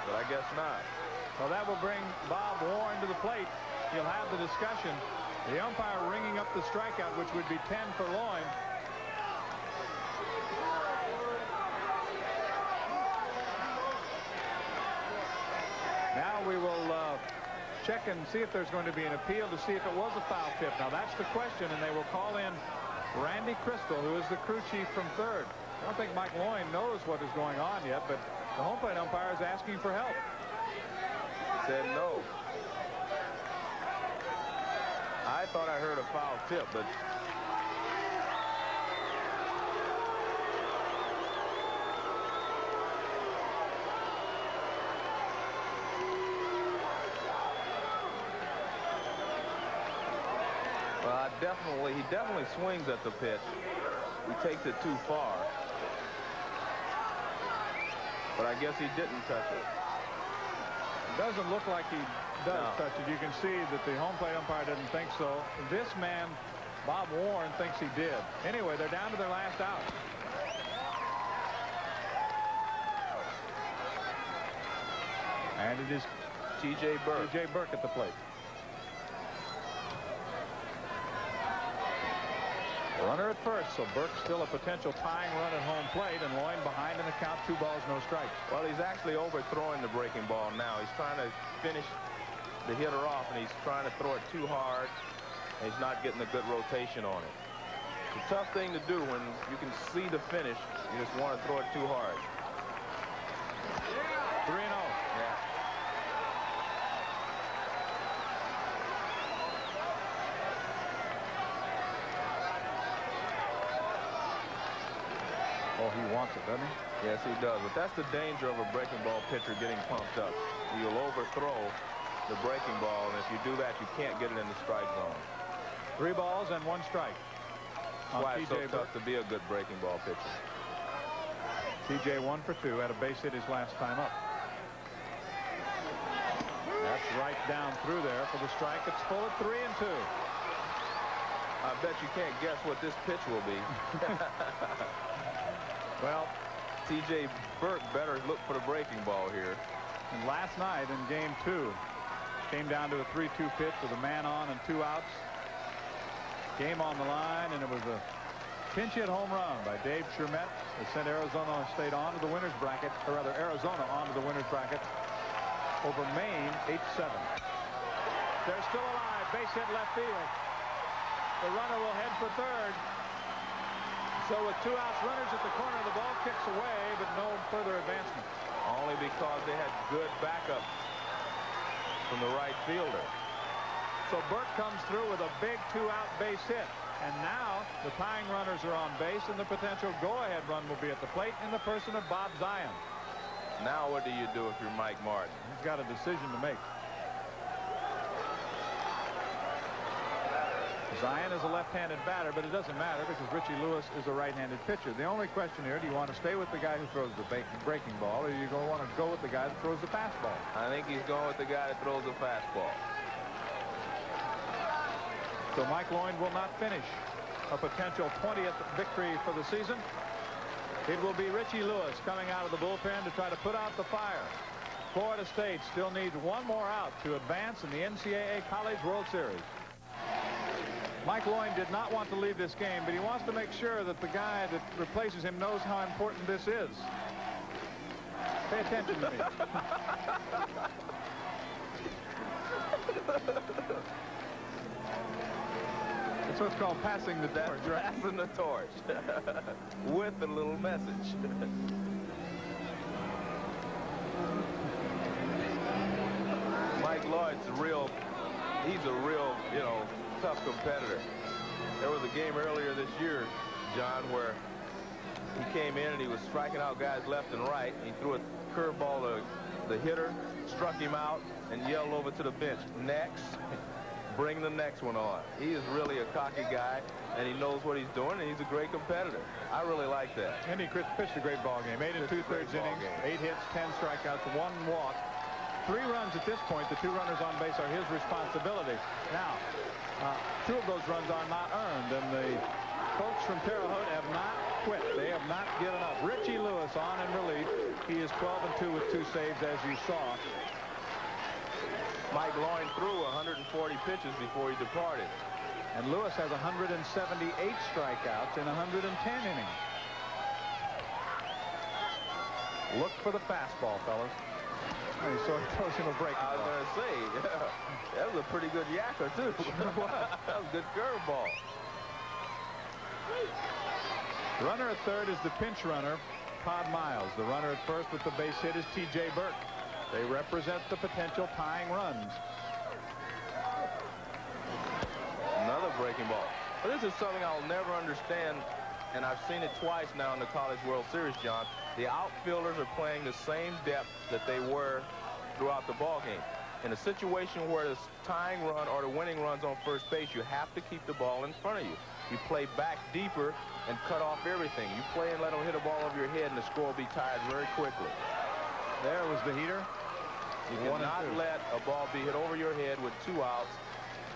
Speaker 2: but I guess not.
Speaker 1: Well, that will bring Bob Warren to the plate. He'll have the discussion. The umpire ringing up the strikeout, which would be 10 for Loynd. Now we will uh, check and see if there's going to be an appeal to see if it was a foul tip. Now that's the question, and they will call in Randy Crystal, who is the crew chief from third. I don't think Mike Loynd knows what is going on yet, but the home plate umpire is asking for help
Speaker 2: said no. I thought I heard a foul tip, but definitely, he definitely swings at the pitch. He takes it too far. But I guess he didn't touch it.
Speaker 1: Doesn't look like he does no. touch it. You can see that the home plate umpire doesn't think so. This man, Bob Warren, thinks he did. Anyway, they're down to their last out. And it is
Speaker 2: T.J. Burke.
Speaker 1: T.J. Burke at the plate. Runner at first, so Burke's still a potential tying run at home plate, and Loynd behind in the count, two balls, no strikes.
Speaker 2: Well, he's actually overthrowing the breaking ball now. He's trying to finish the hitter off, and he's trying to throw it too hard, and he's not getting a good rotation on it. It's a tough thing to do when you can see the finish. You just want to throw it too hard.
Speaker 1: Yeah. Oh, he wants it, doesn't he?
Speaker 2: Yes, he does. But that's the danger of a breaking ball pitcher getting pumped up. You'll overthrow, the breaking ball, and if you do that, you can't get it in the strike zone.
Speaker 1: Three balls and one strike.
Speaker 2: Why it's so tough to be a good breaking ball pitcher.
Speaker 1: TJ one for two, had a base hit his last time up. That's right down through there for the strike. It's full at three and two.
Speaker 2: I bet you can't guess what this pitch will be.
Speaker 1: well,
Speaker 2: T.J. Burke better look for the breaking ball here.
Speaker 1: And last night in game two, came down to a 3-2 pitch with a man on and two outs. Game on the line, and it was a pinch hit home run by Dave Chermet that sent Arizona State onto the winner's bracket, or rather Arizona onto the winner's bracket over Maine 8-7. They're still alive. Base hit left field. The runner will head for third. So with two outs, runners at the corner, the ball kicks away, but no further advancement.
Speaker 2: Only because they had good backup from the right fielder.
Speaker 1: So Burke comes through with a big two-out base hit. And now the tying runners are on base, and the potential go-ahead run will be at the plate in the person of Bob Zion.
Speaker 2: Now what do you do if you're Mike Martin?
Speaker 1: He's got a decision to make. Zion is a left-handed batter, but it doesn't matter because Richie Lewis is a right-handed pitcher. The only question here, do you want to stay with the guy who throws the breaking ball, or do you want to go with the guy that throws the fastball?
Speaker 2: I think he's going with the guy that throws the fastball.
Speaker 1: So Mike Loynd will not finish a potential 20th victory for the season. It will be Richie Lewis coming out of the bullpen to try to put out the fire. Florida State still needs one more out to advance in the NCAA College World Series. Mike Loynd did not want to leave this game, but he wants to make sure that the guy that replaces him knows how important this is. Pay attention to me. That's what's called passing the torch.
Speaker 2: Passing the torch with a little message. Mike Loynd's a real, he's a real, you know, tough competitor. There was a game earlier this year, John, where he came in and he was striking out guys left and right. He threw a curveball to the hitter, struck him out, and yelled over to the bench, next, bring the next one on. He is really a cocky guy, and he knows what he's doing, and he's a great competitor. I really like that.
Speaker 1: And he pitched a great ball game. Eight and two-thirds innings, game. eight hits, ten strikeouts, one walk. Three runs at this point. The two runners on base are his responsibility. Now, uh, two of those runs are not earned, and the folks from Terre Haute have not quit. They have not given up. Richie Lewis on in relief. He is 12 and 2 with two saves, as you saw.
Speaker 2: Mike Loynd threw 140 pitches before he departed.
Speaker 1: And Lewis has 178 strikeouts in 110 innings. Look for the fastball, fellas. He sort of throws him a break.
Speaker 2: I was going to say, yeah, that was a pretty good yacker, too. that was a good curveball.
Speaker 1: Runner at third is the pinch runner, Todd Miles. The runner at first with the base hit is T.J. Burke. They represent the potential tying runs.
Speaker 2: Another breaking ball. But this is something I'll never understand, and I've seen it twice now in the College World Series, John. The outfielders are playing the same depth that they were throughout the ball game. In a situation where the tying run or the winning runs on first base, you have to keep the ball in front of you. You play back deeper and cut off everything. You play and let them hit a ball over your head, and the score will be tied very quickly.
Speaker 1: There was the heater.
Speaker 2: You cannot let a ball be hit over your head with two outs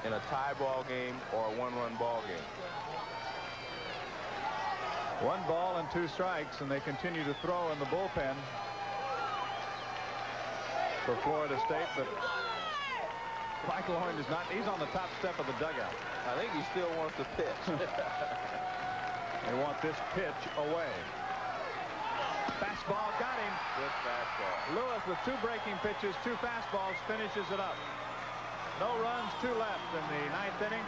Speaker 2: in a tie ball game or a one-run ball game.
Speaker 1: One ball and two strikes, and they continue to throw in the bullpen for Florida State, but Mike Loynd is not, he's on the top step of the dugout.
Speaker 2: I think he still wants to pitch.
Speaker 1: they want this pitch away. Fastball got him.
Speaker 2: Good fastball.
Speaker 1: Lewis with two breaking pitches, two fastballs, finishes it up. No runs, two left in the ninth inning.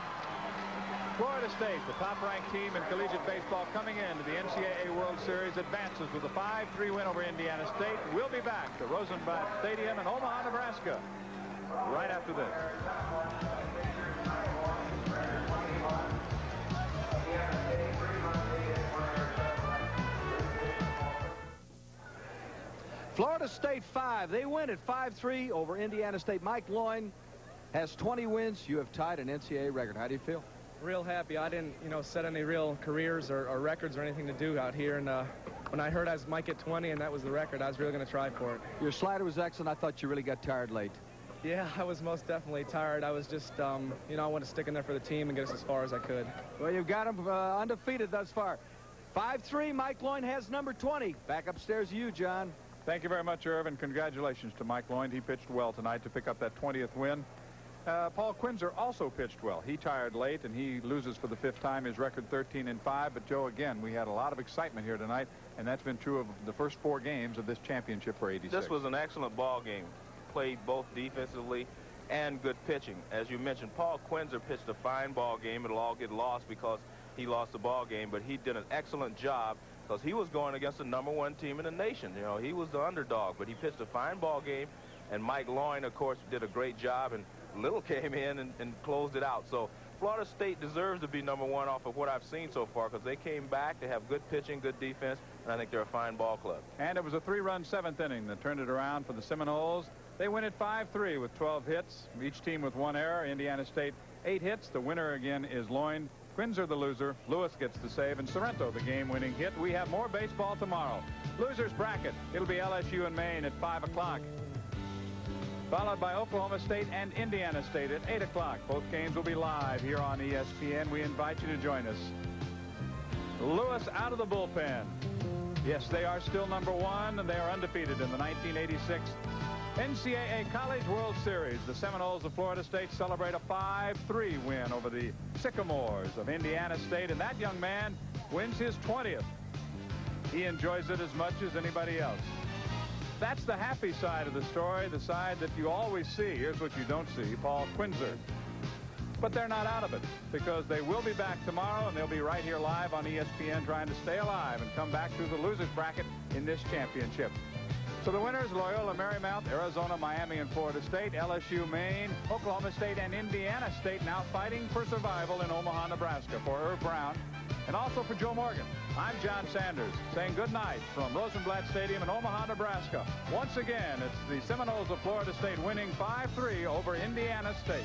Speaker 1: Florida State, the top-ranked team in collegiate baseball coming into the NCAA World Series, advances with a 5-3 win over Indiana State. We'll be back to Rosenblatt Stadium in Omaha, Nebraska, right after this.
Speaker 3: Florida State 5. They win at 5-3 over Indiana State. Mike Loynd has 20 wins. You have tied an NCAA record. How do you feel?
Speaker 7: Real happy. I didn't, you know, set any real careers or, or records or anything to do out here. And uh, when I heard I might get 20 and that was the record, I was really going to try for it.
Speaker 3: Your slider was excellent. I thought you really got tired late.
Speaker 7: Yeah, I was most definitely tired. I was just, um, you know, I wanted to stick in there for the team and get us as far as I could.
Speaker 3: Well, you've got him uh, undefeated thus far. 5-3, Mike Loynd has number 20. Back upstairs to you, John.
Speaker 1: Thank you very much, Irv, and congratulations to Mike Loynd. He pitched well tonight to pick up that 20th win. Uh, Paul Quinzer also pitched well. He tired late, and he loses for the fifth time. His record 13 and 5. But Joe, again, we had a lot of excitement here tonight, and that's been true of the first four games of this championship for 86.
Speaker 2: This was an excellent ball game. Played both defensively and good pitching. As you mentioned, Paul Quinzer pitched a fine ball game. It'll all get lost because he lost the ball game, but he did an excellent job because he was going against the number one team in the nation. You know, he was the underdog, but he pitched a fine ball game, and Mike Loynd, of course, did a great job, and Little came in and, and closed it out. So Florida State deserves to be number one off of what I've seen so far because they came back. They have good pitching, good defense, and I think they're a fine ball club.
Speaker 1: And it was a three-run seventh inning that turned it around for the Seminoles. They win at 5-3 with 12 hits, each team with one error. Indiana State, eight hits. The winner again is Loynd. Quinzer the loser. Lewis gets the save, and Sorrento the game-winning hit. We have more baseball tomorrow. Losers bracket. It'll be LSU and Maine at 5 o'clock followed by Oklahoma State and Indiana State at 8 o'clock. Both games will be live here on ESPN. We invite you to join us. Lewis out of the bullpen. Yes, they are still number one, and they are undefeated in the 1986 NCAA College World Series. The Seminoles of Florida State celebrate a 5-3 win over the Sycamores of Indiana State, and that young man wins his 20th. He enjoys it as much as anybody else. That's the happy side of the story, the side that you always see. Here's what you don't see, Paul Quinzer. But they're not out of it because they will be back tomorrow and they'll be right here live on ESPN trying to stay alive and come back through the losers bracket in this championship. So the winners, Loyola Marymount, Arizona, Miami, and Florida State, LSU, Maine, Oklahoma State, and Indiana State now fighting for survival in Omaha, Nebraska for Irv Brown and also for Joe Morgan. I'm John Sanders saying good night from Rosenblatt Stadium in Omaha, Nebraska. Once again, it's the Seminoles of Florida State winning 5-3 over Indiana State.